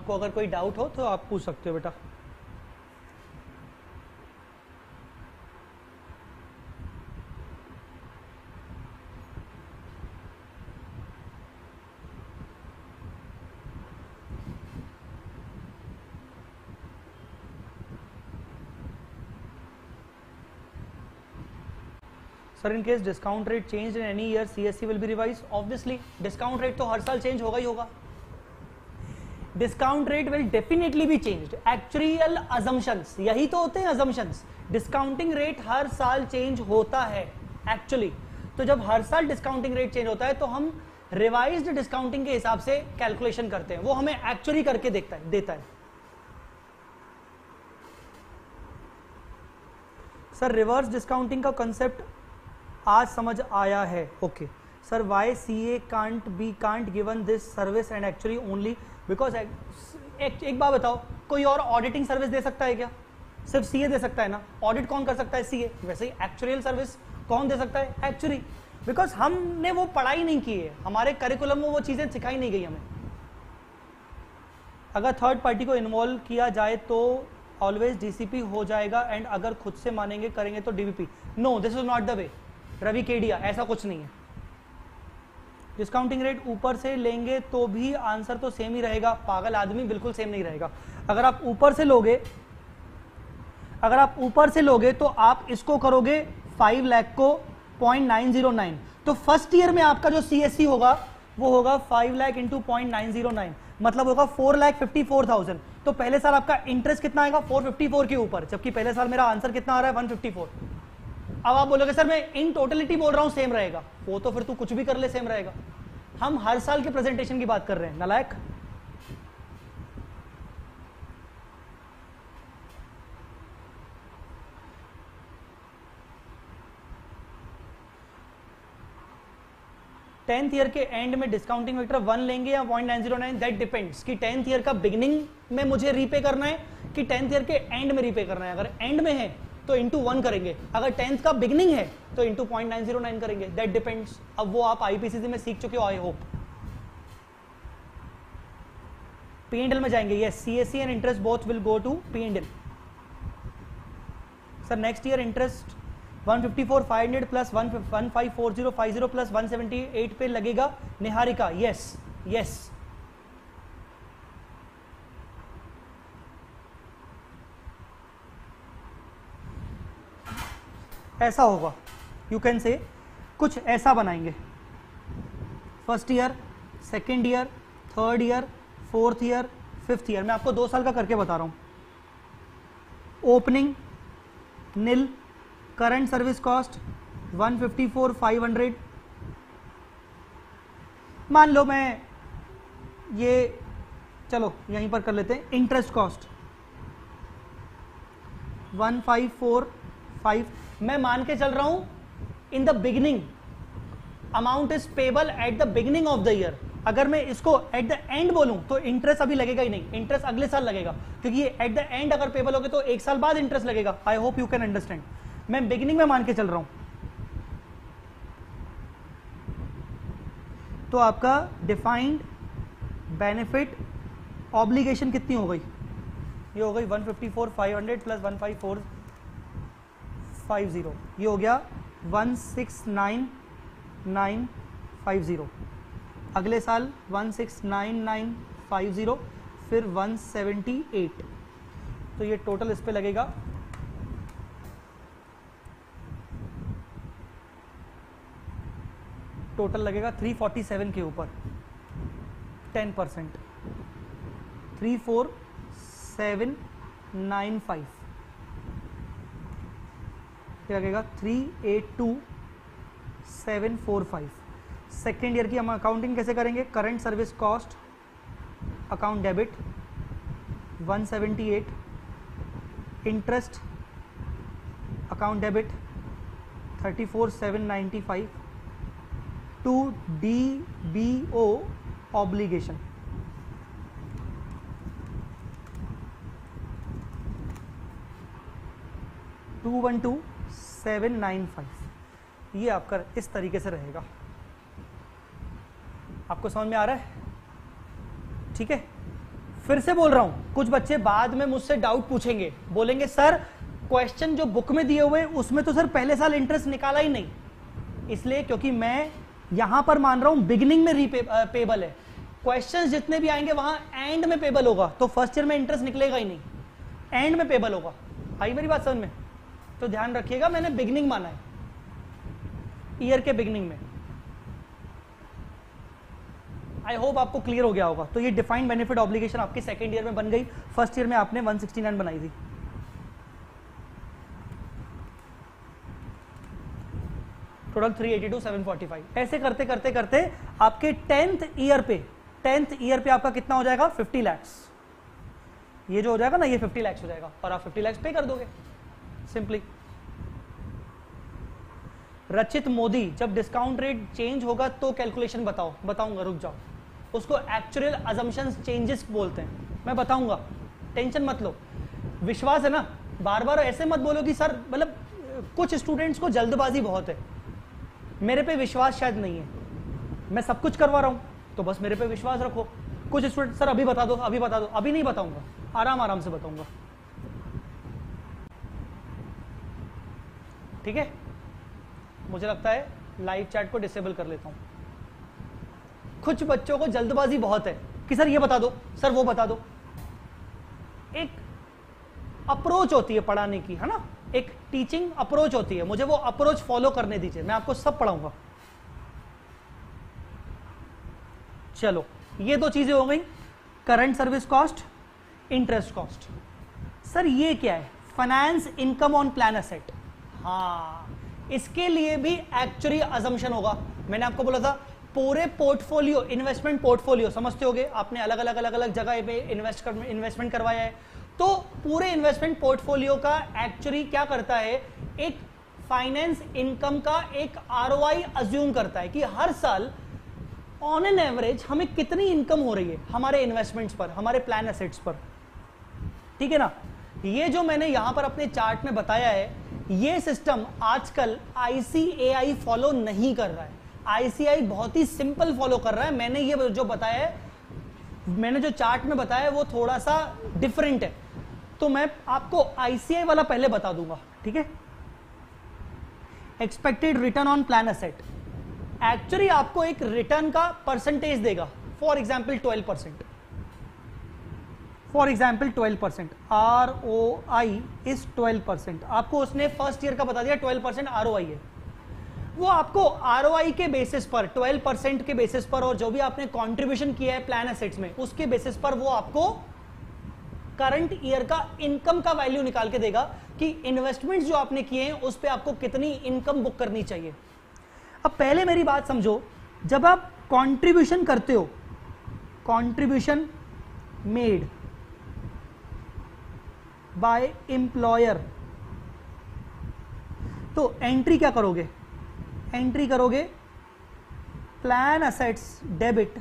आपको अगर कोई डाउट हो तो आप पूछ सकते हो बेटा sir in case discount rate change in any year CSC will be revise obviously discount rate तो हर साल चेंज होगा ही होगा discount rate will definitely be change actual assumptions यही तो होते हैं अजम्पन्स डिस्काउंटिंग रेट हर साल चेंज होता है एक्चुअली तो जब हर साल डिस्काउंटिंग रेट चेंज होता है तो हम रिवाइज डिस्काउंटिंग के हिसाब से कैलकुलेशन करते हैं वो हमें एक्चुअली करके देखता है देता है सर रिवर्स डिस्काउंटिंग का कंसेप्ट आज समझ आया है okay sir why C A can't be can't given this service and actually only because एक, एक बात बताओ कोई और ऑडिटिंग सर्विस दे सकता है क्या सिर्फ सीए दे सकता है ना ऑडिट कौन कर सकता है सीए वैसे ही एक्चुअल सर्विस कौन दे सकता है एक्चुअली बिकॉज हमने वो पढ़ाई नहीं की है हमारे करिकुलम में वो चीजें सिखाई नहीं गई हमें अगर थर्ड पार्टी को इन्वॉल्व किया जाए तो ऑलवेज डीसीपी हो जाएगा एंड अगर खुद से मानेंगे करेंगे तो DBP no this is not the way Ravi Kedia ऐसा कुछ नहीं है डिस्काउंटिंग रेट ऊपर से लेंगे तो भी आंसर तो सेम ही रहेगा पागल आदमी बिल्कुल सेम नहीं रहेगा अगर आप ऊपर से लोगे अगर आप ऊपर से लोगे तो आप इसको करोगे फाइव लैख को पॉइंट नाइन जीरो नाइन तो फर्स्ट ईयर में आपका जो सी होगा वो होगा five lakh into point nine zero nine मतलब होगा four lakh fifty four thousand तो पहले साल आपका इंटरेस्ट कितना आएगा फोर फिफ्टी फोर के ऊपर जबकि पहले साल मेरा आंसर कितना आ रहा है वन फिफ्टी फोर अब आप बोलोगे सर मैं इन टोटलिटी बोल रहा हूं सेम रहेगा वो तो फिर तू कुछ भी कर ले सेम रहेगा हम हर साल के प्रेजेंटेशन की बात कर रहे हैं नलायक टेंथ ईयर के एंड में डिस्काउंटिंग फैक्टर वन लेंगे या point nine zero nine that depends कि टेंथ ईयर का बिगिनिंग में मुझे रीपे करना है कि टेंथ ईयर के एंड में रीपे करना है अगर एंड में है तो इंटू वन करेंगे अगर टेंथ का बिगनिंग है तो into point nine zero nine करेंगे दैट डिपेंड्स अब वो आप आईपीसीसी में सीख चुके हो आई होप पी एंडल में जाएंगे yes C S C and interest both will go to P and L sir next year interest 154 500 plus 1 154050 plus 178 पे लगेगा निहारिका यस यस ऐसा होगा यू कैन से कुछ ऐसा बनाएंगे first year second year third year fourth year fifth year मैं आपको दो साल का करके बता रहा हूँ opening nil current service cost 154 500 मान लो मैं ये चलो यहीं पर कर लेते हैं interest cost one five four five मैं मान के चल रहा हूं in the beginning amount is payable at the beginning of the year अगर मैं इसको एट द एंड बोलूं तो इंटरेस्ट अभी लगेगा ही नहीं इंटरेस्ट अगले साल लगेगा क्योंकि एट द एंड अगर पेबल हो गए तो एक साल बाद इंटरेस्ट लगेगा I hope you can understand मैं बिगिनिंग में मान के चल रहा हूं तो आपका डिफाइंड बेनिफिट ऑब्लिगेशन कितनी हो गई ये हो गई 154 500 प्लस 154 फाइव ज़ीरो ये हो गया one six nine nine five zero अगले साल one six nine nine five zero फिर वन सेवेंटी एट तो ये टोटल इस पर लगेगा टोटल लगेगा 347 के ऊपर 10 percent three four seven nine five ये लगेगा three eight two seven four five second year की हम अकाउंटिंग कैसे करेंगे current service cost account debit 178 interest account debit 34795 to D B O obligation to one two seven nine five ये आपका इस तरीके से रहेगा आपको समझ में आ रहा है ठीक है फिर से बोल रहा हूं कुछ बच्चे बाद में मुझसे डाउट पूछेंगे बोलेंगे सर क्वेश्चन जो बुक में दिए हुए उसमें तो सर पहले साल इंटरेस्ट निकाला ही नहीं इसलिए क्योंकि मैं यहां पर मान रहा हूं बिगिनिंग में रीपेबल है क्वेश्चन जितने भी आएंगे वहां एंड में पेबल होगा तो फर्स्ट ईयर में इंटरेस्ट निकलेगा ही नहीं एंड में पेबल होगा आई मेरी बात समझ में तो ध्यान रखिएगा मैंने बिगनिंग माना है ईयर के बिगनिंग में आई होप आपको क्लियर हो गया होगा तो ये डिफाइंड बेनिफिट ऑब्लिगेशन आपके सेकेंड ईयर में बन गई फर्स्ट ईयर में आपने 169 बनाई थी टोटल 382 745 ऐसे करते करते करते आपके टेंथ ईयर पे टेंथ ईयर पे आपका कितना हो जाएगा 50 लैक्स ये जो हो जाएगा ना ये 50 लैक्स हो जाएगा और आप 50 लैक्स पे कर दोगे सिंपली रचित मोदी जब डिस्काउंट रेट चेंज होगा तो कैलकुलेशन बताओ बताऊंगा रुक जाओ उसको एक्चुअल अजम्पन चेंजेस बोलते हैं मैं बताऊंगा टेंशन मत लो विश्वास है ना बार बार ऐसे मत बोलो कि सर मतलब कुछ स्टूडेंट्स को जल्दबाजी बहुत है मेरे पे विश्वास शायद नहीं है मैं सब कुछ करवा रहा हूं तो बस मेरे पे विश्वास रखो कुछ स्टूडेंट सर अभी बता दो अभी बता दो अभी नहीं बताऊंगा आराम आराम से बताऊंगा ठीक है मुझे लगता है लाइव चैट को डिसेबल कर लेता हूं कुछ बच्चों को जल्दबाजी बहुत है कि सर ये बता दो सर वो बता दो एक अप्रोच होती है पढ़ाने की है ना एक टीचिंग अप्रोच होती है मुझे वो अप्रोच फॉलो करने दीजिए मैं आपको सब पढ़ाऊंगा चलो ये दो चीजें हो गई current service cost interest cost sir ये क्या है finance income on plan asset हाँ इसके लिए भी एक्चुअली अजम्पन होगा मैंने आपको बोला था पूरे पोर्टफोलियो इन्वेस्टमेंट पोर्टफोलियो समझते होगे आपने अलग अलग अलग अलग जगह पे इन्वेस्ट कर, इन्वेस्टमेंट करवाया है तो पूरे इन्वेस्टमेंट पोर्टफोलियो का एक्चुअली क्या करता है एक फाइनेंस इनकम का एक आर अज्यूम करता है कि हर साल ऑन एन एवरेज हमें कितनी इनकम हो रही है हमारे इन्वेस्टमेंट्स पर हमारे प्लान एसेट्स पर ठीक है ना ये जो मैंने यहां पर अपने चार्ट में बताया है ये सिस्टम आजकल आईसीएआई फॉलो नहीं कर रहा है आईसीआई बहुत ही सिंपल फॉलो कर रहा है मैंने ये जो बताया है मैंने जो चार्ट में बताया वो थोड़ा सा डिफरेंट है तो मैं आपको आईसीआई वाला पहले बता दूंगा ठीक है expected return on plan asset actually आपको एक रिटर्न का परसेंटेज देगा for example twelve percent for example twelve percent R O I is twelve percent आपको उसने फर्स्ट ईयर का बता दिया twelve percent R O I है वो आपको आर के बेसिस पर 12 परसेंट के बेसिस पर और जो भी आपने कॉन्ट्रीब्यूशन किया है प्लान एसेट्स में उसके बेसिस पर वो आपको करंट ईयर का इनकम का वैल्यू निकाल के देगा कि इन्वेस्टमेंट जो आपने किए हैं उस पर आपको कितनी इनकम बुक करनी चाहिए अब पहले मेरी बात समझो जब आप कॉन्ट्रीब्यूशन करते हो कॉन्ट्रीब्यूशन मेड बाय एम्प्लॉयर तो एंट्री क्या करोगे एंट्री करोगे plan assets debit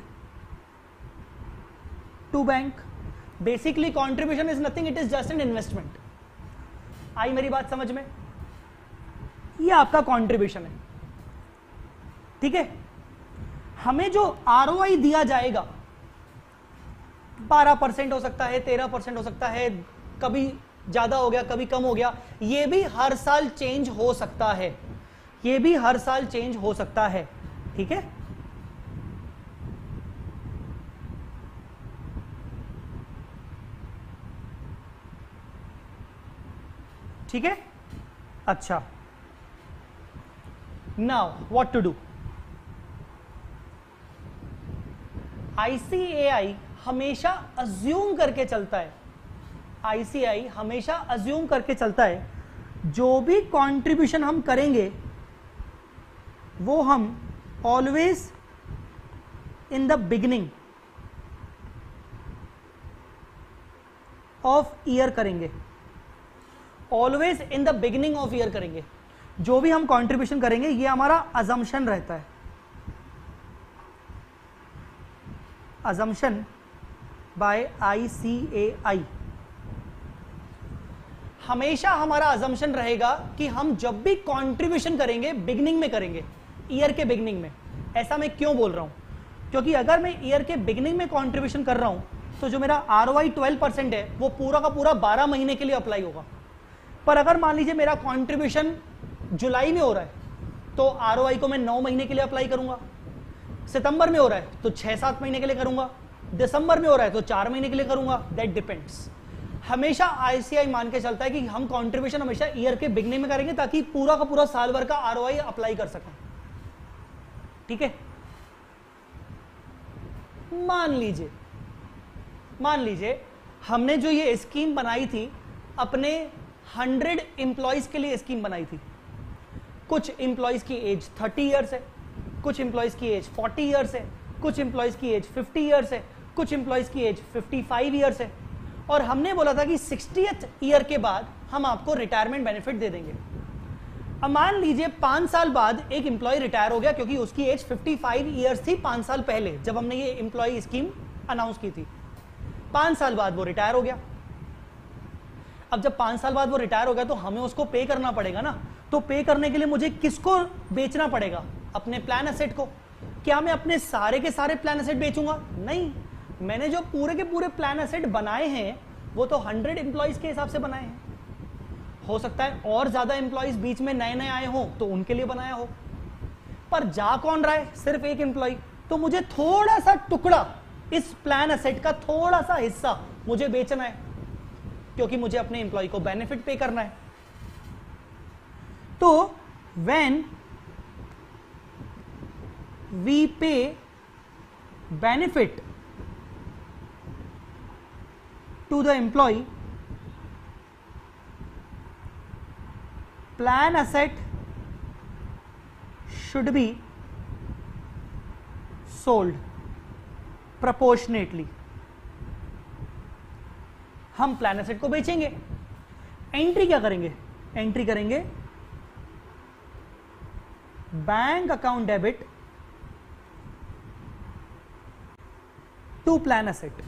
to bank basically contribution is nothing it is just an investment I मेरी बात समझ में ये आपका कॉन्ट्रीब्यूशन है ठीक है हमें जो आर दिया जाएगा बारह परसेंट हो सकता है तेरह परसेंट हो सकता है कभी ज़्यादा हो गया कभी कम हो गया ये भी हर साल चेंज हो सकता है ये भी हर साल चेंज हो सकता है ठीक है ठीक है अच्छा now what to do ICAI हमेशा अज्यूम करके चलता है आईसीआई हमेशा अज्यूम करके चलता है जो भी कंट्रीब्यूशन हम करेंगे वो हम always in the beginning of year करेंगे always in the beginning of year करेंगे जो भी हम कंट्रीब्यूशन करेंगे ये हमारा अजम्पन रहता है अजम्पन बाय आई सी ए आई हमेशा हमारा अजम्पन रहेगा कि हम जब भी कंट्रीब्यूशन करेंगे बिगनिंग में करेंगे ईयर के बिगनिंग में ऐसा मैं क्यों बोल रहा हूं क्योंकि अगर मैं ईयर के बिगनिंग में कंट्रीब्यूशन कर रहा हूं तो जो मेरा आर ओ परसेंट है वो पूरा का पूरा बारह महीने के लिए अप्लाई होगा पर अगर मान लीजिए मेरा कॉन्ट्रीब्यूशन जुलाई में हो रहा है तो आर को मैं नौ महीने के लिए अप्लाई करूंगा सितंबर में हो रहा है तो छह सात महीने के लिए करूंगा दिसंबर में हो रहा है तो चार महीने के लिए करूंगा दैट डिपेंड्स हमेशा आईसीआई मान के चलता है कि हम कंट्रीब्यूशन हमेशा ईयर के बिगनिंग में करेंगे ताकि पूरा का पूरा साल भर का आर अप्लाई कर सकें ठीक है मान लीजिए मान लीजिए हमने जो ये स्कीम बनाई थी अपने 100 इंप्लॉयज के लिए स्कीम बनाई थी कुछ इंप्लॉयज की एज 30 इयर्स है कुछ इंप्लॉयज की एज 40 इयर्स है कुछ एम्प्लॉयज की एज 50 इयर्स है कुछ इंप्लॉयज की एज 55 इयर्स है और हमने बोला था कि सिक्सटी ईयर के बाद हम आपको रिटायरमेंट बेनिफिट दे देंगे अब मान लीजिए पांच साल बाद एक इंप्लॉय रिटायर हो गया क्योंकि उसकी एज 55 फाइव ईयर्स थी पांच साल पहले जब हमने ये इंप्लॉय स्कीम अनाउंस की थी पांच साल बाद वो रिटायर हो गया अब जब पांच साल बाद वो रिटायर हो गया तो हमें उसको पे करना पड़ेगा ना तो पे करने के लिए मुझे किसको बेचना पड़ेगा अपने प्लान असेट को क्या मैं अपने सारे के सारे प्लान असेट बेचूंगा नहीं मैंने जो पूरे के पूरे प्लान असेट बनाए हैं वो तो हंड्रेड इंप्लॉयज के हिसाब से बनाए हैं हो सकता है और ज्यादा इंप्लॉयज बीच में नए नए आए हो तो उनके लिए बनाया हो पर जा कौन रहा है सिर्फ एक एम्प्लॉय तो मुझे थोड़ा सा टुकड़ा इस प्लान असेट का थोड़ा सा हिस्सा मुझे बेचना है क्योंकि मुझे अपने एम्प्लॉय को बेनिफिट पे करना है तो when we pay benefit to the employee plan asset should be sold proportionately हम प्लान एसेट को बेचेंगे एंट्री क्या करेंगे एंट्री करेंगे bank account debit to plan asset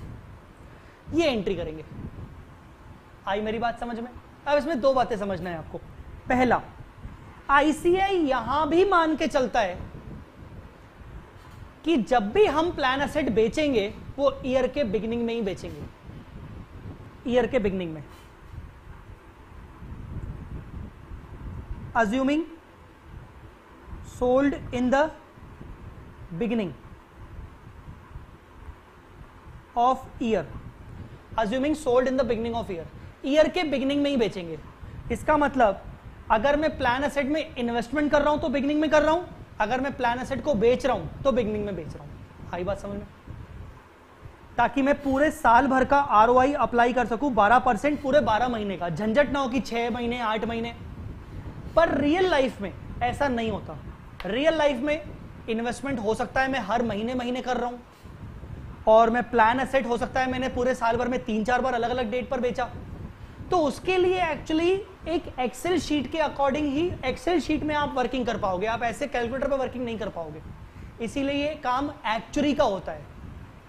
ये एंट्री करेंगे आई मेरी बात समझ में अब इसमें दो बातें समझना है आपको पहला आईसीआई यहां भी मान के चलता है कि जब भी हम प्लान असेट बेचेंगे वो ईयर के बिगनिंग में ही बेचेंगे ईयर के बिगनिंग में assuming sold in the beginning of year assuming sold in the beginning of year year के बिगनिंग में ही बेचेंगे इसका मतलब अगर मैं प्लान असेट में इन्वेस्टमेंट कर रहा हूं तो बिगनिंग में कर रहा हूं अगर मैं प्लान असेट को बेच रहा हूं तो बिगनिंग में बेच रहा हूं आई बात समझ में ताकि मैं पूरे साल भर का आर अप्लाई कर सकूं 12 परसेंट पूरे 12 महीने का झंझट ना हो कि 6 महीने 8 महीने पर रियल लाइफ में ऐसा नहीं होता रियल लाइफ में इन्वेस्टमेंट हो सकता है मैं हर महीने महीने कर रहा हूं और मैं प्लान असेट हो सकता है मैंने पूरे साल भर में तीन चार बार अलग अलग डेट पर बेचा तो उसके लिए एक्चुअली एक एक्सेल शीट के अकॉर्डिंग ही एक्सेल शीट में आप वर्किंग कर पाओगे आप ऐसे कैलकुलेटर पर वर्किंग नहीं कर पाओगे इसीलिए ये काम एक्चुअली का होता है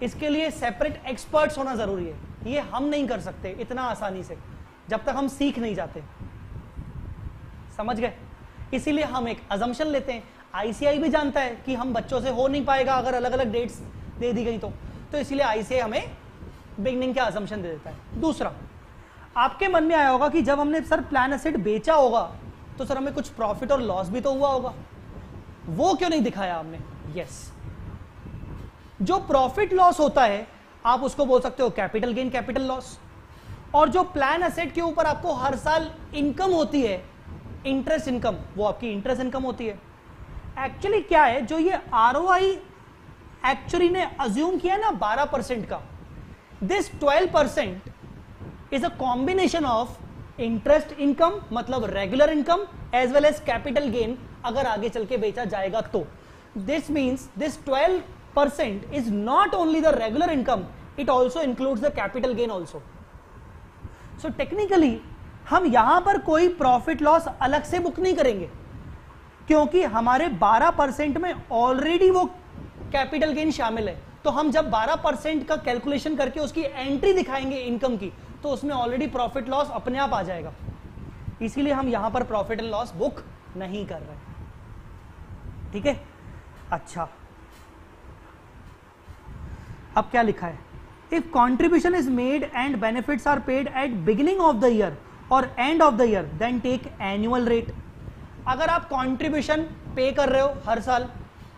इसके लिए सेपरेट एक्सपर्ट्स होना जरूरी है ये हम नहीं कर सकते इतना आसानी से जब तक हम सीख नहीं जाते समझ गए इसीलिए हम एक अजम्पशन लेते हैं आईसीआई भी जानता है कि हम बच्चों से हो नहीं पाएगा अगर अलग अलग डेट्स दे दी गई तो तो इसलिए आई से हमें बिगनिंग का असम्पशन दे देता है दूसरा आपके मन में आया होगा कि जब हमने सर प्लान एसेट बेचा होगा तो सर हमें कुछ प्रॉफिट और लॉस भी तो हुआ होगा वो क्यों नहीं दिखाया आपने यस yes. जो प्रॉफिट लॉस होता है आप उसको बोल सकते हो कैपिटल गेन कैपिटल लॉस और जो प्लान असेट के ऊपर आपको हर साल इनकम होती है इंटरेस्ट इनकम वो आपकी इंटरेस्ट इनकम होती है एक्चुअली क्या है जो ये आर एक्चुअली ने अज्यूम किया ना 12 परसेंट का this 12 percent is a combination of interest income मतलब regular income as well as capital gain अगर आगे चल के बेचा जाएगा तो this means this 12 percent is not only the regular income it also includes the capital gain also so technically हम यहां पर कोई प्रॉफिट लॉस अलग से बुक नहीं करेंगे क्योंकि हमारे 12 परसेंट में ऑलरेडी वो कैपिटल गेन शामिल है तो हम जब 12 परसेंट का कैलकुलेशन करके उसकी एंट्री दिखाएंगे इनकम की तो उसमें ऑलरेडी प्रॉफिट लॉस अपने आप आ जाएगा इसीलिए हम यहां पर प्रॉफिट एंड लॉस बुक नहीं कर रहे ठीक है अच्छा अब क्या लिखा है if contribution is made and benefit are paid at beginning of the year और end of the year then take annual rate अगर आप कॉन्ट्रीब्यूशन पे कर रहे हो हर साल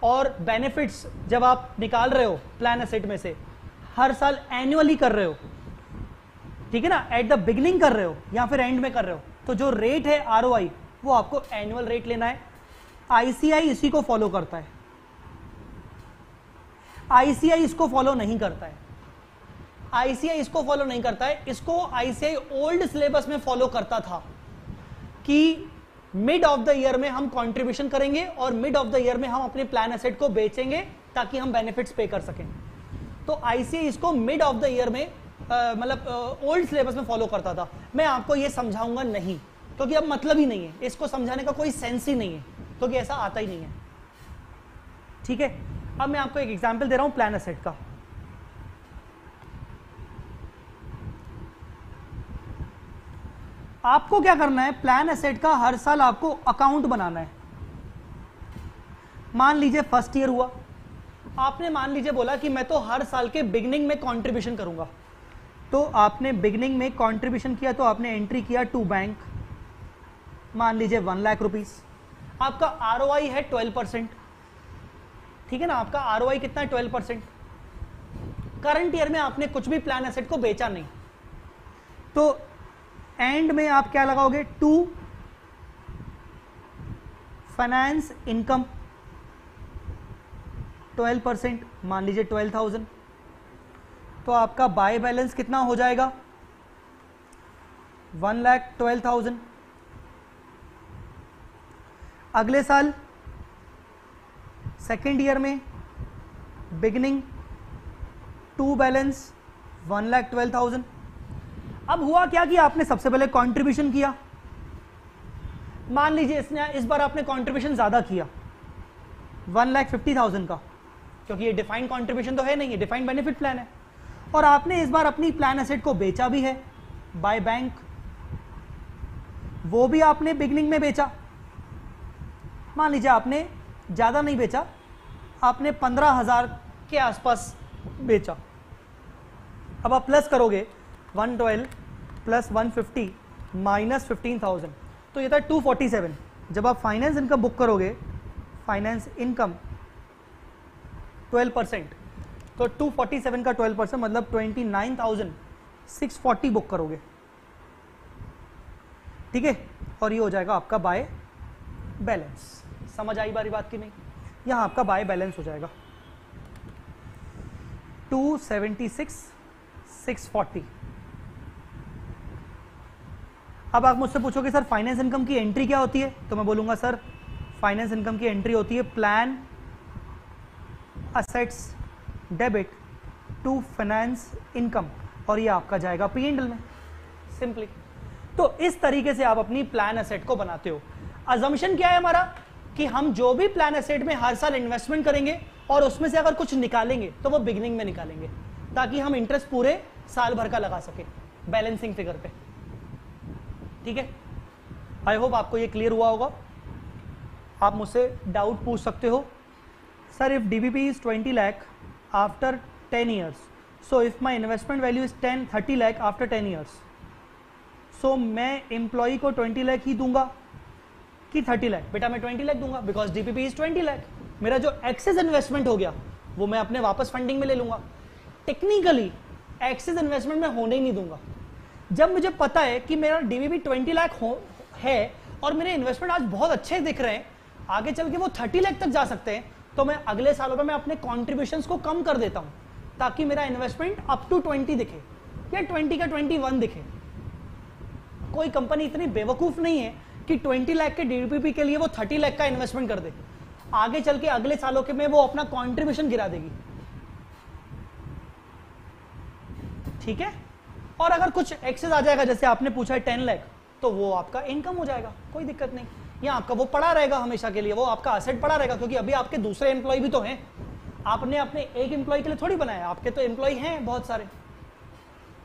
और बेनिफिट्स जब आप निकाल रहे हो प्लान एसेट में से हर साल एनुअली कर रहे हो ठीक है ना एट द बिगिनिंग कर रहे हो या फिर एंड में कर रहे हो तो जो रेट है आर वो आपको एनुअल रेट लेना है आईसीआई इसी को फॉलो करता है आईसीआई इसको फॉलो नहीं करता है आईसीआई इसको फॉलो नहीं करता है इसको आईसीआई ओल्ड सिलेबस में फॉलो करता था कि मिड ऑफ द ईयर में हम कंट्रीब्यूशन करेंगे और मिड ऑफ द ईयर में हम अपने प्लान एसेट को बेचेंगे ताकि हम बेनिफिट्स पे कर सकें तो आईसीए इसको मिड ऑफ द ईयर में मतलब ओल्ड सिलेबस में फॉलो करता था मैं आपको यह समझाऊंगा नहीं क्योंकि अब मतलब ही नहीं है इसको समझाने का कोई सेंस ही नहीं है क्योंकि ऐसा आता ही नहीं है ठीक है अब मैं आपको एक एग्जाम्पल दे रहा हूं प्लान एसेट का आपको क्या करना है प्लान एसेट का हर साल आपको अकाउंट बनाना है मान लीजिए फर्स्ट ईयर हुआ आपने मान लीजिए बोला कि मैं तो हर साल के बिगनिंग में कंट्रीब्यूशन करूंगा तो आपने बिगनिंग में कंट्रीब्यूशन किया तो आपने एंट्री किया टू बैंक मान लीजिए वन लाख रुपीज आपका आर है ट्वेल्व परसेंट ठीक है ना आपका आर कितना है ट्वेल्व परसेंट करंट ईयर में आपने कुछ भी प्लान एसेट को बेचा नहीं तो एंड में आप क्या लगाओगे टू फाइनेंस इनकम 12 परसेंट मान लीजिए 12,000 तो आपका बाय बैलेंस कितना हो जाएगा वन लैख ट्वेल्व थाउजेंड अगले साल सेकेंड ईयर में beginning to balance one lakh twelve thousand अब हुआ क्या कि आपने सबसे पहले कंट्रीब्यूशन किया मान लीजिए इसने इस बार आपने कंट्रीब्यूशन ज्यादा किया वन लैख फिफ्टी थाउजेंड का क्योंकि ये डिफाइंड कंट्रीब्यूशन तो है नहीं ये डिफाइंड बेनिफिट प्लान है और आपने इस बार अपनी प्लान एसेट को बेचा भी है बाय बैंक वो भी आपने बिगनिंग में बेचा मान लीजिए आपने ज़्यादा नहीं बेचा आपने पंद्रह हजार के आसपास बेचा अब आप प्लस करोगे one twelve plus one fifty minus fifteen thousand तो ये था टू फोर्टी सेवन जब आप फाइनेंस इनकम बुक करोगे फाइनेंस इनकम ट्वेल्व परसेंट तो टू फोर्टी सेवन का ट्वेल्व परसेंट मतलब twenty nine thousand six forty book करोगे ठीक है और ये हो जाएगा आपका बाय बैलेंस समझ आई बारी बात की नहीं यहाँ आपका बाय बैलेंस हो जाएगा two seventy six six forty अब आप मुझसे पूछोगे सर फाइनेंस इनकम की एंट्री क्या होती है तो मैं बोलूंगा सर फाइनेंस इनकम की एंट्री होती है plan assets debit to finance income और ये आपका जाएगा पी एंडल में सिंपली तो इस तरीके से आप अपनी प्लान असेट को बनाते हो अजम्पन क्या है हमारा कि हम जो भी प्लान असेट में हर साल इन्वेस्टमेंट करेंगे और उसमें से अगर कुछ निकालेंगे तो वो बिगिनिंग में निकालेंगे ताकि हम इंटरेस्ट पूरे साल भर का लगा सके बैलेंसिंग फिगर पे ठीक है आई होप आपको ये क्लियर हुआ होगा आप मुझसे डाउट पूछ सकते हो sir if D B P is twenty lakh after ten years so if my investment value is ten thirty lakh after ten years so मैं एम्प्लॉय को ट्वेंटी लैख ही दूंगा कि थर्टी लैख बेटा मैं ट्वेंटी लैख दूंगा because DPP is twenty lakh मेरा जो एक्सेस इन्वेस्टमेंट हो गया वो मैं अपने वापस फंडिंग में ले लूंगा टेक्निकली एक्सेस इन्वेस्टमेंट मैं होने ही नहीं दूंगा जब मुझे पता है कि मेरा डीवीबी ट्वेंटी लाख हो है और मेरे इन्वेस्टमेंट आज बहुत अच्छे दिख रहे हैं आगे चल के वो थर्टी लाख तक जा सकते हैं तो मैं अगले सालों में मैं अपने कॉन्ट्रीब्यूशन को कम कर देता हूँ ताकि मेरा इन्वेस्टमेंट अप टू ट्वेंटी दिखे या ट्वेंटी का ट्वेंटी वन दिखे कोई कंपनी इतनी बेवकूफ नहीं है कि ट्वेंटी लाख के डीपीपी के लिए वो थर्टी लाख का इन्वेस्टमेंट कर दे आगे चल के अगले सालों के में वो अपना कॉन्ट्रीब्यूशन गिरा देगी ठीक है और अगर कुछ एक्सेस आ जाएगा जैसे आपने पूछा है टेन लैख तो वो आपका इनकम हो जाएगा कोई दिक्कत नहीं या आपका वो पड़ा रहेगा हमेशा के लिए वो आपका असेट पड़ा रहेगा क्योंकि अभी आपके दूसरे एम्प्लॉय भी तो हैं आपने अपने एक एम्प्लॉय के लिए थोड़ी बनाया आपके तो एम्प्लॉय हैं बहुत सारे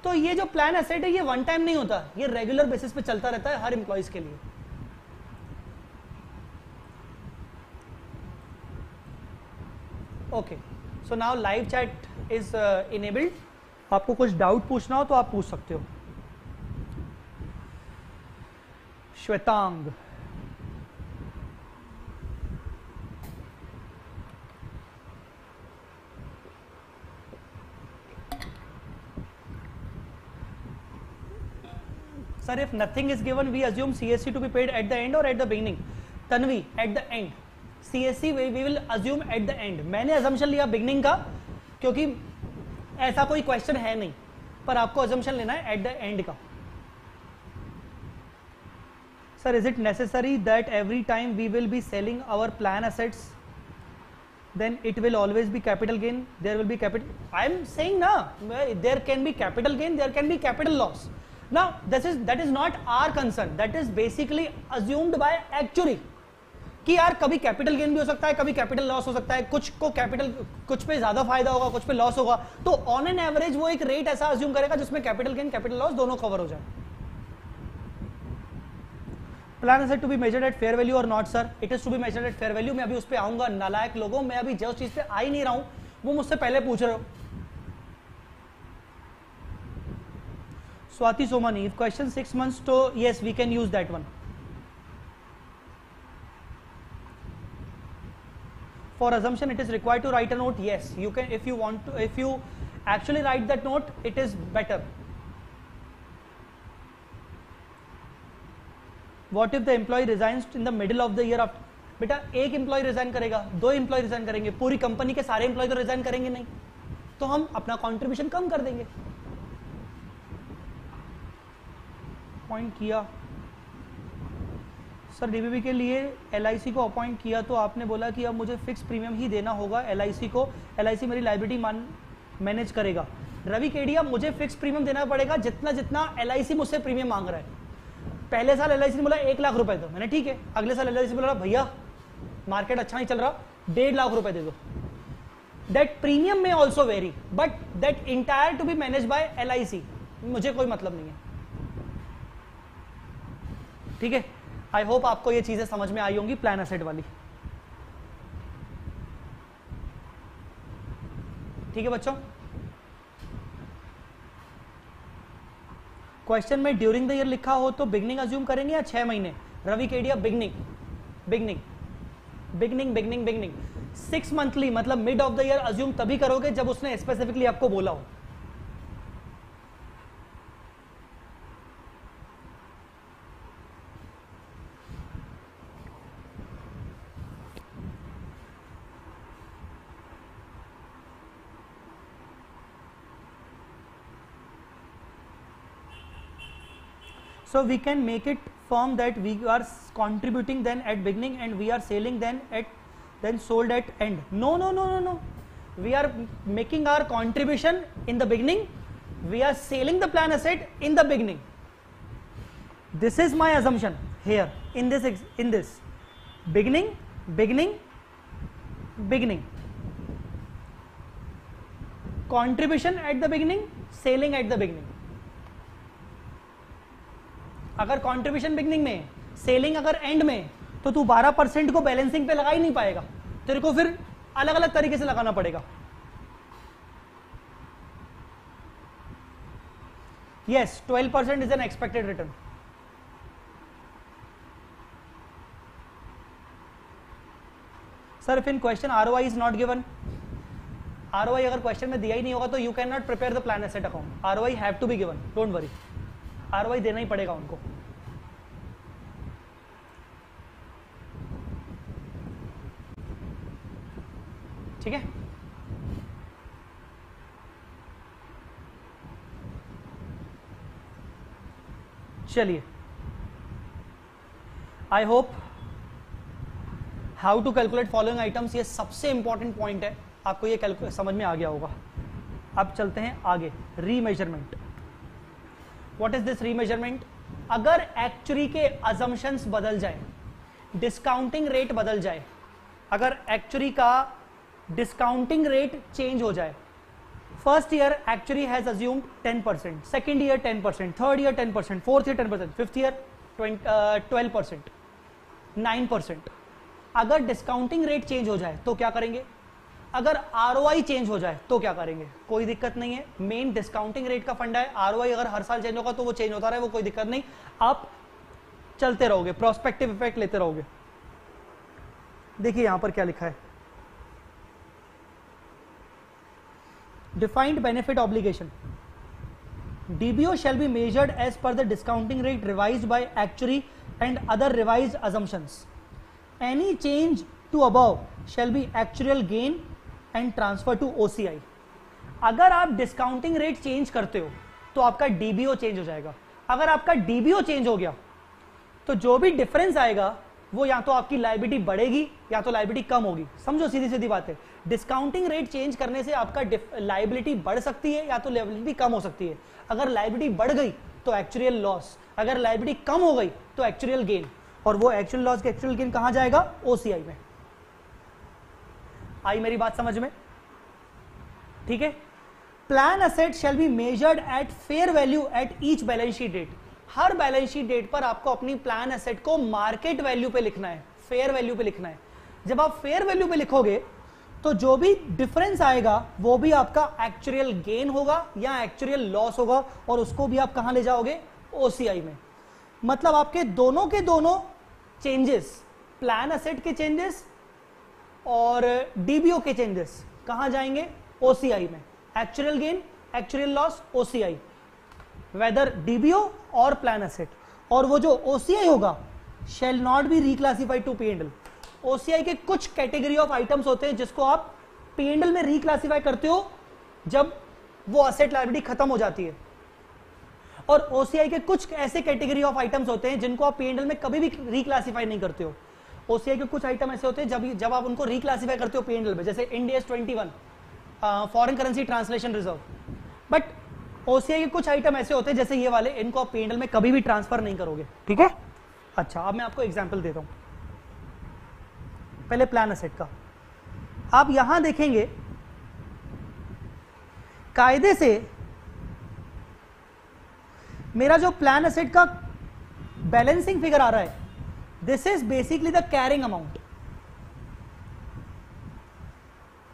तो ये जो प्लान असेट है ये वन टाइम नहीं होता ये रेगुलर बेसिस पे चलता रहता है हर एम्प्लॉयज के लिए okay so now live chat is enabled आपको कुछ डाउट पूछना हो तो आप पूछ सकते हो Shwetang sir if nothing is given we assume CSC to be paid at the end और at the beginning Tanvi at the end CSC we will assume at the end मैंने अजम्पन लिया बिगनिंग का क्योंकि ऐसा कोई क्वेश्चन है नहीं पर आपको एजम्पन लेना है एट द एंड का sir is it necessary that every time we will be selling our plan assets then it will always be capital gain there will be capital I am say ना there can be capital gain there can be capital loss ना this is that is not our concern that is basically assumed by actually कि यार कभी कैपिटल गेन भी हो सकता है कभी कैपिटल लॉस हो सकता है कुछ को कैपिटल कुछ पे ज्यादा फायदा होगा कुछ पे लॉस होगा तो ऑन एन एवरेज वो एक रेट ऐसा अज्यूम करेगा जिसमें कैपिटल गेन कैपिटल लॉस दोनों कवर हो जाए plan sir to be measured at fair value और not sir it is to be measured at fair value मैं अभी उस पर आऊंगा नालायक लोगों मैं अभी जिस चीज पे आ ही नहीं रहा हूं वो मुझसे पहले पूछ रहे हो Swati Somani question six months तो yes we can use that one for assumption it is required to write a note yes you can if you want to if you actually write that note it is better what if the employee resigns in the middle of the year after बेटा एक एम्प्लॉय रिजाइन करेगा दो एम्प्लॉय रिजाइन करेंगे पूरी कंपनी के सारे एम्प्लॉय तो रिजाइन करेंगे नहीं तो हम अपना कंट्रीब्यूशन कम कर देंगे पॉइंट किया सर डीबीबी के लिए एल को अपॉइंट किया तो आपने बोला कि अब मुझे फिक्स प्रीमियम ही देना होगा एलआईसी को एल मेरी लाइबिलिटी मान मैनेज करेगा रवि केडिया मुझे फिक्स प्रीमियम देना पड़ेगा जितना जितना एल मुझसे प्रीमियम मांग रहा है पहले साल एल ने बोला एक लाख रुपए दो मैंने ठीक है अगले साल एलआईसी बोला भैया मार्केट अच्छा नहीं चल रहा डेढ़ लाख रुपए दे दो दैट प्रीमियम में also very but that entire to be manage by L मुझे कोई मतलब नहीं है ठीक है आई होप आपको ये चीजें समझ में आई होंगी प्लान एसेट वाली ठीक है बच्चों क्वेश्चन में ड्यूरिंग द ईयर लिखा हो तो बिगनिंग अज्यूम करेंगे या छह महीने Ravi Kedia beginning beginning beginning beginning beginning six monthly मतलब mid of the year assume तभी करोगे जब उसने स्पेसिफिकली आपको बोला हो so we can make it firm that we are contributing then at beginning and we are selling then at then sold at end no no no no no we are making our contribution in the beginning we are selling the plan asset in the beginning this is my assumption here in this in this beginning beginning beginning contribution at the beginning selling at the beginning अगर कॉन्ट्रीब्यूशन बिगनिंग में सेलिंग अगर एंड में तो तू बारह परसेंट को बैलेंसिंग पे लगा ही नहीं पाएगा तेरे को फिर अलग अलग तरीके से लगाना पड़ेगा yes twelve percent is an expected return sir if in question are is not given are अगर क्वेश्चन में दिया ही नहीं होगा तो you can not prepare the plan asset account R O have to be given don't worry are देना ही पड़ेगा उनको ठीक है चलिए I hope how to calculate following items ये सबसे इंपॉर्टेंट पॉइंट है आपको ये समझ में आ गया होगा अब चलते हैं आगे remeasurement what is this remeasurement अगर एक्चुअली के अजम्पन्स बदल जाए डिस्काउंटिंग रेट बदल जाए अगर एक्चुअली का डिस्काउंटिंग रेट चेंज हो जाए first year actually has assumed 10 percent second year 10 percent third year 10 percent fourth year 10 percent fifth year twelve percent nine percent अगर डिस्काउंटिंग रेट चेंज हो जाए तो क्या करेंगे अगर आर चेंज हो जाए तो क्या करेंगे कोई दिक्कत नहीं है मेन डिस्काउंटिंग रेट का फंडा है आर अगर हर साल चेंज होगा तो वो चेंज होता रहे वो कोई दिक्कत नहीं आप चलते रहोगे प्रोस्पेक्टिव इफेक्ट लेते रहोगे देखिए यहां पर क्या लिखा है defined benefit obligation DBO shall be measured as per the discounting rate revise by actually and other revise assumptions any change to above shall be actuarial gain and transfer to OCI अगर आप डिस्काउंटिंग रेट चेंज करते हो तो आपका डीबीओ चेंज हो जाएगा अगर आपका डीबीओ चेंज हो गया तो जो भी डिफरेंस आएगा वो या तो आपकी लाइबिलिटी बढ़ेगी या तो लाइबिलिटी कम होगी समझो सीधी सीधी बात है डिस्काउंटिंग रेट चेंज करने से आपका लाइबिलिटी बढ़ सकती है या तो लाइबिलिटी कम हो सकती है अगर लाइबिलिटी बढ़ गई तो एक्चुअल लॉस अगर लाइबिलिटी कम हो गई तो एक्चुअल गेन और वो एक्चुअल लॉस के एक्चुअल गेन कहा जाएगा ओसीआई में आई मेरी बात समझ में ठीक है plan asset shall be measured at fair value at each balance sheet date her balance sheet date पर आपको अपनी प्लान असेट को मार्केट वैल्यू पे लिखना है फेयर वैल्यू पे लिखना है जब आप फेयर वैल्यू पे लिखोगे तो जो भी डिफरेंस आएगा वो भी आपका एक्चुअल गेन होगा या एक्चुअल लॉस होगा और उसको भी आप कहां ले जाओगे ओसीआई में मतलब आपके दोनों के दोनों चेंजेस प्लान असेट के चेंजेस और डीबीओ के चेंजेस कहां जाएंगे ओसीआई में actual gain actual loss OCI whether DBO और प्लान असेट और वो जो ओसीआई होगा shall not be reclassified to P and L OCI के कुछ कैटेगरी ऑफ आइटम्स होते हैं जिसको आप पीएनडल में रिक्लासीफाई करते हो जब वो असेट लाइबिलिटी खत्म हो जाती है और ओसीआई के कुछ ऐसे कैटेगरी ऑफ आइटम्स होते हैं जिनको आप पीएनडल में कभी भी रिक्लासीफाई नहीं करते हो ओसीआई के कुछ आइटम ऐसे होते हैं जब जब आप उनको रिक्लासीफाई करते हो पीएनएल में जैसे Ind AS twenty one foreign currency translation reserve but OCI के कुछ आइटम ऐसे होते हैं जैसे ये वाले इनको आप पीएनएल में कभी भी ट्रांसफर नहीं करोगे ठीक है अच्छा अब मैं आपको एग्जाम्पल देता हूँ पहले प्लान असेट का आप यहां देखेंगे कायदे से मेरा जो प्लान असेट का बैलेंसिंग फिगर आ रहा है this is basically the carrying amount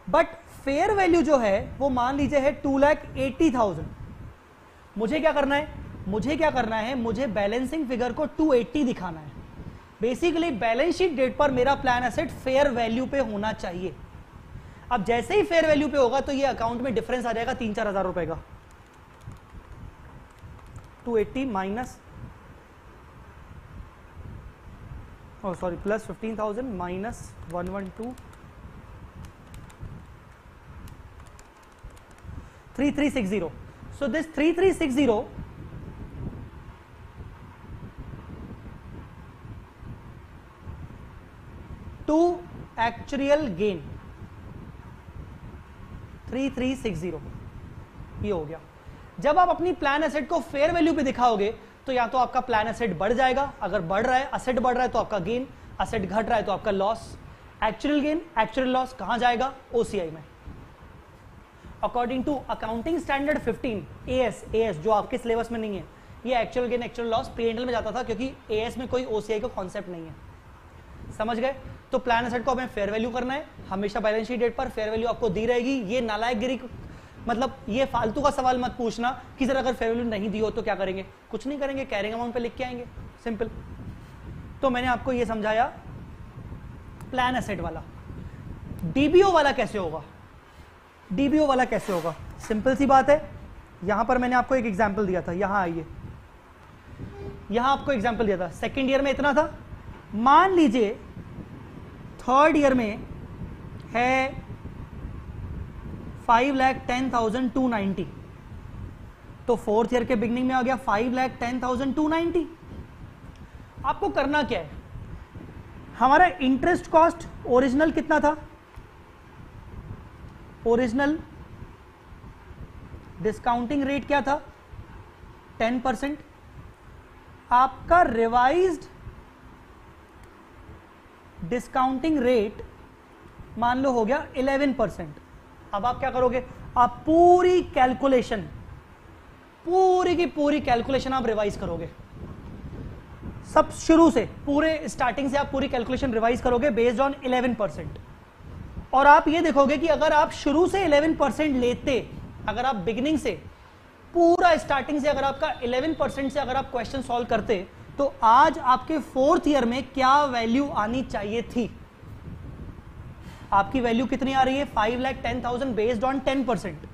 but fair value जो है वो मान लीजिए है टू लैख एटी थाउजेंड मुझे क्या करना है मुझे क्या करना है मुझे बैलेंसिंग फिगर को टू एट्टी दिखाना है बेसिकली बैलेंस शीट डेट पर मेरा प्लान एसेट फेयर वैल्यू पे होना चाहिए अब जैसे ही फेयर वैल्यू पे होगा तो ये अकाउंट में डिफरेंस आ जाएगा तीन चार हजार रुपए का टू एट्टी माइनस और sorry plus fifteen thousand minus one one two three three six zero so this three three six zero to actual gain three three six zero हो गया जब आप अपनी प्लान एसेट को फेयर वैल्यू पे दिखाओगे तो या तो आपका प्लान असेट बढ़ जाएगा अगर बढ़ रहा है असेट बढ़ रहा है तो आपका गेन असेट घट रहा है तो आपका loss actual gain actual loss कहां जाएगा ओसीआई में according to accounting standard 15 AS AS जो आपके सिलेबस में नहीं है ये actual gain actual loss PNL में जाता था क्योंकि एएस में कोई ओसीआई का कॉन्सेप्ट नहीं है समझ गए तो प्लान असेट को हमें फेयर वैल्यू करना है हमेशा बैलेंस शीट डेट पर फेयर वैल्यू आपको दी रहेगी ये नालायक गिरी मतलब ये फालतू का सवाल मत पूछना कि सर अगर फेयर वैल्यू नहीं दी हो तो क्या करेंगे कुछ नहीं करेंगे कैरिंग अमाउंट पे लिख के आएंगे सिंपल तो मैंने आपको ये समझाया प्लान एसेट वाला डीबीओ वाला कैसे होगा डीबीओ वाला कैसे होगा सिंपल सी बात है यहां पर मैंने आपको एक एग्जाम्पल दिया था यहां आइए यहां आपको एग्जाम्पल दिया था सेकेंड ईयर में इतना था मान लीजिए थर्ड ईयर में है five lakh ten thousand two ninety तो फोर्थ ईयर के बिगनिंग में आ गया five lakh ten thousand two ninety आपको करना क्या है हमारा इंटरेस्ट कॉस्ट ओरिजिनल कितना था ओरिजिनल डिस्काउंटिंग रेट क्या था टेन परसेंट आपका रिवाइज डिस्काउंटिंग रेट मान लो हो गया इलेवन परसेंट अब आप क्या करोगे आप पूरी कैलकुलेशन पूरी की पूरी कैलकुलेशन आप रिवाइज करोगे सब शुरू से पूरे स्टार्टिंग से आप पूरी कैलकुलेशन रिवाइज करोगे बेस्ड ऑन इलेवन परसेंट और आप ये देखोगे कि अगर आप शुरू से इलेवन परसेंट लेते अगर आप बिगिनिंग से पूरा स्टार्टिंग से अगर आपका इलेवन परसेंट से अगर आप क्वेश्चन सॉल्व करते तो आज आपके फोर्थ ईयर में क्या वैल्यू आनी चाहिए थी आपकी वैल्यू कितनी आ रही है five lakh ten thousand based on ten percent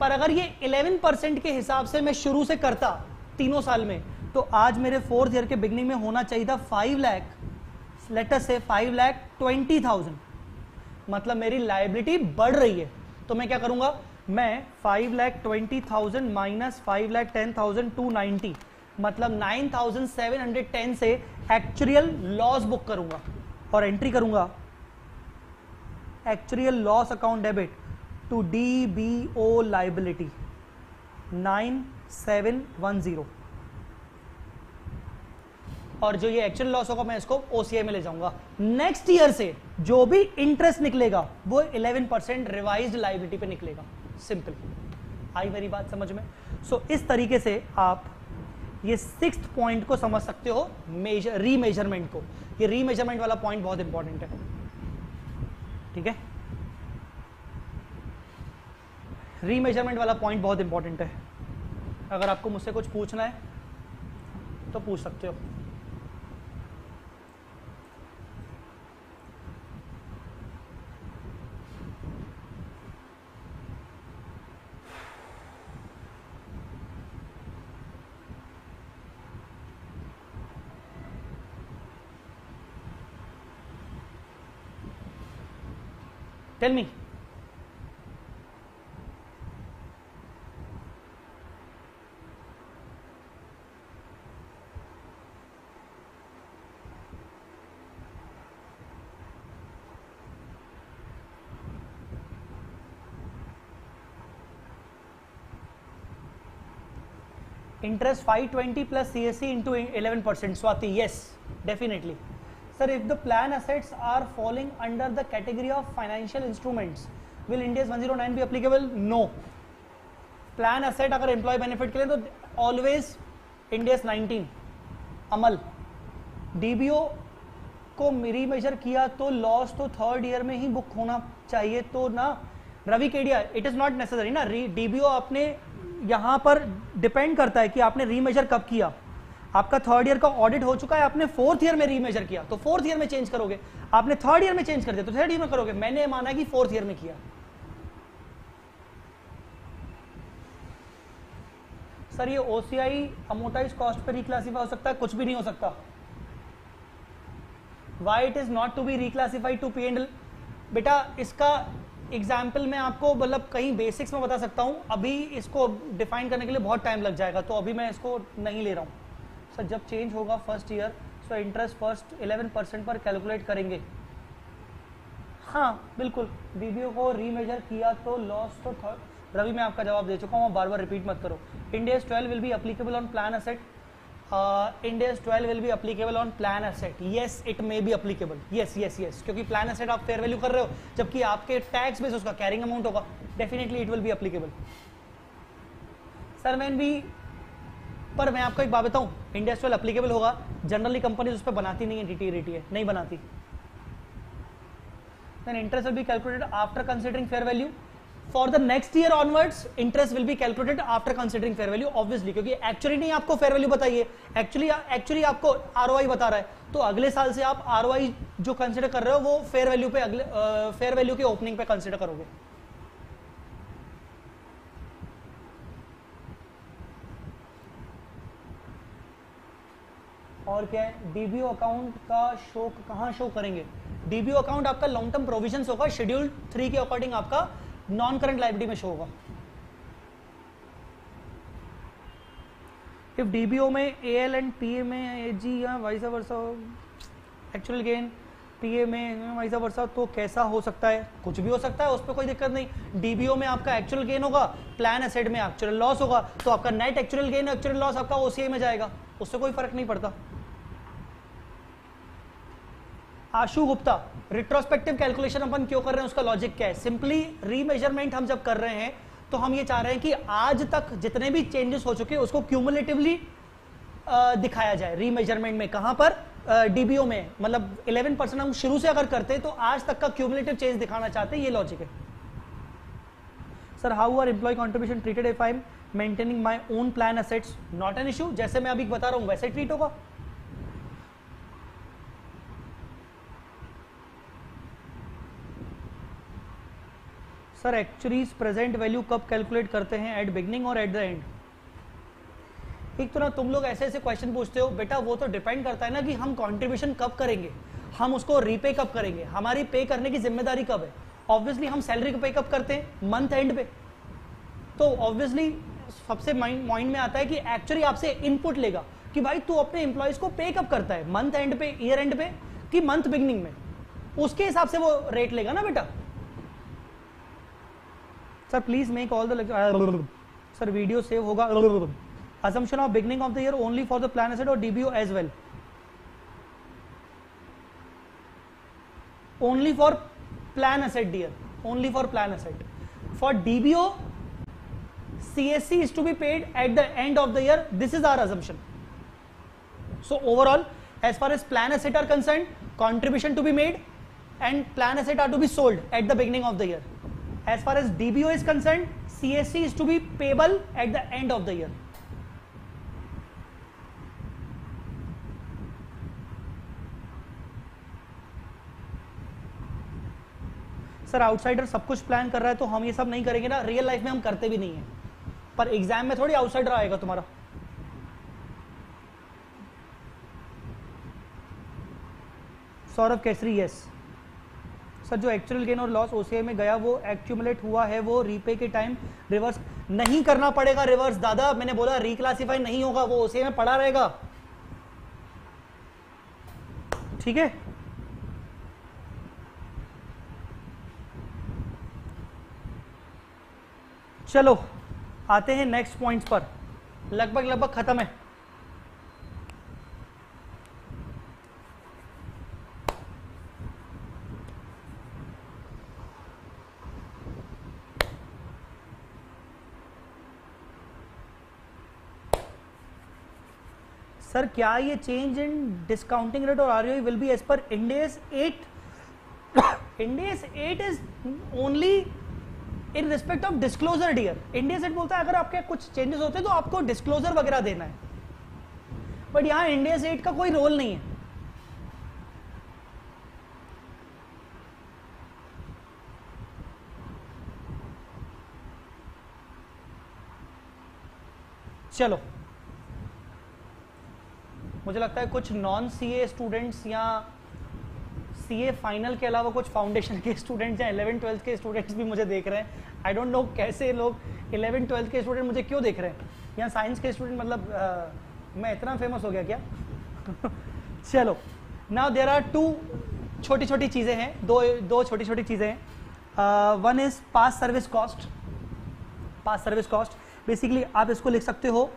पर अगर ये इलेवन परसेंट के हिसाब से मैं शुरू से करता तीनों साल में तो आज मेरे फोर्थ ईयर के बिगनिंग में होना चाहिए था फाइव लैख लेटर से फाइव लैख ट्वेंटी थाउजेंड मतलब मेरी लाइबिलिटी बढ़ रही है तो मैं क्या करूंगा मैं five lakh twenty thousand minus five lakh ten thousand two ninety मतलब nine thousand seven hundred ten से एक्चुअल लॉस बुक करूंगा और एंट्री करूंगा actual loss account debit to D B O liability nine seven one zero और जो ये एक्चुअल लॉस होगा मैं इसको ओसीआई में ले जाऊंगा नेक्स्ट ईयर से जो भी इंटरेस्ट निकलेगा वो 11 परसेंट रिवाइज लाइबिलिटी पे निकलेगा सिंपल आई मेरी बात समझ में सो so, इस तरीके से आप ये सिक्स पॉइंट को समझ सकते हो मेजर रीमेजरमेंट को ये रीमेजरमेंट वाला पॉइंट बहुत इंपॉर्टेंट है ठीक है रीमेजरमेंट वाला पॉइंट बहुत इंपॉर्टेंट है अगर आपको मुझसे कुछ पूछना है तो पूछ सकते हो tell me interest 520 plus CAC into 11 percent. Swati, yes, definitely. Sir, if the plan assets are falling under the category of financial instruments, will Ind AS 109 be applicable? No. Plan asset अगर employee benefit के लिए तो always Ind AS 19 अमल DBO को मेरी मेजर किया तो लॉस तो थर्ड ईयर में ही बुक होना चाहिए तो ना Ravi Kedia it is not necessary ना डीबीओ आपने यहां पर डिपेंड करता है कि आपने रीमेजर कब किया आपका थर्ड ईयर का ऑडिट हो चुका है आपने फोर्थ ईयर में रीमेजर किया तो फोर्थ ईयर में चेंज करोगे आपने थर्ड ईयर में चेंज कर दिया तो थर्ड ईयर में करोगे मैंने माना कि फोर्थ ईयर में किया सर ये ओसीआई अमोटाइज कॉस्ट पर रिक्लासीफाई हो सकता है कुछ भी नहीं हो सकता why it is not to be reclassified to P and L बेटा इसका एग्जाम्पल मैं आपको मतलब कहीं बेसिक्स में बता सकता हूं अभी इसको डिफाइन करने के लिए बहुत टाइम लग जाएगा तो अभी मैं इसको नहीं ले रहा हूं सर जब चेंज होगा first year so interest first eleven percent पर कैलकुलेट करेंगे हाँ बिल्कुल बीबीओ को रीमेजर किया तो लॉस तो रवि मैं आपका जवाब दे चुका हूँ बार बार रिपीट मत करो Ind AS twelve will be applicable on plan asset Ind AS twelve will be applicable on plan asset yes it may be applicable yes yes yes क्योंकि प्लान असेट आप फेयर वैल्यू कर रहे हो जबकि आपके टैक्स बेस उसका कैरिंग अमाउंट होगा definitely it will be applicable sir may be पर मैं आपको एक बात बताऊं इंडस्ट्रियल अप्लीकेबल होगा जनरली कंपनीज उस पर बनाती नहीं है डीटी रेटी नहीं बनाती interest will be calculated after considering fair value for the next year onwards interest will be calculated after considering fair value obviously क्योंकि एक्चुअली नहीं आपको फेयर वैल्यू बताइए एक्चुअली एक्चुअली आपको आर बता रहा है तो अगले साल से आप आर जो कंसिडर कर रहे हो वो फेयर वैल्यू पे अगले फेयर वैल्यू के ओपनिंग पे कंसिडर करोगे और क्या है डीबीओ अकाउंट का शो कहाँ शो करेंगे डीबीओ अकाउंट आपका लॉन्ग टर्म प्रोविजन होगा शेड्यूल थ्री के अकॉर्डिंग आपका नॉन करंट लाइब्रेटी में शो होगा इफ डीबीओ में A L and P A में ए जी या vice versa actual gain P A में वाइस वर्षा तो कैसा हो सकता है कुछ भी हो सकता है उस पर कोई दिक्कत नहीं डीबीओ में आपका एक्चुअल गेन होगा प्लान एसेट में एक्चुअल लॉस होगा तो आपका net actual gain actual loss आपका ओसीआई में जाएगा उससे कोई फर्क नहीं पड़ता आशु गुप्ता रिट्रोस्पेक्टिव कैलकुलेशन अपन क्यों कर रहे हैं उसका लॉजिक क्या है सिंपली रीमेजरमेंट हम जब कर रहे हैं तो हम ये चाह रहे हैं कि आज तक जितने भी चेंजेस हो चुके उसको क्यूमुलेटिवली दिखाया जाए रीमेजरमेंट में कहां पर डीबीओ में मतलब 11 परसेंट हम शुरू से अगर करते तो आज तक का क्यूमुलेटिव चेंज दिखाना चाहते हैं ये लॉजिक है sir how are employ contribution treated if I am maintaining my own plan assets not an issue जैसे मैं अभी बता रहा हूं वैसे ट्रीट होगा सर एक्चुअलीज प्रेजेंट वैल्यू कब कैलकुलेट करते हैं एट बिगनिंग और एट द एंड एक तो ना तुम लोग ऐसे ऐसे क्वेश्चन पूछते हो बेटा वो तो डिपेंड करता है ना कि हम कॉन्ट्रीब्यूशन कब करेंगे हम उसको रीपे कब करेंगे हमारी पे करने की जिम्मेदारी कब है ऑब्वियसली हम सैलरी को पे कब करते हैं मंथ एंड पे तो ऑब्वियसली सबसे माइंड में आता है कि एक्चुअली आपसे इनपुट लेगा कि भाई तू अपने इंप्लॉयज को पे कब करता है मंथ एंड पे ईयर एंड पे कि मंथ बिगनिंग में उसके हिसाब से वो रेट लेगा ना बेटा Sir, please make all the uh, sir video save hoga. Assumption of beginning of the year only for the plan asset or DBO as well? Only for plan asset, dear. Only for plan asset. For DBO, CSC is to be paid at the end of the year. This is our assumption. So overall, as far as plan asset are concerned, contribution to be made and plan asset are to be sold at the beginning of the year. as far as DBO is concerned, CSC is to be payable at the end of the year. Sir outsider सब कुछ प्लान कर रहा है तो हम ये सब नहीं करेंगे ना रियल लाइफ में हम करते भी नहीं है पर एग्जाम में थोड़ी आउटसाइडर आएगा तुम्हारा Saurabh Kesari yes yes. Sir जो एक्चुअल गेन और लॉस ओसीआई में गया वो एक्यूमुलेट हुआ है वो रीपे के टाइम रिवर्स नहीं करना पड़ेगा रिवर्स दादा मैंने बोला रिक्लासीफाई नहीं होगा वो ओसीआई में पड़ा रहेगा ठीक है चलो आते हैं नेक्स्ट पॉइंट्स पर लगभग लगभग खत्म है सर क्या ये चेंज इन डिस्काउंटिंग रेट और आरओई विल बी एज पर Ind AS eight Ind AS eight is only in respect of disclosure dear Ind AS eight बोलता है अगर आपके कुछ चेंजेस होते हैं तो आपको डिस्क्लोजर वगैरह देना है बट यहां इंडेस एट का कोई रोल नहीं है चलो मुझे लगता है कुछ नॉन सी स्टूडेंट्स या सी फाइनल के अलावा कुछ फाउंडेशन के स्टूडेंट्स या इलेवन ट्वेल्थ के स्टूडेंट्स भी मुझे देख रहे हैं आई डोंट नो कैसे लोग इलेवन ट्वेल्थ के स्टूडेंट मुझे क्यों देख रहे हैं या साइंस के स्टूडेंट मतलब आ, मैं इतना फेमस हो गया क्या चलो नाउ देर आर टू छोटी छोटी चीज़ें हैं दो दो छोटी छोटी चीज़ें हैं one is past service cost past service cost basically आप इसको लिख सकते हो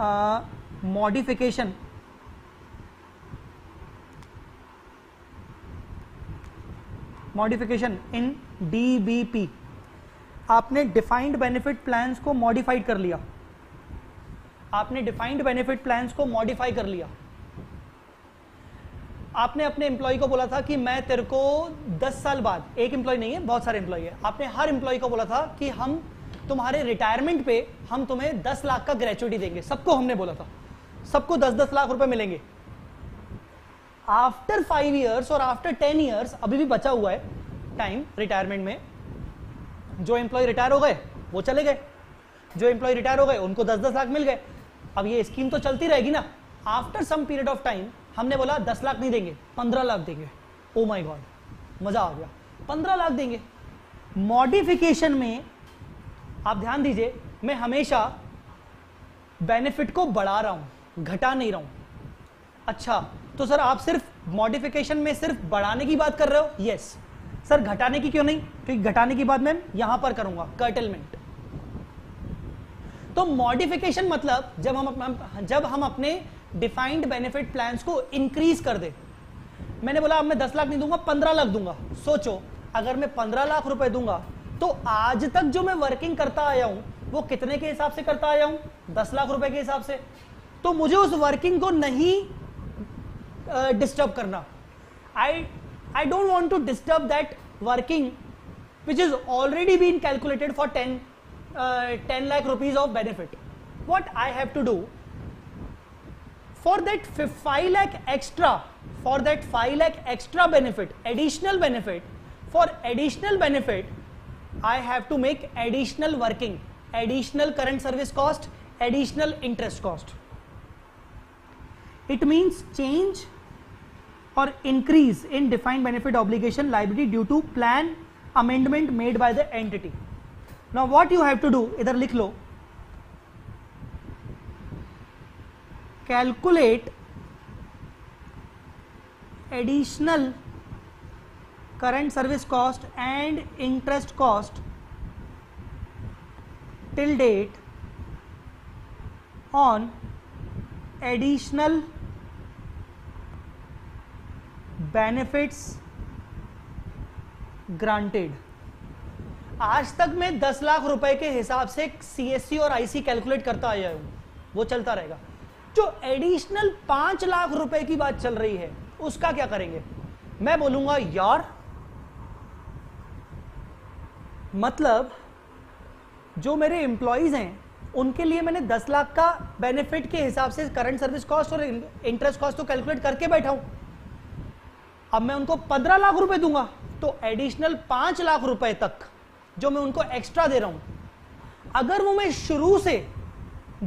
uh, modification modification in DBP आपने डिफाइंड बेनिफिट प्लान्स को मॉडिफाइड कर लिया आपने डिफाइंड बेनिफिट प्लान्स को मॉडिफाई कर लिया आपने अपने एम्प्लॉय को बोला था कि मैं तेरे को 10 साल बाद एक एम्प्लॉय नहीं है बहुत सारे एम्प्लॉय है आपने हर एम्प्लॉय को बोला था कि हम तुम्हारे रिटायरमेंट पे हम तुम्हें 10 लाख का ग्रेचुटी देंगे सबको हमने बोला था सबको दस दस लाख रुपए मिलेंगे आफ्टर फाइव ईयर्स और आफ्टर टेन ईयर्स अभी भी बचा हुआ है टाइम रिटायरमेंट में जो एम्प्लॉय रिटायर हो गए वो चले गए जो एम्प्लॉय रिटायर हो गए उनको दस दस लाख मिल गए अब ये स्कीम तो चलती रहेगी ना after some period of time हमने बोला दस लाख नहीं देंगे पंद्रह लाख देंगे ओ माई गॉड मजा आ गया पंद्रह लाख देंगे मॉडिफिकेशन में आप ध्यान दीजिए मैं हमेशा बेनिफिट को बढ़ा रहा हूं घटा नहीं रहा हूं अच्छा तो सर आप सिर्फ मॉडिफिकेशन में सिर्फ बढ़ाने की बात कर रहे हो यस सर घटाने की क्यों नहीं क्योंकि घटाने की बात मैं यहां पर करूंगा कर्टलमेंट तो मॉडिफिकेशन मतलब जब हम जब हम अपने डिफाइंड बेनिफिट प्लान को इंक्रीज कर दे मैंने बोला अब मैं दस लाख नहीं दूंगा पंद्रह लाख दूंगा सोचो अगर मैं पंद्रह लाख रुपए दूंगा तो आज तक जो मैं वर्किंग करता आया हूं वो कितने के हिसाब से करता आया हूं दस लाख रुपए के हिसाब से तो मुझे उस वर्किंग को नहीं डिस्टर्ब uh, करना I I don't want to disturb that working which is already been calculated for ten ten lakh rupees of benefit what I have to do for that five lakh extra for that five lakh extra benefit additional benefit for additional benefit I have to make additional working additional current service cost additional interest cost it means change or increase in defined benefit obligation liability due to plan amendment made by the entity now what you have to do either लिख लो calculate additional current service cost and interest cost till date on additional benefits granted आज तक मैं 10 लाख रुपए के हिसाब से सीएससी और आईसी कैलकुलेट करता आया हूं वो चलता रहेगा जो एडिशनल पांच लाख रुपए की बात चल रही है उसका क्या करेंगे मैं बोलूंगा यार मतलब जो मेरे एम्प्लॉयज हैं उनके लिए मैंने 10 लाख का बेनिफिट के हिसाब से करंट सर्विस कॉस्ट और इंटरेस्ट कॉस्ट तो कैलकुलेट करके बैठा हूं अब मैं उनको पंद्रह लाख रुपए दूंगा तो एडिशनल पांच लाख रुपए तक जो मैं उनको एक्स्ट्रा दे रहा हूं अगर वो मैं शुरू से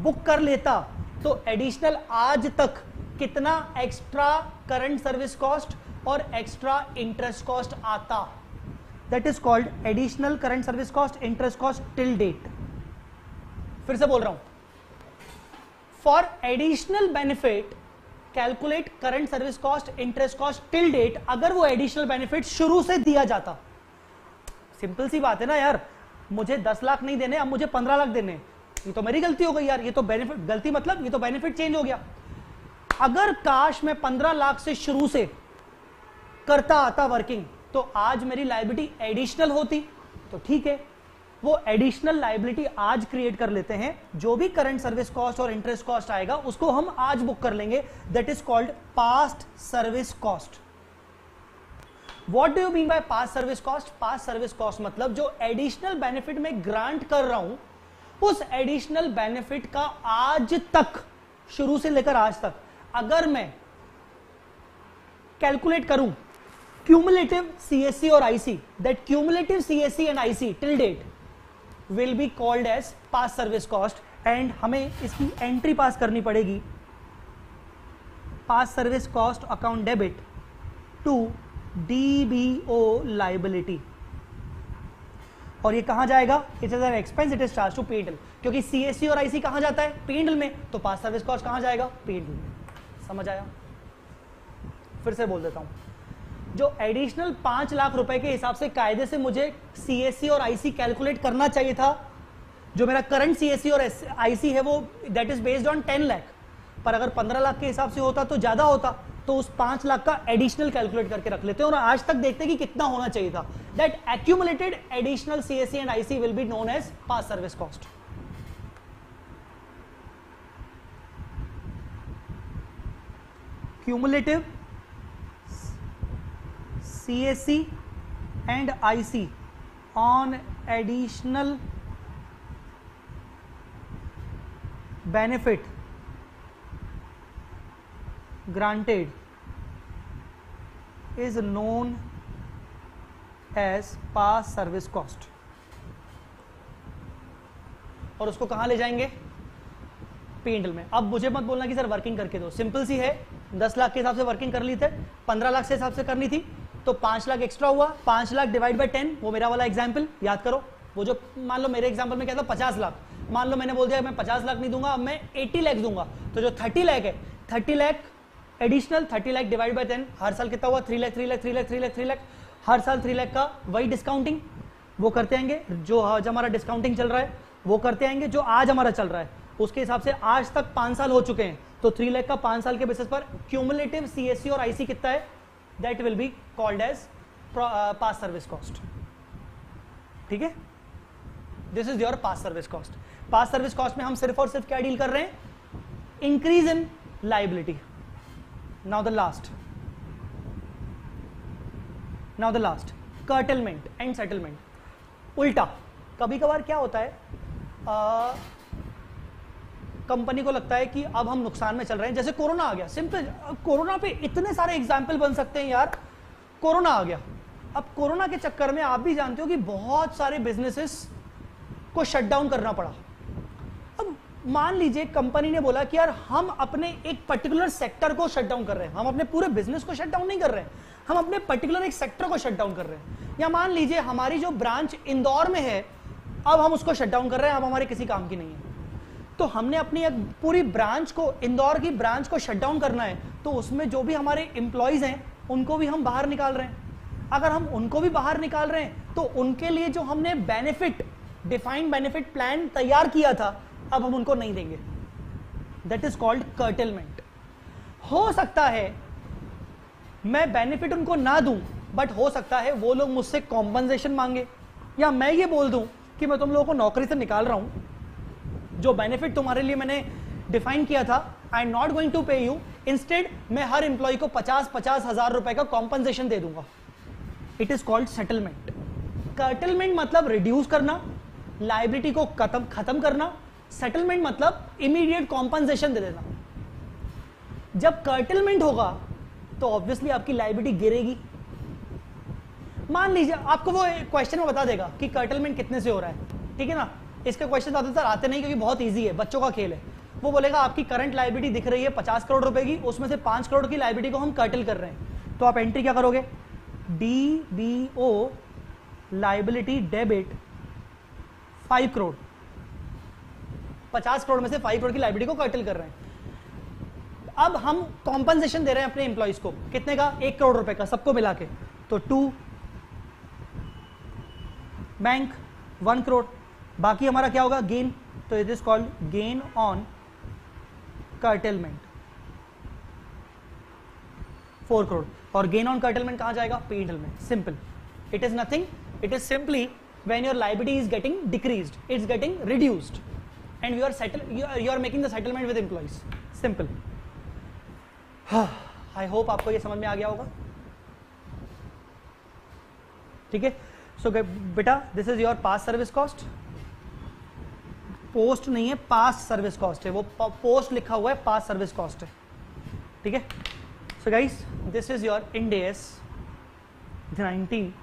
बुक कर लेता तो एडिशनल आज तक कितना एक्स्ट्रा करंट सर्विस कॉस्ट और एक्स्ट्रा इंटरेस्ट कॉस्ट आता that is called additional current service cost interest cost till date फिर से बोल रहा हूं for additional benefit calculate current service cost interest cost till date अगर वो एडिशनल बेनिफिट शुरू से दिया जाता सिंपल सी बात है ना यार मुझे दस लाख नहीं देने अब मुझे पंद्रह लाख देने ये तो मेरी गलती हो गई यार ये तो बेनिफिट गलती मतलब ये तो बेनिफिट चेंज हो गया अगर काश मैं पंद्रह लाख से शुरू से करता आता वर्किंग तो आज मेरी लाइबिलिटी एडिशनल होती तो ठीक है वो एडिशनल लाइबिलिटी आज क्रिएट कर लेते हैं जो भी करंट सर्विस कॉस्ट और इंटरेस्ट कॉस्ट आएगा उसको हम आज बुक कर लेंगे that is called past service cost what do you mean by past service cost past service cost मतलब जो एडिशनल बेनिफिट में ग्रांट कर रहा हूं उस एडिशनल बेनिफिट का आज तक शुरू से लेकर आज तक अगर मैं कैलकुलेट करूं क्यूमुलेटिव सीएससी और IC that cumulative CSC and IC till date will be called as past service cost and हमें इसकी एंट्री पास करनी पड़ेगी past service cost account debit to D B O liability और ये कहा जाएगा it is an expense it is charge to P and L क्योंकि सीएससी e और आईसी कहां जाता है पेंडल में तो पास सर्विस कॉस्ट कहां जाएगा पेंडल में समझ आया फिर से बोल देता हूं जो एडिशनल पांच लाख रुपए के हिसाब से कायदे से मुझे सीएससी e और आईसी कैलकुलेट करना चाहिए था जो मेरा करंट सीएससी e और आईसी है वो that is based on ten lakh पर अगर पंद्रह लाख के हिसाब से होता तो ज्यादा होता तो उस पांच लाख का एडिशनल कैलकुलेट करके रख लेते हैं और आज तक देखते हैं कि कितना होना चाहिए था that accumulated additional CSC and IC will be known as past service cost cumulative CAC and IC on additional benefit granted is known as past service cost और उसको कहां ले जाएंगे पेंडल में अब मुझे मत बोलना कि सर वर्किंग करके दो सिंपल सी है दस लाख के हिसाब से वर्किंग कर ली थे पंद्रह लाख के हिसाब से करनी थी तो पांच लाख एक्स्ट्रा हुआ पांच लाख डिवाइड बाई टेन वो मेरा वाला एग्जाम्पल याद करो वो जो मान लो मेरे एग्जाम्पल में क्या था पचास लाख मान लो मैंने बोल दिया मैं पचास लाख नहीं दूंगा अब मैं एटी लैख दूंगा तो जो थर्टी लैख है thirty lakh additional thirty lakh divide by ten हर साल कितना हुआ three lakh three lakh three lakh three lakh three lakh हर साल थ्री लैख का वही डिस्काउंटिंग वो करते आएंगे जो आज हमारा डिस्काउंटिंग चल रहा है वो करते आएंगे जो आज हमारा चल रहा है उसके हिसाब से आज तक पांच साल हो चुके हैं तो थ्री लैख का पांच साल के बेसिस पर क्यूमुलेटिव सीएससी e और आईसी कितना है that will be called as past service cost ठीक है this is your past service cost past service cost में हम सिर्फ और सिर्फ क्या डील कर रहे हैं increase in liability now the last now the last curtailment and settlement उल्टा कभी कभार क्या होता है uh, कंपनी को लगता है कि अब हम नुकसान में चल रहे हैं जैसे कोरोना आ गया सिंपल कोरोना पे इतने सारे एग्जाम्पल बन सकते हैं यार कोरोना आ गया अब कोरोना के चक्कर में आप भी जानते हो कि बहुत सारे बिजनेसेस को शटडाउन करना पड़ा अब मान लीजिए कंपनी ने बोला कि यार हम अपने एक पर्टिकुलर सेक्टर को शटडाउन कर रहे हैं हम अपने पूरे बिजनेस को शटडाउन नहीं कर रहे हैं हम अपने पर्टिकुलर एक सेक्टर को शटडाउन कर रहे हैं या मान लीजिए हमारी जो ब्रांच इंदौर में है अब हम उसको शटडाउन कर रहे हैं अब हमारे किसी काम की नहीं है तो हमने अपनी एक पूरी ब्रांच को इंदौर की ब्रांच को शट डाउन करना है तो उसमें जो भी हमारे एम्प्लॉयज़ हैं उनको भी हम बाहर निकाल रहे हैं अगर हम उनको भी बाहर निकाल रहे हैं तो उनके लिए जो हमने बेनिफिट डिफाइंड बेनिफिट प्लान तैयार किया था अब हम उनको नहीं देंगे दैट इज कॉल्ड कर्टेलमेंट हो सकता है मैं बेनिफिट उनको ना दूं बट हो सकता है वो लोग मुझसे कॉम्पनसेशन मांगे या मैं ये बोल दूं कि मैं तुम लोगों को नौकरी से निकाल रहा हूं जो बेनिफिट तुम्हारे लिए मैंने डिफाइन किया था I am not going to pay you instead मैं हर एम्प्लॉय को पचास पचास हजार रुपए का कॉम्पनसेशन दे दूंगा it is called settlement settlement मतलब रिड्यूस करना लाइबिलिटी को खत्म खत्म करना सेटलमेंट मतलब इमीडिएट कॉम्पनसेशन दे देना जब कर्टलमेंट होगा तो ऑब्वियसली आपकी लाइबिलिटी गिरेगी मान लीजिए आपको वो क्वेश्चन में बता देगा कि कर्टलमेंट कितने से हो रहा है ठीक है ना इसके क्वेश्चन ज्यादातर आते नहीं क्योंकि बहुत ईजी है बच्चों का खेल है वो बोलेगा आपकी करंट लाइब्रेटी दिख रही है पचास करोड़ रुपए की उसमें से पांच करोड़ की लाइब्रेटी को हम कर्टल कर रहे हैं तो आप एंट्री क्या करोगे D B O liability debit five crore पचास करोड़ में से फाइव करोड़ की लाइब्रेटी को कर्टल कर रहे हैं अब हम कॉम्पनसेशन दे रहे हैं अपने इंप्लॉइज को कितने का एक करोड़ रुपए का सबको मिला के तो टू बैंक वन करोड़ बाकी हमारा क्या होगा गेन तो it is called gain on curtailment four crore और गेन ऑन कर्टेलमेंट कहा जाएगा पेंडल में simple it is nothing it is simply when your liability is getting decrease it's getting reduced and you are settle you are making the settlement with employees simple I hope आपको यह समझ में आ गया होगा ठीक है सो बेटा this is your past service cost post नहीं है पास सर्विस कॉस्ट है वो पोस्ट लिखा हुआ है पास सर्विस कॉस्ट है ठीक है so guys this is your Ind AS nineteen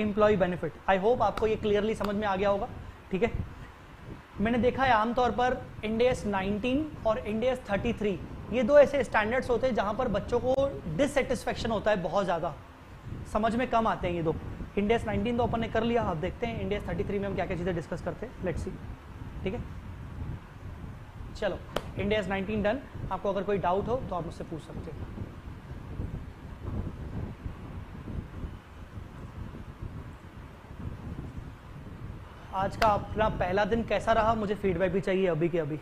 employee benefit I hope आपको ये क्लियरली समझ में आ गया होगा ठीक है मैंने देखा है आमतौर पर इंडियस 19 और थर्टी 33 ये दो ऐसे स्टैंडर्ड्स होते हैं जहां पर बच्चों को डिससेटिस्फेक्शन होता है बहुत ज़्यादा समझ में कम आते हैं ये दो इंडियस 19 तो अपन ने कर लिया अब देखते हैं इंडेस 33 में हम क्या क्या चीज़ें डिस्कस करते हैं लेट्स सी ठीक है चलो इंडिया इज नाइनटीन डन आपको अगर कोई डाउट हो तो आप मुझसे पूछ सकते हो आज का अपना पहला दिन कैसा रहा मुझे फीडबैक भी चाहिए अभी के अभी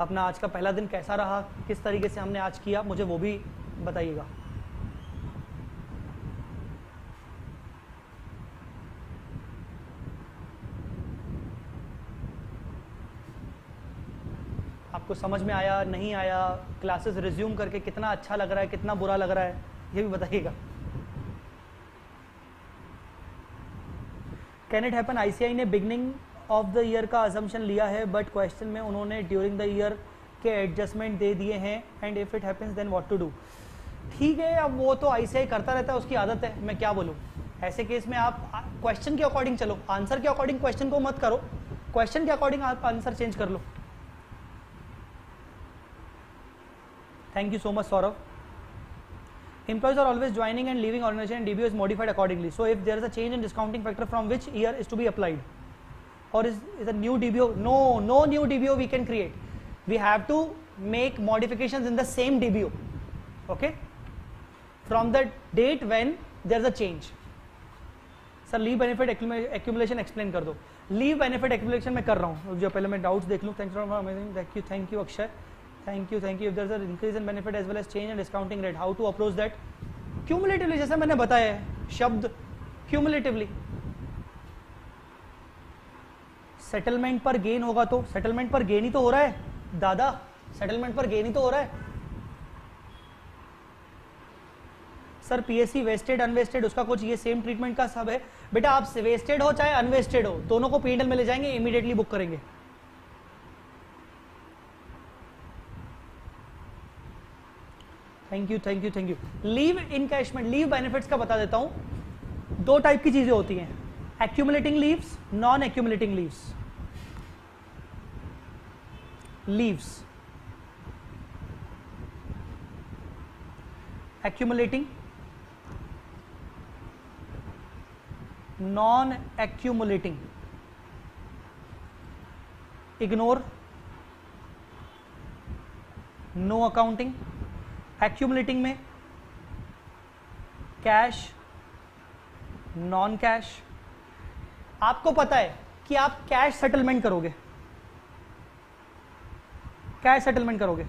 अपना आज का पहला दिन कैसा रहा किस तरीके से हमने आज किया मुझे वो भी बताइएगा आपको समझ में आया नहीं आया क्लासेस रिज्यूम करके कितना अच्छा लग रहा है कितना बुरा लग रहा है ये भी बताइएगा कैन इट हैपन आईसीआई ने बिगनिंग ऑफ द ईयर का अजम्पन लिया है बट क्वेश्चन में उन्होंने ड्यूरिंग द ईयर के एडजस्टमेंट दे दिए हैं and if it happens then what to do ठीक है अब वो तो आईसीआई करता रहता है उसकी आदत है मैं क्या बोलूँ ऐसे केस में आप क्वेश्चन के अकॉर्डिंग चलो आंसर के अकॉर्डिंग क्वेश्चन को मत करो क्वेश्चन के अकॉर्डिंग आप आंसर चेंज कर लो Thank you so much, Saurav. Employees are always joining and leaving organization and DBO is modified accordingly. So if there is a change in discounting factor from which year is to be applied or is, is a new DBO, no, no new DBO we can create. We have to make modifications in the same DBO, okay? From the date when there is a change. Sir leave benefit accumulation explain कर दो लीव बेनिफिट एक्यूमुलेशन मैं कर रहा हूँ जो पहले मैं डाउट्स देख लूँ thank you thank you Akshay thank you thank you if there increase in benefit as well as change and discounting rate how to approach that cumulatively जैसे जैसा मैंने बताया शब्द क्यूमुलेटिवली सेटलमेंट पर गेन होगा तो सेटलमेंट पर गेन ही तो हो रहा है दादा सेटलमेंट पर गेन ही तो हो रहा है सर पीएससी वेस्टेड अनवेस्टेड उसका कुछ ये सेम ट्रीटमेंट का सब है बेटा आप वेस्टेड हो चाहे अनवेस्टेड हो दोनों को पीएनएल में ले जाएंगे इमीडिएटली बुक करेंगे thank you thank you thank you leave encashment leave benefits का बता देता हूं दो टाइप की चीज़ें होती हैं accumulating leaves non accumulating leaves leaves accumulating non accumulating ignore no accounting accumulating में कैश नॉन कैश आपको पता है कि आप कैश सेटलमेंट करोगे कैश सेटलमेंट करोगे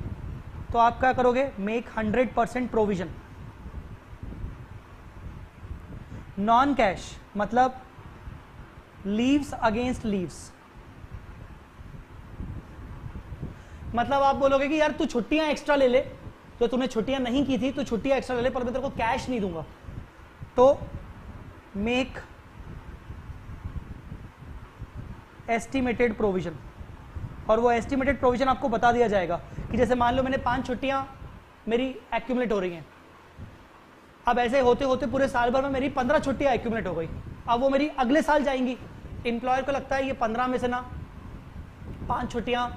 तो आप क्या करोगे make hundred percent provision non cash मतलब लीव्स अगेंस्ट लीव्स मतलब आप बोलोगे कि यार तू छुट्टियां एक्स्ट्रा ले ले तो तूने छुट्टियां नहीं की थी तो छुट्टियां एक्स्ट्रा ले पर मैं तेरे को कैश नहीं दूंगा तो मेक एस्टिमेटेड प्रोविजन और वो एस्टिमेटेड प्रोविजन आपको बता दिया जाएगा कि जैसे मान लो मैंने पांच छुट्टियां मेरी एक्यूमलेट हो रही हैं अब ऐसे होते होते पूरे साल भर में मेरी पंद्रह छुट्टियां एक्यूमलेट हो गई अब वो मेरी अगले साल जाएंगी इंप्लॉयर को लगता है ये पंद्रह में से ना पांच छुट्टियां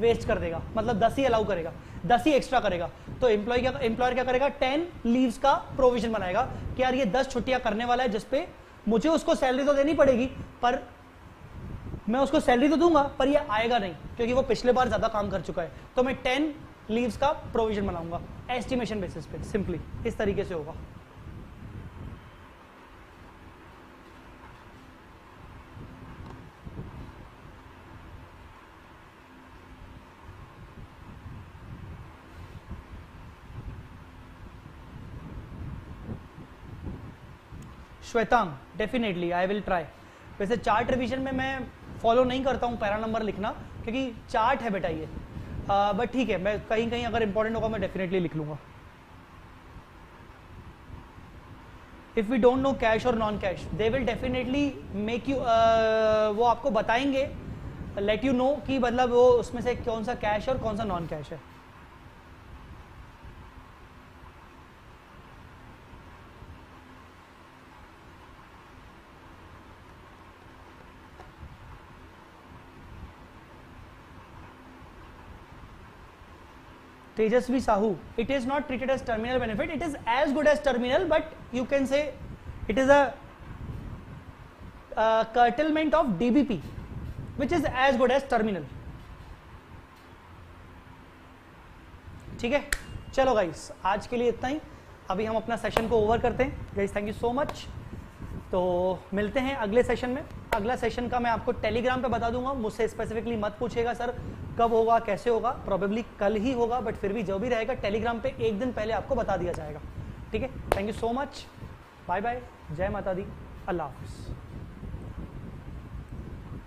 वेस्ट कर देगा मतलब दस ही अलाउ करेगा दस ही एक्स्ट्रा करेगा तो एम्प्लॉय क्या एम्प्लॉयर क्या करेगा टेन लीव्स का प्रोविजन बनाएगा कि यार ये दस छुट्टियां करने वाला है जिसपे मुझे उसको सैलरी तो देनी पड़ेगी पर मैं उसको सैलरी तो दूंगा पर ये आएगा नहीं क्योंकि वो पिछले बार ज्यादा काम कर चुका है तो मैं टेन लीव्स का प्रोविजन बनाऊंगा एस्टिमेशन बेसिस पे सिंपली इस तरीके से होगा Shwetang definitely I will try वैसे चार्ट रिविजन में मैं फॉलो नहीं करता हूँ पैरा नंबर लिखना क्योंकि चार्ट है बेटा ये बट ठीक है मैं कहीं कहीं अगर इंपॉर्टेंट होगा मैं डेफिनेटली लिख लूंगा if you don't know cash और non cash they will definitely make you वो आपको बताएंगे लेट यू नो कि मतलब वो उसमें से कौन सा कैश और कौन सा नॉन कैश है Tejasvi Sahu. It is not treated as terminal benefit. It is as good as terminal, but you can say it is a uh, curtailment of DBP, which is as good as terminal. ठीक है चलो गाइस आज के लिए इतना ही अभी हम अपना सेशन को ओवर करते हैं guys thank you so much तो मिलते हैं अगले सेशन में अगला सेशन का मैं आपको टेलीग्राम पे बता दूंगा मुझसे स्पेसिफिकली मत पूछेगा सर कब होगा कैसे होगा प्रॉबेबली कल ही होगा बट फिर भी जो भी रहेगा टेलीग्राम पे एक दिन पहले आपको बता दिया जाएगा ठीक है thank you so much bye bye जय माता दी अल्लाह हाफिज़